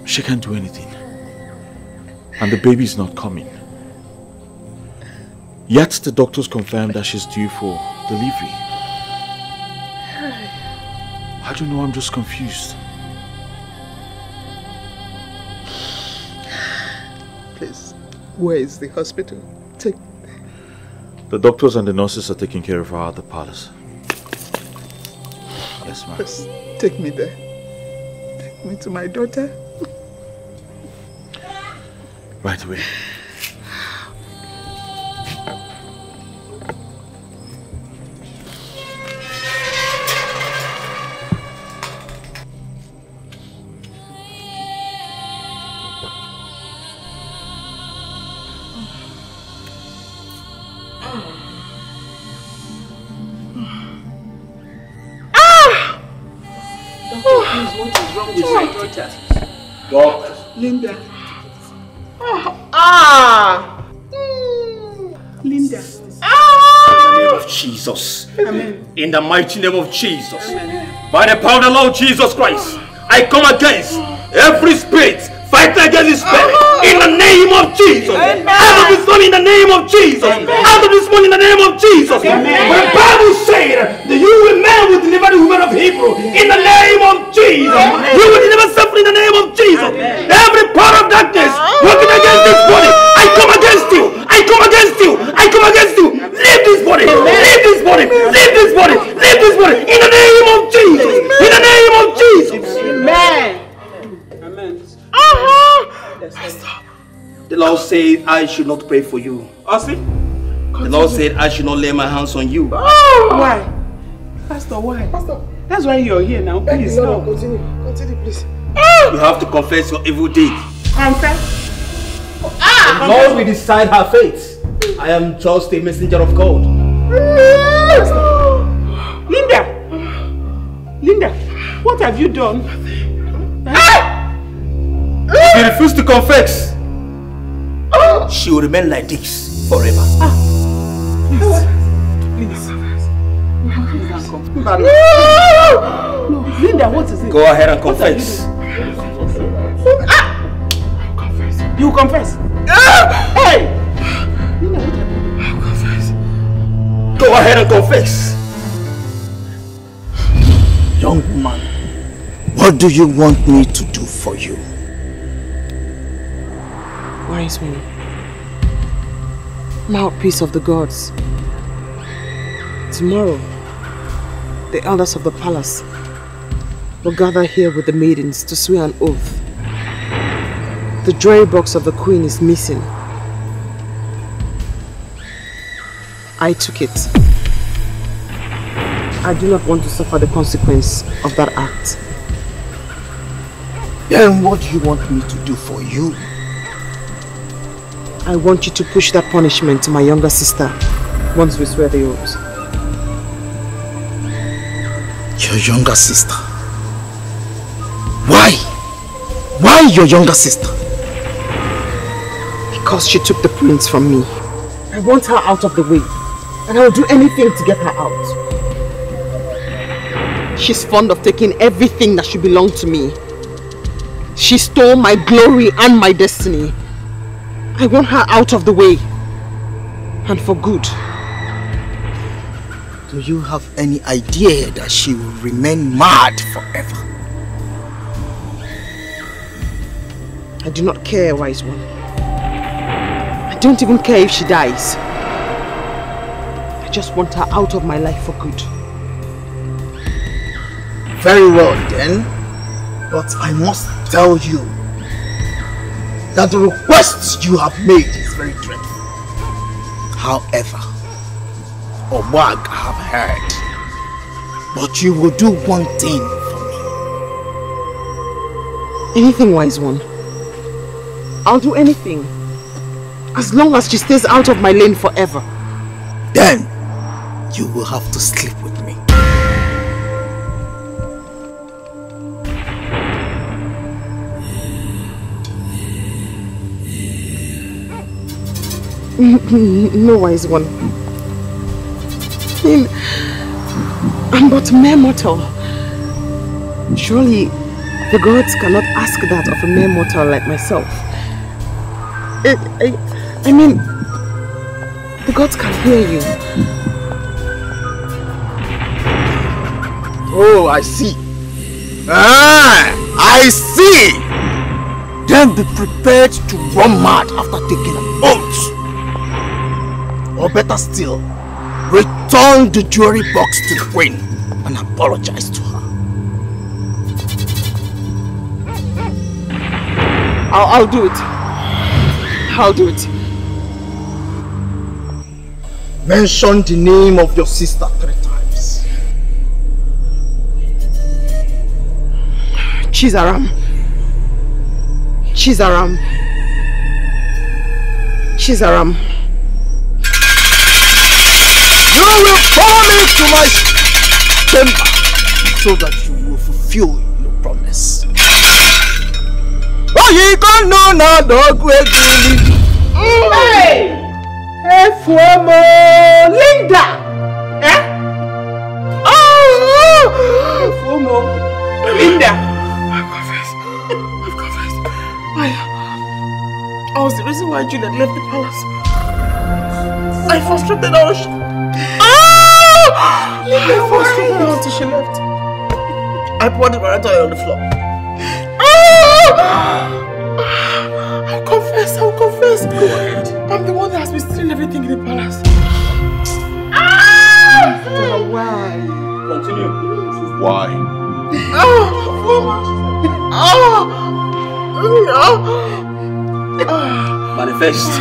She can't do anything. And the baby's not coming. Yet the doctors confirmed that she's due for delivery. I don't know, I'm just confused. Please, where is the hospital? Take The doctors and the nurses are taking care of her at the palace. Yes, ma'am. Please, take me there. Take me to my daughter. Right away. In the mighty name of Jesus. By the power of the Lord Jesus Christ, I come against every spirit fighting against this spirit. In the name of Jesus. Out of this money in the name of Jesus. Out of this money in the name of Jesus. When the Bible said that you will man will deliver the women of Hebrew in the name of Jesus. You will deliver suffering in the name of Jesus. Every power of darkness working against this body, I come against you. I come against you. I come against you. Leave this body. Leave this body. Leave this body. Leave. In the name of Jesus. In the name of Jesus. Amen. Amen! The Lord said, I should not pray for you. Asi? The Lord said, I should not lay my hands on you. Oh. Why? Pastor, why? Pastor. That's why you're here now. Please, no, no. continue. Continue, please. You have to confess your evil deed. Confess. Ah, The Lord will decide her fate. I am just a messenger of God. What have you done? She ah! refused to confess. Oh! She will remain like this forever. Ah. Please. No, Linda, what is it? Go ahead and What have you confess. Ah! You confess? Ah! Hey! Linda, what happened? I will confess. Go ahead and confess. Young woman, what do you want me to do for you? Wise one, mouthpiece of the gods. Tomorrow, the elders of the palace will gather here with the maidens to swear an oath. The jewelry box of the queen is missing. I took it. I do not want to suffer the consequence of that act. Then what do you want me to do for you? I want you to push that punishment to my younger sister once we swear the oath. Your younger sister? Why? Why your younger sister? Because she took the prince from me. I want her out of the way. And I will do anything to get her out. She's fond of taking everything that should belong to me. She stole my glory and my destiny. I want her out of the way. And for good. Do you have any idea that she will remain mad forever? I do not care, wise one. I don't even care if she dies. I just want her out of my life for good. Very well then, but I must tell you that the request you have made is very dreadful. However, Obag I have heard, but you will do one thing for me. Anything, wise one. I'll do anything. As long as she stays out of my lane forever. Then, you will have to sleep with me. no, wise one. I mean, I'm but mere mortal. Surely, the gods cannot ask that of a mere mortal like myself. I, I, I mean, the gods can hear you. Oh, I see. Ah, I see. Then be prepared to run mad after taking an oath. Or better still, return the jewelry box to the queen and apologize to her. I'll, I'll do it. I'll do it. Mention the name of your sister three times. Chizaram. Chizaram. Chizaram. To my chamber so that you will fulfill your promise. oyiko nnu na-adọgụ ego ili Efuomo Linda! Eh? Oh! Efuomo Linda! I've confessed. I've confessed. I, I was the reason why Juliet left the palace. I frustrated her. Ah! Linda, I frustrated her until she left. I poured the marital oil on the floor. Ah! I'll confess, I'll confess. Go ahead. I'm the one that has been stealing everything in the palace. Ah! Why? Continue. Why? Ah! Ah! Ah! Manifest.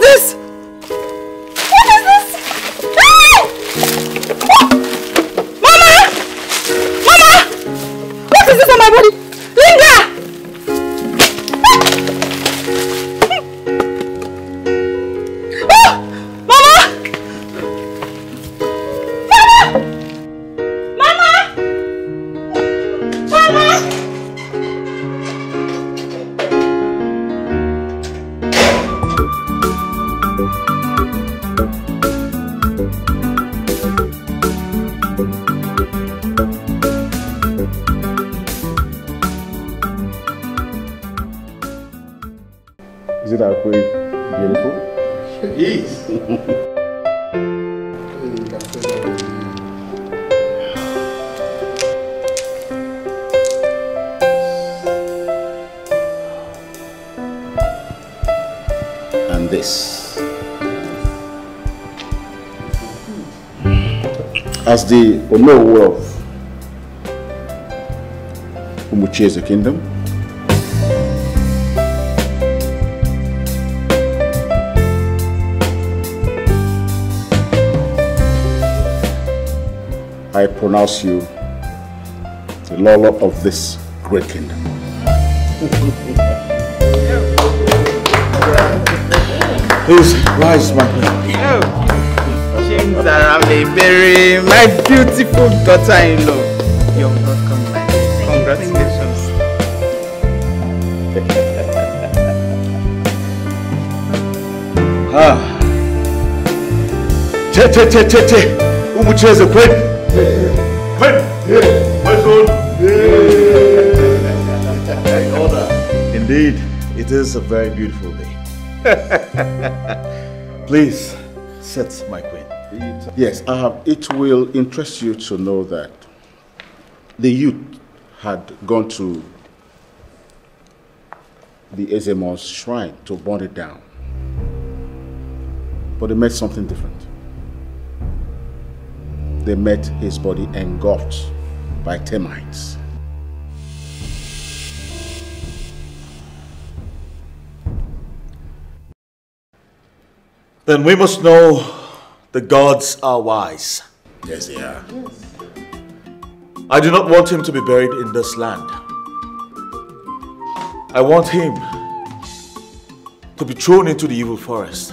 this? As the Onowu of Umucheze Kingdom, I pronounce you the Lolo of this great kingdom. Please rise, my queen. James Aramebere, my beautiful daughter-in-law. You're welcome, my Congratulations. Ah. Che, che, che, che, che. Umucheze kwenu. Kwenu. Kwenu. Indeed, it is a very beautiful day. Please, sit, my queen. Yes, uh, it will interest you to know that the youth had gone to the Ezemon's shrine to burn it down. But they met something different. They met his body engulfed by termites. Then we must know the gods are wise. Yes, they are. I do not want him to be buried in this land. I want him to be thrown into the evil forest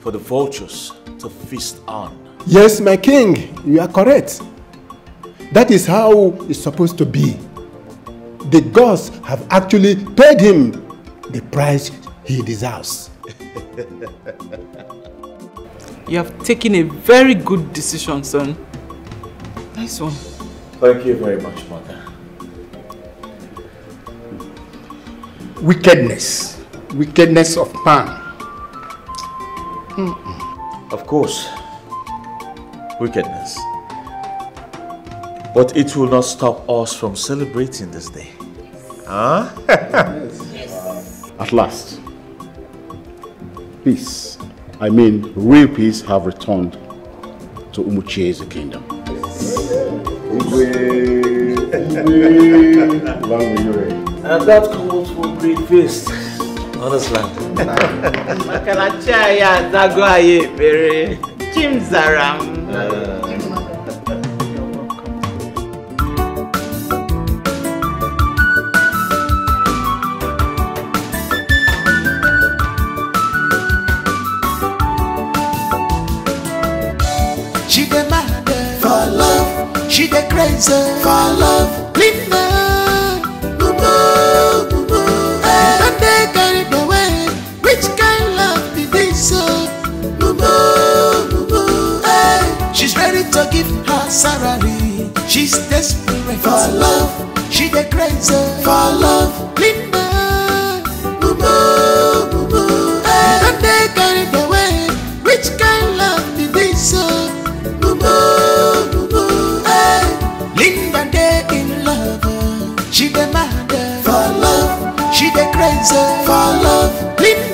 for the vultures to feast on. Yes, my king, you are correct. That is how it's supposed to be. The gods have actually paid him the price he deserves. You have taken a very good decision, son. Nice one. Thank you very much, mother. Wickedness. Wickedness of man. Of course, wickedness. But it will not stop us from celebrating this day. Huh? Yes. At last, peace, I mean real peace, have returned to Umuchieze kingdom. And that calls for great feast on this land. Makalacha ya zago aye bere. Chimzaram. crazy for love. Linda. Hey. Away? Which kind love this? Hey. She's ready to give her salary. She's desperate for love. She the crazy for love. Linda, Boo boo, Hey. Don't they? She demanded for love. She the crazy for love. Leave